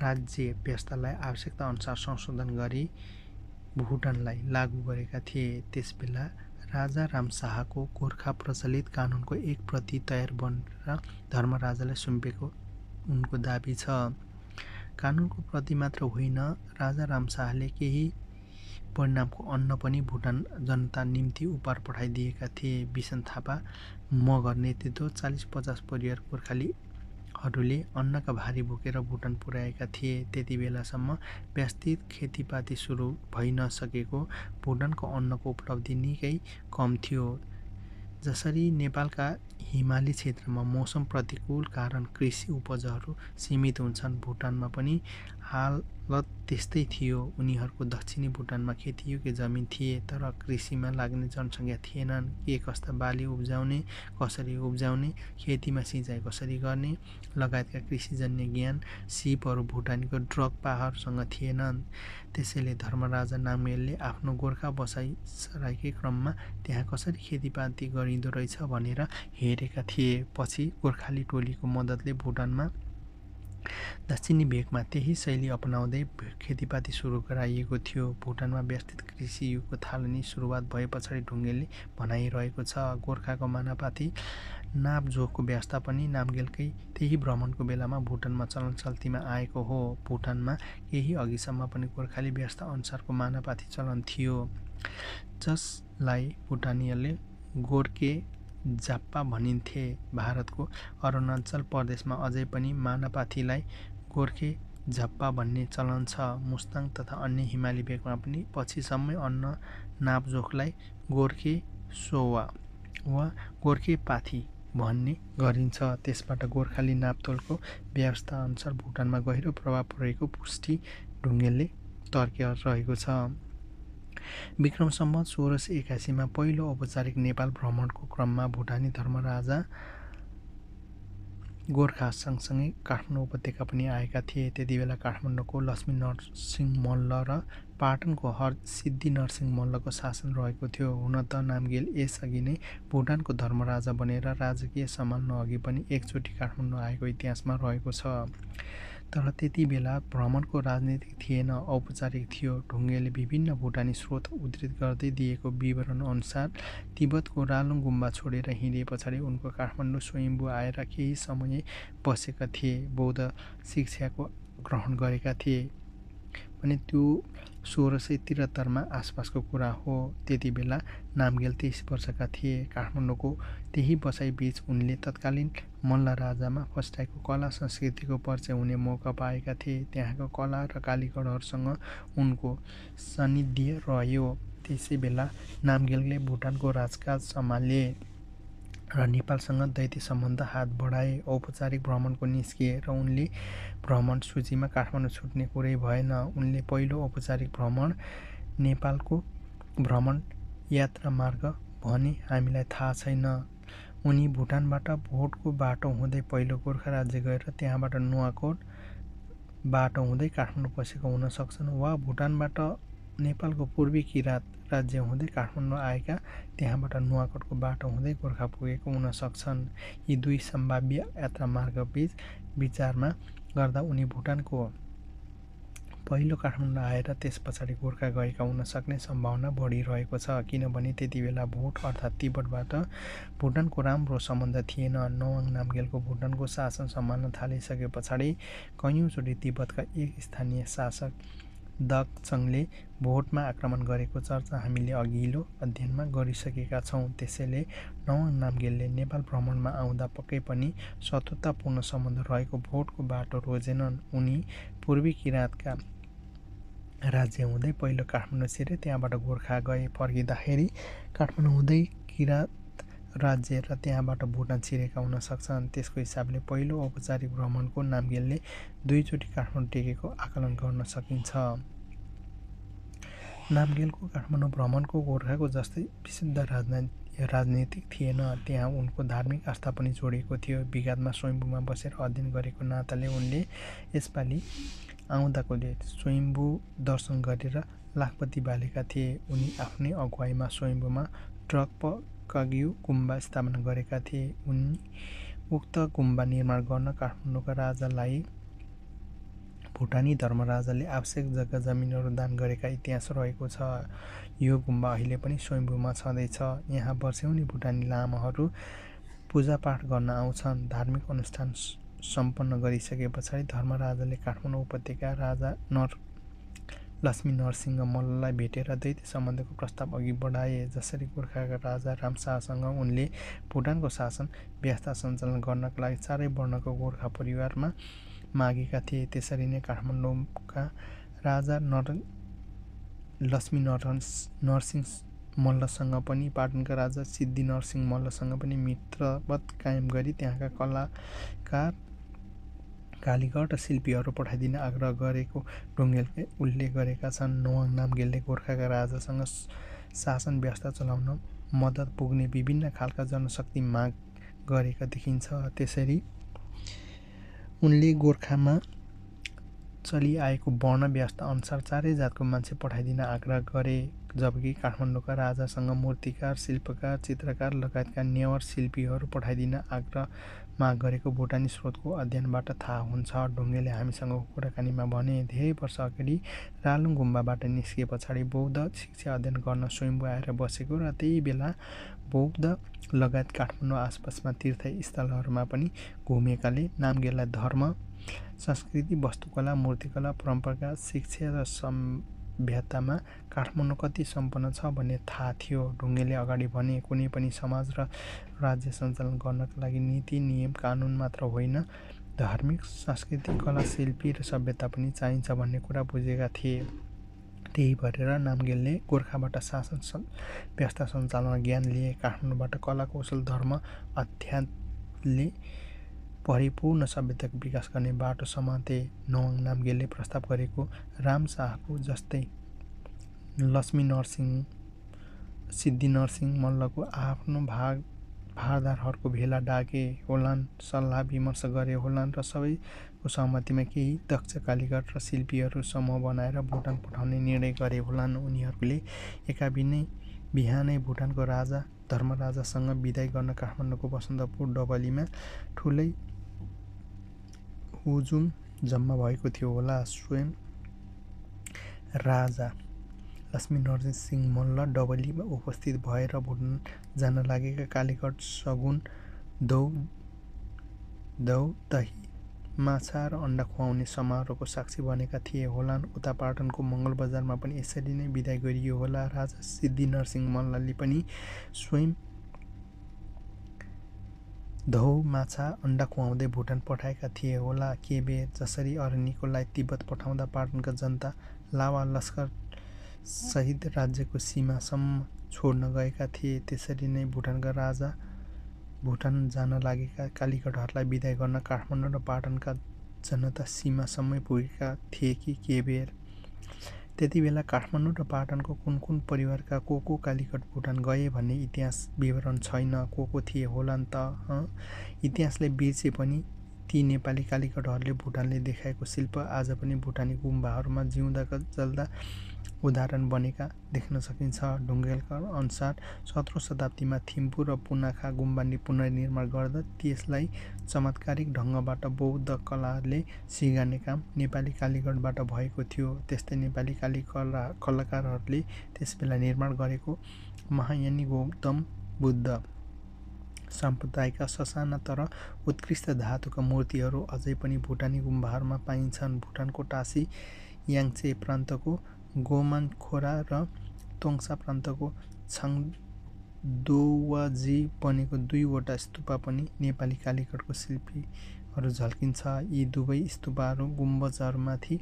राज्य व्यवस्थालाई आवश्यकता अनुसार संशोधन गरी भुटानलाई लागू गरेका थिए। त्यसबेला राजा राम शाहको गोर्खा प्रचलित कानुनको एक प्रति तयार बनेर धर्मराजालाई सुम्पेको उनको दाबी छ। कानुनको प्रति मात्र होइन राजा रामशाहले केही परिणामको अन्न पनि भुटान जनता निम्ति उपहार पठाइदिएका थिए। बिसन थापा मगर नेतृत्व चालिस पचास परिवार गोर्खालीहरूले अन्नका भारी बोकेर भुटान पुर्याएका थिए। त्यति बेलासम्म व्यवस्थित खेतीपाती सुरु भइ नसकेको भुटानको अन्नको उपलब्धि निकै कम थियो। जसरी नेपालका हिमाली क्षेत्रमा मौसम प्रतिकूल कारण कृषि उपजहरू सीमित हुन्छन् भुटानमा पनि हालत त्यस्तै थियो। उनीहरूको दक्षिणी भुटानमा खेतीयोग्य जमिन थिए तर कृषिमा लाग्ने जनसङ्ख्या थिएनन्। के कस्ता बाली उब्जाउने कसरी उब्जाउने खेतीमा सिँचाइ कसरी गर्ने लगायतका कृषिजन्य ज्ञान सिपहरू भुटानीको ड्रग पाहाडसँग थिएनन्। त्यसैले धर्मराजा नामेलले आफ्नो गोर्खा बसाइ सराइकै क्रममा त्यहाँ कसरी खेतीपाती गरिँदो रहेछ भनेर हेरेका थिए। पछि गोर्खाली टोलीको मद्दतले भुटानमा दक्षिणी भेगमा त्यही शैली अपनाउँदै खेतीपाती सुरु गराइएको थियो। भुटानमा व्यवस्थित कृषि युगको थालनी सुरुवात भए पछाडि ढुङ्गेलले भनाइरहेको छ। गोर्खाको मानापाती नापजोखको व्यवस्था पनि नामगेलकै त्यही भ्रमणको बेलामा भुटानमा चलन चल्तीमा आएको हो। भुटानमा केही अघिसम्म पनि गोर्खाली व्यवस्था अनुसारको मानापाती चलन थियो। जसलाई भुटानीहरूले गोर्खे जाप्पा भनिन्थे भारतको अरुणाञ्चल प्रदेशमा अझै पनि मानापाथीलाई गोर्खे झप्पा भन्ने चलन छ। मुस्ताङ तथा अन्य हिमाली भेगमा पनि पछिसम्मै अन्न नापजोखलाई गोर्खे सोवा वा गोर्खे पाथी भन्ने गरिन्छ। त्यसबाट गोर्खाली नापतोलको व्यवस्था अनुसार भुटानमा गहिरो प्रभाव परेको पुष्टि ढुङ्गेलले तर्क रहेको छ। विक्रम सम्मत सोह्र सय एकासीमा पहिलो औपचारिक नेपाल भ्रमणको क्रममा भुटानी धर्मराजा गोर्खा सँगसँगै काठमाडौँ उपत्यका पनि आएका थिए। त्यति बेला काठमाडौँको लक्ष्मी नरसिंह मल्ल र पाटनको हर सिद्धि नरसिंह मल्लको शासन रहेको थियो। हुन त नामगेल यसअघि नै भुटानको धर्मराजा बनेर राजकीय सम्हाल्नु अघि पनि एकचोटि काठमाडौँ आएको इतिहासमा रहेको छ। तर त्यति बेला भ्रमणको राजनीति थिएन। औपचारिक थियो। ढुङ्गेले विभिन्न भुटानी स्रोत उद्धृत गर्दै दिएको विवरण अनुसार तिब्बतको रालुङ गुम्बा छोडेर हिँडे पछाडि उनको काठमाडौँ स्वयम्भू आएर केही समय बसेका थिए। बौद्ध शिक्षाको ग्रहण गरेका थिए। भने त्यो सोह्र सय त्रिहत्तरमा आसपासको कुरा हो त्यति बेला नामगेल तेइस वर्षका थिए। काठमाडौँको त्यही बसाइबीच उनले तत्कालीन मल्ल राजामा फस्टाएको कला संस्कृतिको परिचय हुने मौका पाएका थिए। त्यहाँको कला र कालीगढहरूसँग उनको सान्निध्य रह्यो। त्यसै बेला नामगेलले भुटानको राजकाज सम्हाले। र नेपालसँग दैत्य सम्बन्ध हात बढाए औपचारिक भ्रमणको निस्किए र उनले भ्रमण सूचीमा काठमाडौँ छुट्ने कुरै भएन। उनले पहिलो औपचारिक भ्रमण नेपालको भ्रमण यात्रा मार्ग भने हामीलाई थाहा छैन। उनी भुटानबाट भोटको बाटो हुँदै पहिलो गोर्खा राज्य गएर त्यहाँबाट नुवाकोट बाटो हुँदै काठमाडौँ पसेको हुन सक्छन् वा भुटानबाट नेपालको पूर्वी किराँत राज्य हुँदै काठमाडौँ आएका त्यहाँबाट नुवाकोटको बाटो हुँदै गोर्खा पुगेको हुन सक्छन्। यी दुई सम्भाव्य यात्रा मार्गबीच विचारमा गर्दा उनी भुटानको पहिलो काठमाडौँ आएर त्यस पछाडि गोर्खा गएका हुन सक्ने सम्भावना बढिरहेको छ किनभने त्यति बेला भोट अर्थात् तिब्बतबाट भुटानको राम्रो सम्बन्ध थिएन। नवाङ नामगेलको भुटानको शासन सम्हाल्न थालिसके पछाडि कैयौँचोटि तिब्बतका एक स्थानीय शासक दक्षङले भोटमा आक्रमण गरेको चर्चा हामीले अघिल्लो अध्ययनमा गरिसकेका छौँ। त्यसैले नवाङ नामगेलले नेपाल भ्रमणमा आउँदा पक्कै पनि शत्रुतापूर्ण सम्बन्ध रहेको भोटको बाटो रोजेनन्। उनी पूर्वी किराँतका राज्य हुँदै पहिलो काठमाडौँ छिरे त्यहाँबाट गोर्खा गए। फर्किँदाखेरि काठमाडौँ हुँदै किराँत राज्य र त्यहाँबाट भुटान छिरेका हुन सक्छन्। त्यसको हिसाबले पहिलो औपचारिक भ्रमणको नामगेलले दुईचोटि काठमाडौँ टेकेको आकलन गर्न सकिन्छ। नामगेलको काठमाडौँ भ्रमणको गोर्खाको जस्तै विशुद्ध राजना राजनीतिक थिएन। त्यहाँ उनको धार्मिक आस्था पनि जोडिएको थियो। विगतमा स्वयम्भूमा बसेर अध्ययन गरेको नाताले उनले यसपालि आउँदाकोले स्वयम्भू दर्शन गरेर लाखपति बालेका थिए। उनी आफ्नै अगुवाईमा स्वयम्भूमा ट्रक काग्यु गुम्बा स्थापना गरेका थिए। उनी उक्त गुम्बा निर्माण गर्न काठमाडौँका राजालाई भुटानी धर्मराजाले आवश्यक जग्गा जमिनहरू दान गरेका इतिहास रहेको छ। यो गुम्बा अहिले पनि स्वयम्भूमा छँदैछ। यहाँ वर्षौनी भुटानी लामाहरू पूजापाठ गर्न आउँछन्। धार्मिक अनुष्ठान सम्पन्न गरिसके पछाडि धर्मराजाले काठमाडौँ उपत्यका राजा नर लक्ष्मी नरसिंह मल्ललाई भेटेर दैत्य सम्बन्धको प्रस्ताव अघि बढाए जसरी गोर्खाका राजा रामशाहसँग उनले भुटानको शासन व्यवस्था सञ्चालन गर्नका लागि चारै वर्णको गोर्खा परिवारमा मागेका थिए। त्यसरी नै काठमाडौँका राजा नर लक्ष्मी नर नरसिंह मल्लसँग पनि पाटनका राजा सिद्धि नरसिंह मल्लसँग पनि मित्रवत कायम गरी त्यहाँका कलाकार कालीगढ र शिल्पीहरू पठाइदिन आग्रह गरेको ढुङ्गेलले उल्लेख गरेका छन्। नवाङ नामगेलले गोर्खाका राजासँग शासन व्यवस्था चलाउन मद्दत पुग्ने विभिन्न खालका जनशक्ति माग गरेका देखिन्छ। त्यसरी उनले गोर्खामा चलिआएको वर्ण व्यवस्था अनुसार चारै जातको मान्छे पठाइदिन आग्रह गरे जबकि काठमाडौँका राजासँग मूर्तिकार शिल्पकार चित्रकार लगायतका नेवर शिल्पीहरू पठाइदिन आग्रह माग गरेको भुटानी स्रोतको अध्ययनबाट थाहा हुन्छ। ढुङ्गेले हामीसँग कुराकानीमा भने धेरै वर्ष अगाडि रालुङ गुम्बाबाट निस्किए पछाडि बौद्ध शिक्षा अध्ययन गर्न स्वयम्भू आएर बसेको र त्यही बेला बौद्ध लगायत काठमाडौँ आसपासमा तीर्थस्थलहरूमा पनि घुमेकाले नामगेललाई धर्म संस्कृति वस्तुकला मूर्तिकला परम्परा शिक्षा र सभ्यतामा काठमाडौँ कति सम्पन्न छ भन्ने थाहा थियो। ढुङ्गेले अगाडि भने कुनै पनि समाज र राज्य सञ्चालन गर्नका लागि नीति नियम कानुन मात्र होइन धार्मिक सांस्कृतिक कला शिल्पी र सभ्यता पनि चाहिन्छ भन्ने कुरा बुझेका थिए। त्यही भएर नामगेलले गोर्खाबाट शासन व्यवस्था सञ्चालनमा ज्ञान लिए काठमाडौँबाट कला कौशल धर्म अध्यात्म विकासले परिपूर्ण सभ्यताको विकास गर्ने बाटो समाते नवाङ नामगेलले प्रस्ताव गरेको राम शाहको जस्तै लक्ष्मी नरसिंह सिद्धि नरसिंह मल्लको आफ्नो भाग भारदारहरूको भेला डाके होलान् सल्लाह विमर्श गरे होलान् र सबैको सहमतिमा केही दक्ष कालीगढ र शिल्पीहरू समूह बनाएर भुटान पठाउने निर्णय गरे होलान्। उनीहरूले एकाबिनै बिहानै भुटानको राजा धर्मराजासँग विदाय गर्न काठमाडौँको बसन्तपुर डबलीमा ठुलै हुजुम जम्मा भएको थियो। होला स्वयं राजा लक्ष्मी नरसिंह सिंह मल्ल डबलीमा उपस्थित भएर भुटान जान लागेका कालीगढ सगुन दौ दौ दही माछा र अन्डा खुवाउने समारोहको साक्षी बनेका थिए। होलान् उता पाटनको मङ्गल बजारमा पनि यसरी नै विदाय गरियो। होला राजा सिद्धि नरसिंह मल्लले पनि स्वयं धौ माछा अन्डा खुवाउँदै भुटान पठाएका थिए। होला के बेर जसरी अरनिकोलाई तिब्बत पठाउँदा पाटनका जनता लावा लस्कर सहित राज्यको सीमासम्म छोड्न गएका थिए त्यसरी नै भुटानका राजा भुटान जान लागेका कालीगढहरूलाई विदाय गर्न काठमाडौँ र पाटनका जनता सीमासम्मै पुगेका थिए कि के बेर। त्यति बेला काठमाडौँ र पाटनको कुन कुन परिवारका को को कालीगढ भुटान गए भन्ने इतिहास विवरण छैन को को थिए होलान् त इतिहासले बिर्से पनि ती नेपाली कालीगढहरूले भुटानले देखाएको शिल्प आज पनि भुटानी गुम्बाहरूमा जिउँदा जल्दा उदाहरण बनेका देख्न सकिन्छ। ढुङ्गेलका अनुसार सत्रौँ शताब्दीमा थिम्पू र पुनाखा गुम्बा पुनर्निर्माण गर्दा त्यसलाई चमत्कारिक ढङ्गबाट बौद्ध कलाले सिगार्ने काम नेपाली कालीगढबाट भएको थियो। त्यस्तै नेपाली काली कला कलाकारहरूले त्यसबेला निर्माण गरेको महायानी गौतम बुद्ध सम्प्रदायका ससाना तर उत्कृष्ट धातुका मूर्तिहरू अझै पनि भुटानी गुम्बाहरूमा पाइन्छन्। भुटानको टासी याङ्चे प्रान्तको गोमान खोरा र तोङसा प्रान्तको छाङदोवाजी बनेको दुईवटा स्तूपा पनि नेपाली कालीगढको शिल्पीहरू झल्किन्छ। यी दुवै स्तूपाहरू गुम्बजहरूमाथि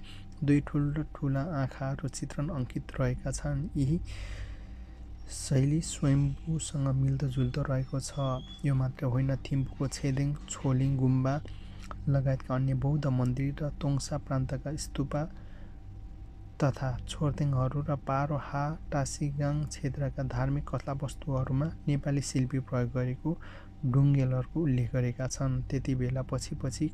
दुई ठुला ठुला आँखाहरू चित्रण अङ्कित रहेका छन्। यी शैली स्वयम्भूसँग मिल्दोजुल्दो रहेको छ। यो मात्र होइन थिम्पूको छेदेङ छोलिङ गुम्बा लगायतका अन्य बौद्ध मन्दिर र तोङसा प्रान्तका स्तूपा तथा छोर्तेङहरू र पारो हा क्षेत्रका धार्मिक कथावस्तुहरूमा नेपाली शिल्पी प्रयोग गरेको डुङ्गेलहरूको उल्लेख गरेका छन्। त्यति बेला पछि पछि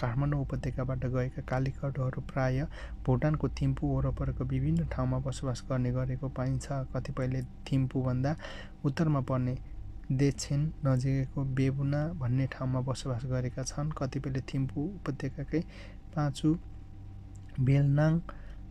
काठमाडौँ उपत्यकाबाट गएका कालीगढहरू प्राय भुटानको थिम्पू वरपरको विभिन्न ठाउँमा बसोबास गर्ने गरेको पाइन्छ। कतिपयले थिम्पूभन्दा उत्तरमा पर्ने देछेन नजिकैको बेबुना भन्ने ठाउँमा बसोबास गरेका छन्। कतिपयले थिम्पू उपत्यकाकै पाँचु बेलनाङ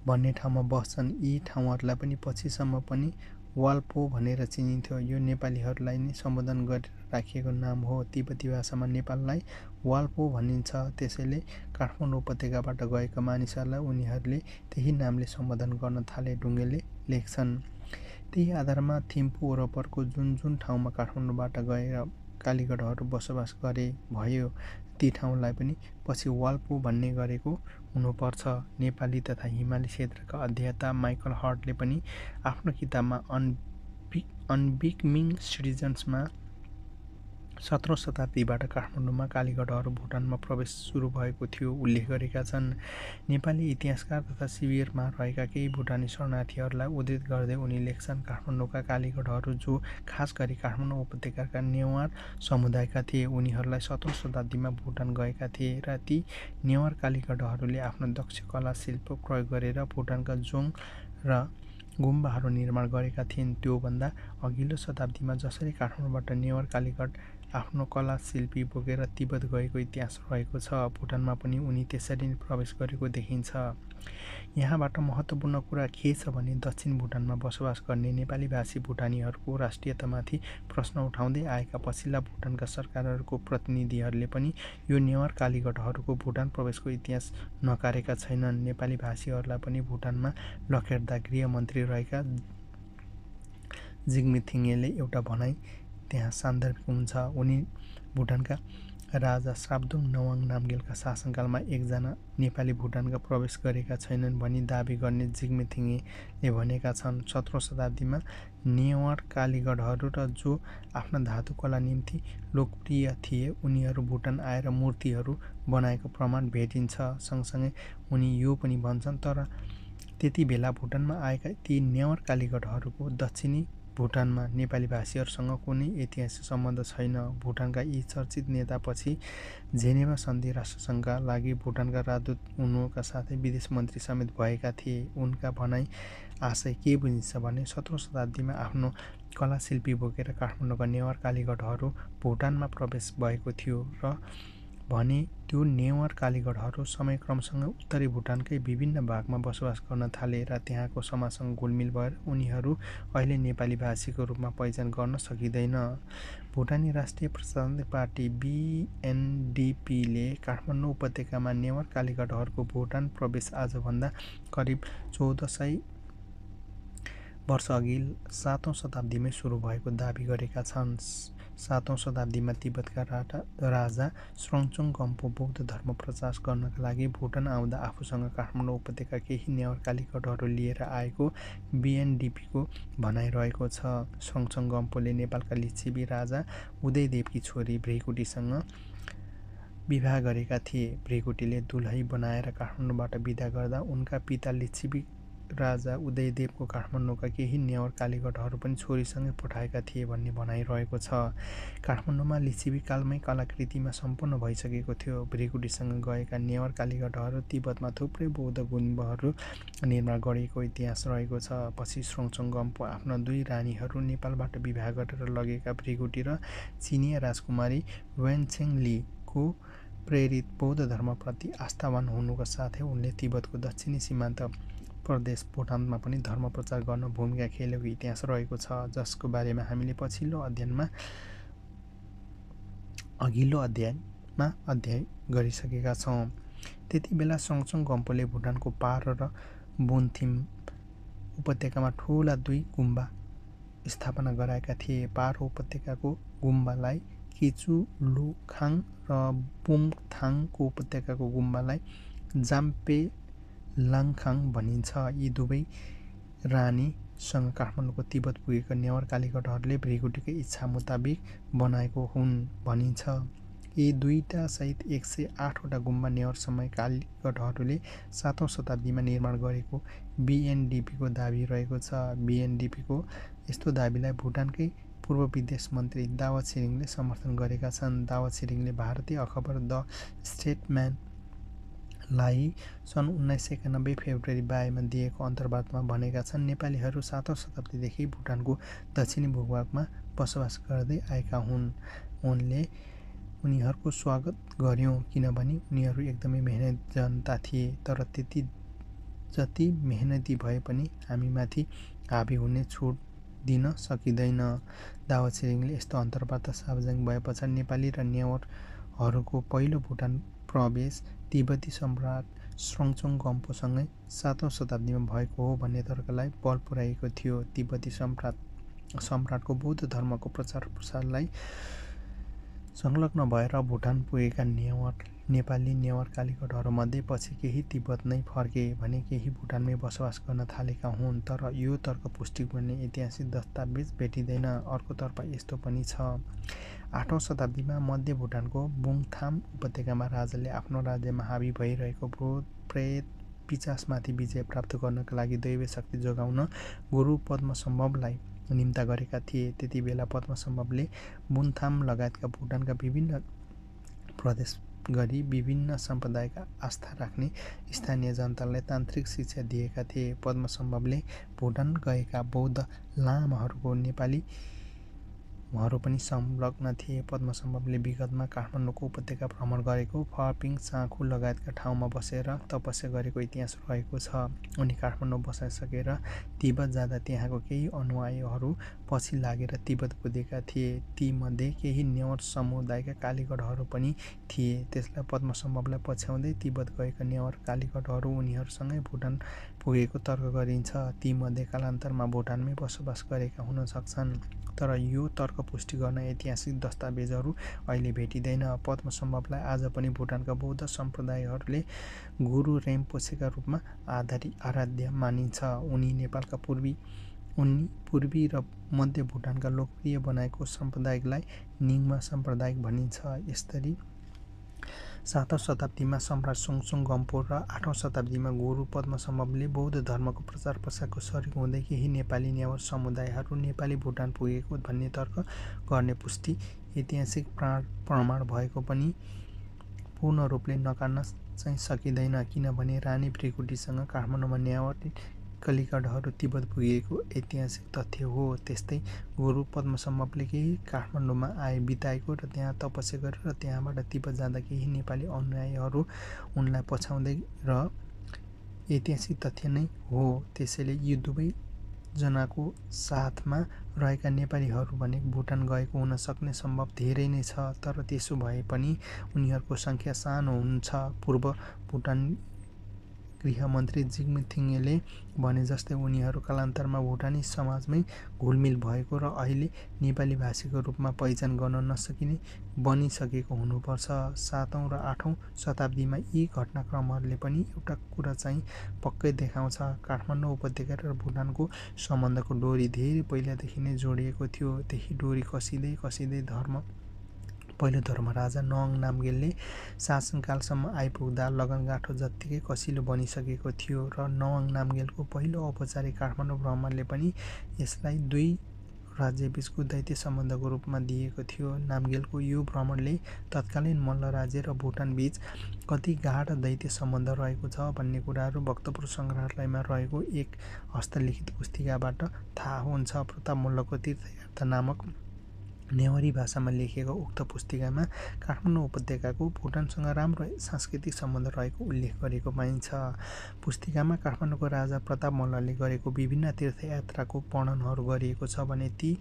भन्ने ठाउँमा बस्छन्। यी ठाउँहरूलाई पनि पछिसम्म पनि वाल्पो भनेर चिनिन्थ्यो। यो नेपालीहरूलाई नै सम्बोधन गरेर राखिएको नाम हो। तिब्बती भाषामा नेपाललाई वाल्पो भनिन्छ। त्यसैले काठमाडौँ उपत्यकाबाट गएका मानिसहरूलाई उनीहरूले त्यही नामले सम्बोधन गर्न थाले ढुङ्गेले लेख्छन्। त्यही आधारमा थिम्पू वरपरको जुन जुन ठाउँमा काठमाडौँबाट गएर कालीगढहरू बसोबास गरे भयो। ती ठाउँलाई पनि पछि वाल्पो भन्ने गरेको हुनुपर्छ। नेपाली तथा हिमाली क्षेत्रका अध्येता माइकल हर्टले पनि आफ्नो किताबमा अनबि अनबिकमिङ सिटिजन्समा सत्रौँ शताब्दीबाट काठमाडौँमा कालीगढहरू भुटानमा प्रवेश सुरु भएको थियो। उल्लेख गरेका छन् नेपाली इतिहासकार तथा शिविरमा रहेका केही भुटानी शरणार्थीहरूलाई उद्धित गर्दै उनी लेख्छन् काठमाडौँका कालीगढहरू जो खास गरी काठमाडौँ उपत्यकाका नेवार समुदायका थिए उनीहरूलाई सत्रौँ शताब्दीमा भुटान गएका थिए र ती नेवार कालीगढहरूले आफ्नो दक्ष कला शिल्प प्रयोग गरेर भुटानका जोङ र गुम्बाहरू निर्माण गरेका थिइन्। त्योभन्दा अघिल्लो शताब्दीमा जसरी काठमाडौँबाट नेवार कालीगढ आफ्नो कला शिल्पी बोकेर तिब्बत गएको इतिहास रहेको छ। भुटानमा पनि उनी त्यसरी नै प्रवेश गरेको देखिन्छ। यहाँबाट महत्त्वपूर्ण कुरा के छ भने दक्षिण भुटानमा बसोबास गर्ने नेपाली भाषी भुटानीहरूको राष्ट्रियतामाथि प्रश्न उठाउँदै आएका पछिल्ला भुटानका सरकारहरूको प्रतिनिधिहरूले पनि यो नेवार कालीगढहरूको भुटान प्रवेशको इतिहास नकारेका छैनन्। नेपाली भाषीहरूलाई पनि भुटानमा लखेर्दा गृहमन्त्री रहेका जिग्मी थिङेले एउटा भनाइ त्यहाँ सान्दर्भिक हुन्छ। उनी भुटानका राजा श्राब्दुङ नवाङ नामगेलका शासनकालमा एकजना नेपाली भुटानका प्रवेश गरेका छैनन् भनी दावी गर्ने जिग्मेथिङले भनेका छन्। सत्रौँ शताब्दीमा नेवार कालीगढहरू र जो आफ्ना धातुकला निम्ति लोकप्रिय थिए उनीहरू भुटान आएर मूर्तिहरू बनाएको प्रमाण भेटिन्छ। सँगसँगै उनी यो पनि भन्छन् तर त्यति बेला भुटानमा आएका ती नेवार कालीगढहरूको दक्षिणी भुटानमा नेपाली भाषीहरूसँग कुनै ऐतिहासिक सम्बन्ध छैन। भुटानका यी चर्चित नेतापछि जेनेवा सन्धि राष्ट्रसङ्घका लागि भुटानका राजदूत हुनुका साथै विदेश मन्त्री समेत भएका थिए। उनका भनाइ आशय के बुझिन्छ भने सत्रौँ शताब्दीमा आफ्नो कलाशिल्पी बोकेर काठमाडौँका नेवार कालीगढहरू भुटानमा प्रवेश भएको थियो र भने त्यो नेवार कालीगढहरू समयक्रमसँग उत्तरी भुटानकै विभिन्न भागमा बसोबास गर्न थाले र त्यहाँको समाजसँग घुलमिल भएर उनीहरू अहिले नेपाली भाषीको रूपमा पहिचान गर्न सकिँदैन। भुटानी राष्ट्रिय प्रजातान्त्रिक पार्टी बिएनडिपीले काठमाडौँ उपत्यकामा नेवार कालीगढहरूको भुटान प्रवेश आजभन्दा करिब चौध सय वर्षअघि सातौँ शताब्दीमै सुरु भएको दावी गरेका छन्। सातौँ शताब्दीमा तिब्बतका राजा स्रङचुङ गम्पो बौद्ध धर्म प्रचार गर्नका लागि भुटान आउँदा आफूसँग काठमाडौँ उपत्यका केही नेवार कालीगढहरू लिएर आएको बिएनडिपीको भनाइ रहेको छ। स्रङचुङ गम्पोले नेपालका लिच्छिबी राजा उदयदेवकी छोरी भ्रेकुटीसँग विवाह गरेका थिए। भ्रेकुटीले दुलही बनाएर काठमाडौँबाट विदा गर्दा उनका पिता लिच्छिबी राजा उदयदेवको काठमाडौँका केही नेवार कालीगढहरू पनि छोरीसँगै पठाएका थिए भन्ने भनाइ रहेको छ। काठमाडौँमा लिच्छिबी कालमै कलाकृतिमा सम्पन्न भइसकेको थियो। भ्रिकुटीसँग गएका नेवार कालीगढहरू तिब्बतमा थुप्रै बौद्ध गुम्बहरू निर्माण गरिएको इतिहास रहेको छ। पछि गम्पो आफ्ना दुई रानीहरू नेपालबाट विवाह गरेर लगेका भ्रिकुटी र चिनिया राजकुमारी लीको प्रेरित बौद्ध धर्मप्रति आस्थावान हुनुका साथै उनले तिब्बतको दक्षिणी सीमान्त प्रदेश भुटानमा पनि धर्म प्रचार गर्न भूमिका खेलेको इतिहास रहेको छ जसको बारेमा हामीले पछिल्लो अध्ययनमा अघिल्लो अध्यायमा अध्ययन गरिसकेका छौँ। त्यति बेला सँगसँग गम्पोले भुटानको पार र बुन्थिम उपत्यकामा ठुला दुई गुम्बा स्थापना गराएका थिए। पारो उपत्यकाको गुम्बालाई किचु लुखाङ र बुङथाङको उपत्यकाको गुम्बालाई जाम्पे लाङखाङ भनिन्छ। यी दुवै रानीसँग काठमाडौँको तिब्बत पुगेका नेवार कालीगढहरूले भ्रिगुटीको इच्छा मुताबिक बनाएको हुन् भनिन्छ। यी दुईटा सहित एक सय आठवटा गुम्बा नेवार समय कालीगढहरूले सातौँ शताब्दीमा निर्माण गरेको बिएनडिपीको दावी रहेको छ। बिएनडिपीको यस्तो दावीलाई भुटानकै पूर्व विदेश मन्त्री दावा छिरिङले समर्थन गरेका छन्। दावा छिरिङले भारतीय अखबार द स्टेटम्यान लाई सन् उन्नाइस सय एकानब्बे फेब्रुअरी बाइसमा दिएको अन्तर्वार्तामा भनेका छन् नेपालीहरू सातौँ शताब्दीदेखि भुटानको दक्षिणी भूभागमा बसोबास गर्दै आएका हुन्। उनले उनीहरूको स्वागत गर्यौँ किनभने उनीहरू एकदमै मेहनत जनता थिए तर त्यति जति मेहनती भए पनि हामीमाथि हाबी हुने छुट दिन सकिँदैन। दावा छिरिङले यस्तो अन्तर्वार्ता सार्वजनिक भए पछाडि नेपाली र नेवारहरूको पहिलो भुटान प्रवेश तिब्बती सम्राट स्रङचोङ गम्पोसँगै सातौँ शताब्दीमा भएको हो भन्ने तर्कलाई बल पुर्याएको थियो। तिब्बती सम्राट सम्राटको बौद्ध धर्मको प्रचार प्रसारलाई संलग्न भएर भुटान पुगेका नेवार नेपाली नेवार कालीगढहरूमध्ये पछि केही तिब्बत नै फर्के भने केही भुटानमै बसोबास गर्न थालेका हुन्। तर यो तर्क पुष्टि गर्ने ऐतिहासिक दस्तावेज भेटिँदैन। अर्कोतर्फ यस्तो पनि छ। आठौँ शताब्दीमा मध्य भुटानको बुङथाम उपत्यकामा राजाले आफ्नो राज्यमा हाबी भइरहेको प्रेत पिचासमाथि विजय प्राप्त गर्नका लागि दैव शक्ति जोगाउन गुरु पद्मसम्भवलाई निम्ता गरेका थिए। त्यति बेला पद्मसम्भवले बुनथाम लगायतका भुटानका विभिन्न प्रदेश गरी विभिन्न सम्प्रदायका आस्था राख्ने स्थानीय जनतालाई तान्त्रिक शिक्षा दिएका थिए। पद्मसम्भवले भुटान गएका बौद्ध लामाहरूको नेपाली उहाँहरू पनि संलग्न थिए। पद्मसम्भवले विगतमा काठमाडौँको उपत्यका भ्रमण गरेको फपिङ चाँखु लगायतका ठाउँमा बसेर तपस्या गरेको इतिहास रहेको छ। उनी काठमाडौँ बसाइसकेर तिब्बत जाँदा त्यहाँको केही अनुयायीहरू पछि लागेर तिब्बत कुदेका थिए। तीमध्ये केही नेवार समुदायका कालीगढहरू पनि थिए। त्यसलाई पद्मसम्भवलाई पछ्याउँदै तिब्बत गएका नेवार कालीगढहरू उनीहरूसँगै भुटान पुगेको तर्क गरिन्छ। तीमध्ये कालान्तरमा भुटानमै बसोबास गरेका हुन सक्छन्। तर यो तर्क पुष्टि गर्न ऐतिहासिक दस्तावेजहरू अहिले भेटिँदैन। पद्मसम्भवलाई आज पनि भुटानका बौद्ध सम्प्रदायहरूले गुरु रेम्पोसेका रूपमा आधारी आराध्य मानिन्छ। उनी नेपालका पूर्वी उनी पूर्वी र मध्य भुटानका लोकप्रिय बनाएको सम्प्रदायलाई निङमा सम्प्रदाय भनिन्छ। यसरी सातौँ शताब्दीमा सम्राट सुङसुङ गम्पो र आठौँ शताब्दीमा गुरु पद्मसम्भवले बौद्ध धर्मको प्रचार प्रसारको सरिक हुँदै केही नेपाली नेवार समुदायहरू नेपाली भुटान पुगेको भन्ने तर्क गर्ने पुष्टि ऐतिहासिक प्रमाण भएको पनि पूर्ण रूपले नकार्न चाहिँ सकिँदैन। किनभने रानी भ्रिकुटीसँग काठमाडौँमा नेवार कलिकडहरू तिब्बत पुगेको ऐतिहासिक तथ्य हो। त्यस्तै गुरु पद्मसम्भवले केही काठमाडौँमा आए बिताएको र त्यहाँ तपस्या गरेर र त्यहाँबाट तिब्बत जाँदा केही नेपाली अनुयायीहरू उनलाई पछ्याउँदै र ऐतिहासिक तथ्य नै हो। त्यसैले यी दुवैजनाको साथमा रहेका नेपालीहरू भने भुटान गएको हुन सक्ने सम्भव धेरै नै छ तर त्यसो भए पनि उनीहरूको सङ्ख्या सानो हुन्छ। पूर्व भुटान गृहमन्त्री जिग्मिथिङले भने जस्तै उनीहरू कालान्तरमा भुटानी समाजमै घुलमिल भएको र अहिले नेपाली भाषीको रूपमा पहिचान गर्न नसकिने बनिसकेको हुनुपर्छ। सातौँ र आठौँ शताब्दीमा यी घटनाक्रमहरूले पनि एउटा कुरा चाहिँ पक्कै देखाउँछ। काठमाडौँ उपत्यका र भुटानको सम्बन्धको डोरी धेरै पहिलादेखि नै जोडिएको थियो। त्यही डोरी कसिँदै कसिँदै धर्म पहिलो धर्मराजा नङ नामगेलले शासनकालसम्म आइपुग्दा लगनगाँठो जत्तिकै कसिलो बनिसकेको थियो र नवाङ नामगेलको पहिलो औपचारिक काठमाडौँ भ्रमणले पनि यसलाई दुई राज्यबीचको दैत्य सम्बन्धको रूपमा दिएको थियो। नामगेलको यो भ्रमणले तत्कालीन मल्ल राज्य र भुटान बीच कति गाढ दैत्य सम्बन्ध रहेको छ भन्ने कुराहरू भक्तपुर सङ्ग्रहालयमा रहेको एक हस्तलिखित पुस्तिकाबाट थाहा हुन्छ। प्रताप मल्लको तीर्थयात्रा नामक नेवारी भाषामा लेखिएको उक्त पुस्तिकामा काठमाडौँ उपत्यकाको भुटानसँग राम्रो सांस्कृतिक सम्बन्ध रहेको उल्लेख गरेको पाइन्छ। पुस्तिकामा काठमाडौँको राजा प्रताप मल्लले गरेको विभिन्न तीर्थयात्राको वर्णनहरू गरिएको छ भने ती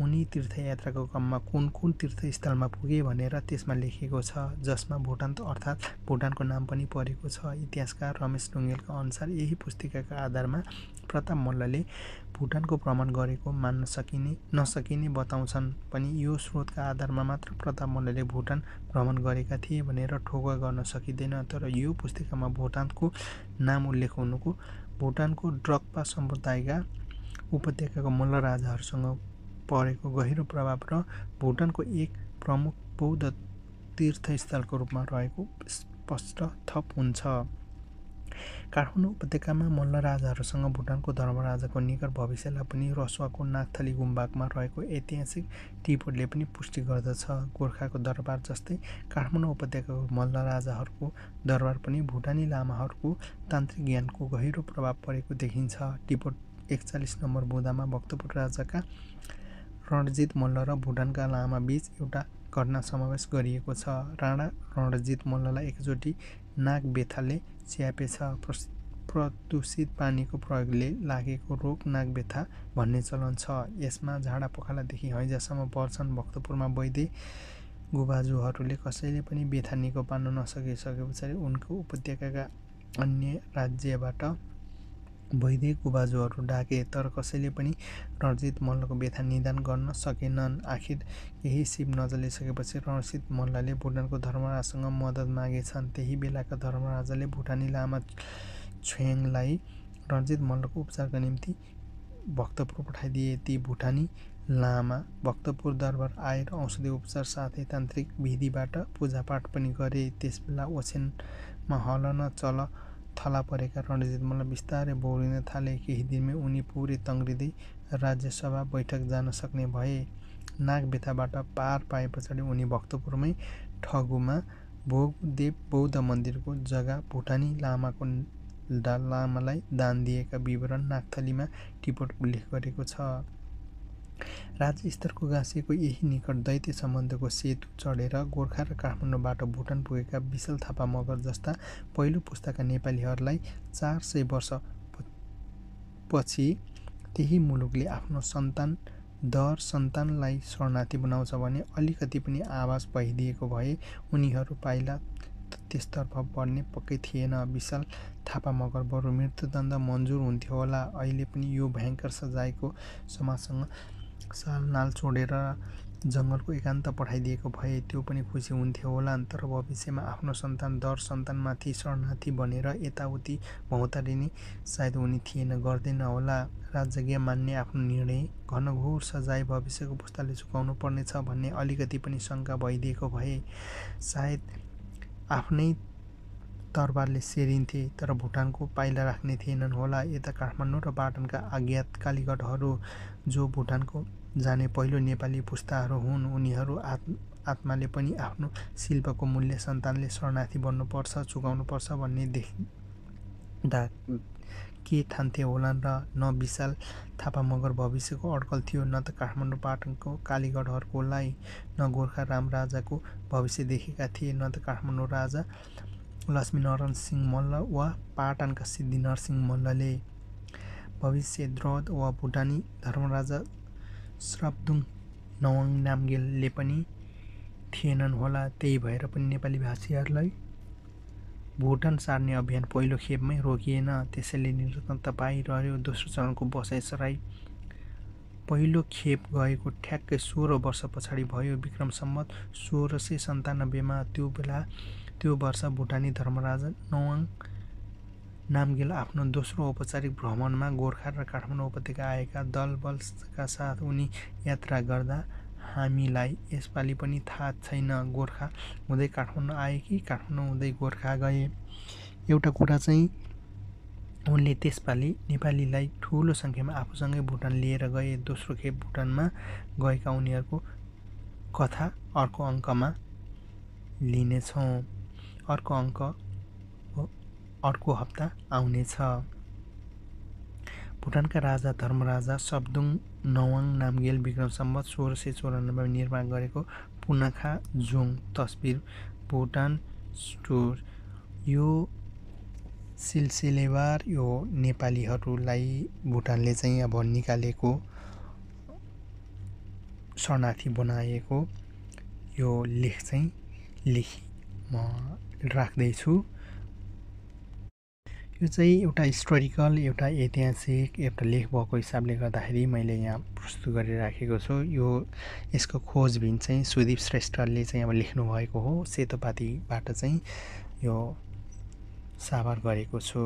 उनी तीर्थयात्राको क्रममा कुन कुन तीर्थस्थलमा पुगे भनेर त्यसमा लेखिएको छ जसमा भुटान अर्थात् भुटानको नाम पनि परेको छ। इतिहासकार रमेश ढुङ्गेलका अनुसार यही पुस्तिकाका आधारमा प्रताप मल्लले भुटानको भ्रमण गरेको मान्न सकिने नसकिने बताउँछन्। पनि यो स्रोतका आधारमा मात्र प्रताप मल्लले भुटान भ्रमण गरेका थिए भनेर ठोकुवा गर्न सकिँदैन। तर यो पुस्तिकामा भुटानको नाम उल्लेख हुनुको भुटानको ड्रक्पा सम्प्रदायका उपत्यकाको मल्ल राजाहरूसँग परेको गहिरो प्रभाव र भुटानको एक प्रमुख बौद्ध तीर्थस्थलको रूपमा रहेको स्पष्ट थप हुन्छ। काठमाडौँ उपत्यकामा मल्ल राजाहरूसँग भुटानको धर्मराजाको निकट भविष्यलाई पनि रसुवाको नागथली गुम्बाकमा रहेको ऐतिहासिक टिपोटले पनि पुष्टि गर्दछ। गोर्खाको दरबार जस्तै काठमाडौँ उपत्यकाको मल्ल राजाहरूको दरबार पनि भुटानी लामाहरूको तान्त्रिक ज्ञानको गहिरो प्रभाव परेको देखिन्छ। टिपोट एकचालिस नम्बर बुदामा भक्तपुर राजाका रणजित मल्ल र भुटानका लामा बीच एउटा घटना समावेश गरिएको छ। राणा रणजित मल्ललाई एकचोटि नाग बेथाले च्यापेछ प्रदूषित पानीको प्रयोगले लागेको रोग नागबेथा भन्ने चलन छ। यसमा झाडा पखालादेखि हैजासम्म पर्छन्। भक्तपुरमा वैद्य गुबाजुहरूले कसैले पनि बेथा निको पार्न नसकिसके पछाडि उनको उपत्यकाका अन्य राज्यबाट वैदिक गुबाजुहरू डाके तर कसैले पनि रणजित मल्लको व्यथा निदान गर्न सकेनन्। आखिर केही सिप नजलिसकेपछि रणजित मल्लले भुटानको धर्मराजसँग मद्दत मागेछन्। त्यही बेलाका धर्मराजाले भुटानी लामा छ्वेङलाई रणजित मल्लको उपचारका निम्ति भक्तपुर पठाइदिए। ती भुटानी लामा भक्तपुर दरबार आएर औषधि उपचार साथै तान्त्रिक विधिबाट पूजापाठ पनि गरे। त्यसबेला ओछेनमा हल चल थला परेका रणजित मल्ल बिस्तारै बौरिन थाले केही दिनमै उनी पुरै तङ्ग्रिँदै राज्यसभा बैठक जान सक्ने भए। नागबेथाबाट पार पाए पछाडि उनी भक्तपुरमै ठगुमा भोगदेव बौद्ध मन्दिरको जग्गा भुटानी लामाको लामालाई दान दिएका विवरण नागथलीमा टिपोट उल्लेख गरेको छ। राज्य स्तरको गाँसिएको यही निकट दैत्य सम्बन्धको सेतु चढेर गोर्खा र काठमाडौँबाट भुटान पुगेका विशल थापा मगर जस्ता पहिलो पुस्ताका नेपालीहरूलाई चार सय वर्ष पछि त्यही मुलुकले आफ्नो सन्तान दर सन्तानलाई शरणार्थी बनाउँछ भने अलिकति पनि आवाज भइदिएको भए उनीहरू पाइला त्यसतर्फ बढ्ने पक्कै थिएन। विशाल थापा मगर बरु मृत्युदण्ड मन्जुर हुन्थ्यो होला। अहिले पनि यो भयङ्कर सजायको समाजसँग सालनाल छोडेर जङ्गलको एकान्त पठाइदिएको भए त्यो पनि खुसी हुन्थ्यो होला। तर भविष्यमा आफ्नो सन्तान दर सन्तानमाथि शरणार्थी बनेर यताउति भौतारिने सायद उनी थिएन गर्दैन होला। राजज्ञा मान्ने आफ्नो निर्णय घनघोर सजाय भविष्यको पुस्ताले चुकाउनु पर्नेछ भन्ने अलिकति पनि शङ्का भइदिएको भए सायद आफ्नै तरबारले सेरिन्थे तर भुटानको पाइला राख्ने थिएनन् होला। यता काठमाडौँ र पाटनका अज्ञात कालीगढहरू जो भुटानको जाने पहिलो नेपाली पुस्ताहरू हुन्। उनीहरू आत् आत्माले पनि आफ्नो शिल्पको मूल्य सन्तानले शरणार्थी बन्नुपर्छ चुकाउनुपर्छ भन्ने देख्दा के ठान्थे होलान् र न विशाल थापा मगर भविष्यको अड्कल थियो न त काठमाडौँ पाटनको कालीगढहरूकोलाई न गोर्खा राम राजाको भविष्य देखेका थिए न त काठमाडौँ राजा लक्ष्मीनारायण सिंह मल्ल वा पाटनका सिद्धि नरसिंह मल्लले। भविष्य द्रौद वा भुटानी धर्मराजा श्रब्दुङ नवाङ नामगेलले पनि थिएनन् होला। त्यही भएर पनि नेपाली भाषीहरूलाई भुटान सार्ने अभियान पहिलो खेपमै रोकिएन। त्यसैले निरन्तरता पाइरह्यो। दोस्रो चरणको बसाइ सराई पहिलो खेप गएको ठ्याक्कै सोह्र वर्ष पछाडि भयो। विक्रम सम्मत सोह्र सय सन्तानब्बेमा त्यो बेला त्यो वर्ष भुटानी धर्मराजा नवाङ नामगेल आफ्नो दोस्रो औपचारिक भ्रमणमा गोर्खा र काठमाडौँ उपत्यका आएका दल बलका साथ उनी यात्रा गर्दा हामीलाई यसपालि पनि थाहा छैन गोर्खा हुँदै काठमाडौँ आए कि काठमाडौँ हुँदै गोर्खा गए? एउटा कुरा चाहिँ उनले त्यसपालि नेपालीलाई ठुलो सङ्ख्यामा आफूसँगै भुटान लिएर गए। दोस्रो खेप भुटानमा गएका उनीहरूको कथा अर्को अङ्कमा लिनेछौँ। अर्को अङ्क अर्को हप्ता आउनेछ। भुटानका राजा धर्मराजा सबदुङ नवाङ नामगेल विक्रम सम्बत सोह्र सय चौरानब्बे निर्माण गरेको पुनाखा जोङ तस्बिर भुटान स्टोर। यो सिलसिलेवार यो नेपालीहरूलाई भुटानले चाहिँ अब निकालेको शरणार्थी बनाएको यो लेख चाहिँ लेखी म राख्दैछु। यो चाहिँ एउटा हिस्टोरिकल एउटा ऐतिहासिक एउटा लेख भएको हिसाबले गर्दाखेरि मैले यहाँ प्रस्तुत गरिराखेको छु। यो यसको खोजबिन चाहिँ सुदीप श्रेष्ठले चाहिँ अब लेख्नुभएको हो। सेतोपातीबाट चाहिँ यो साभार गरेको छु।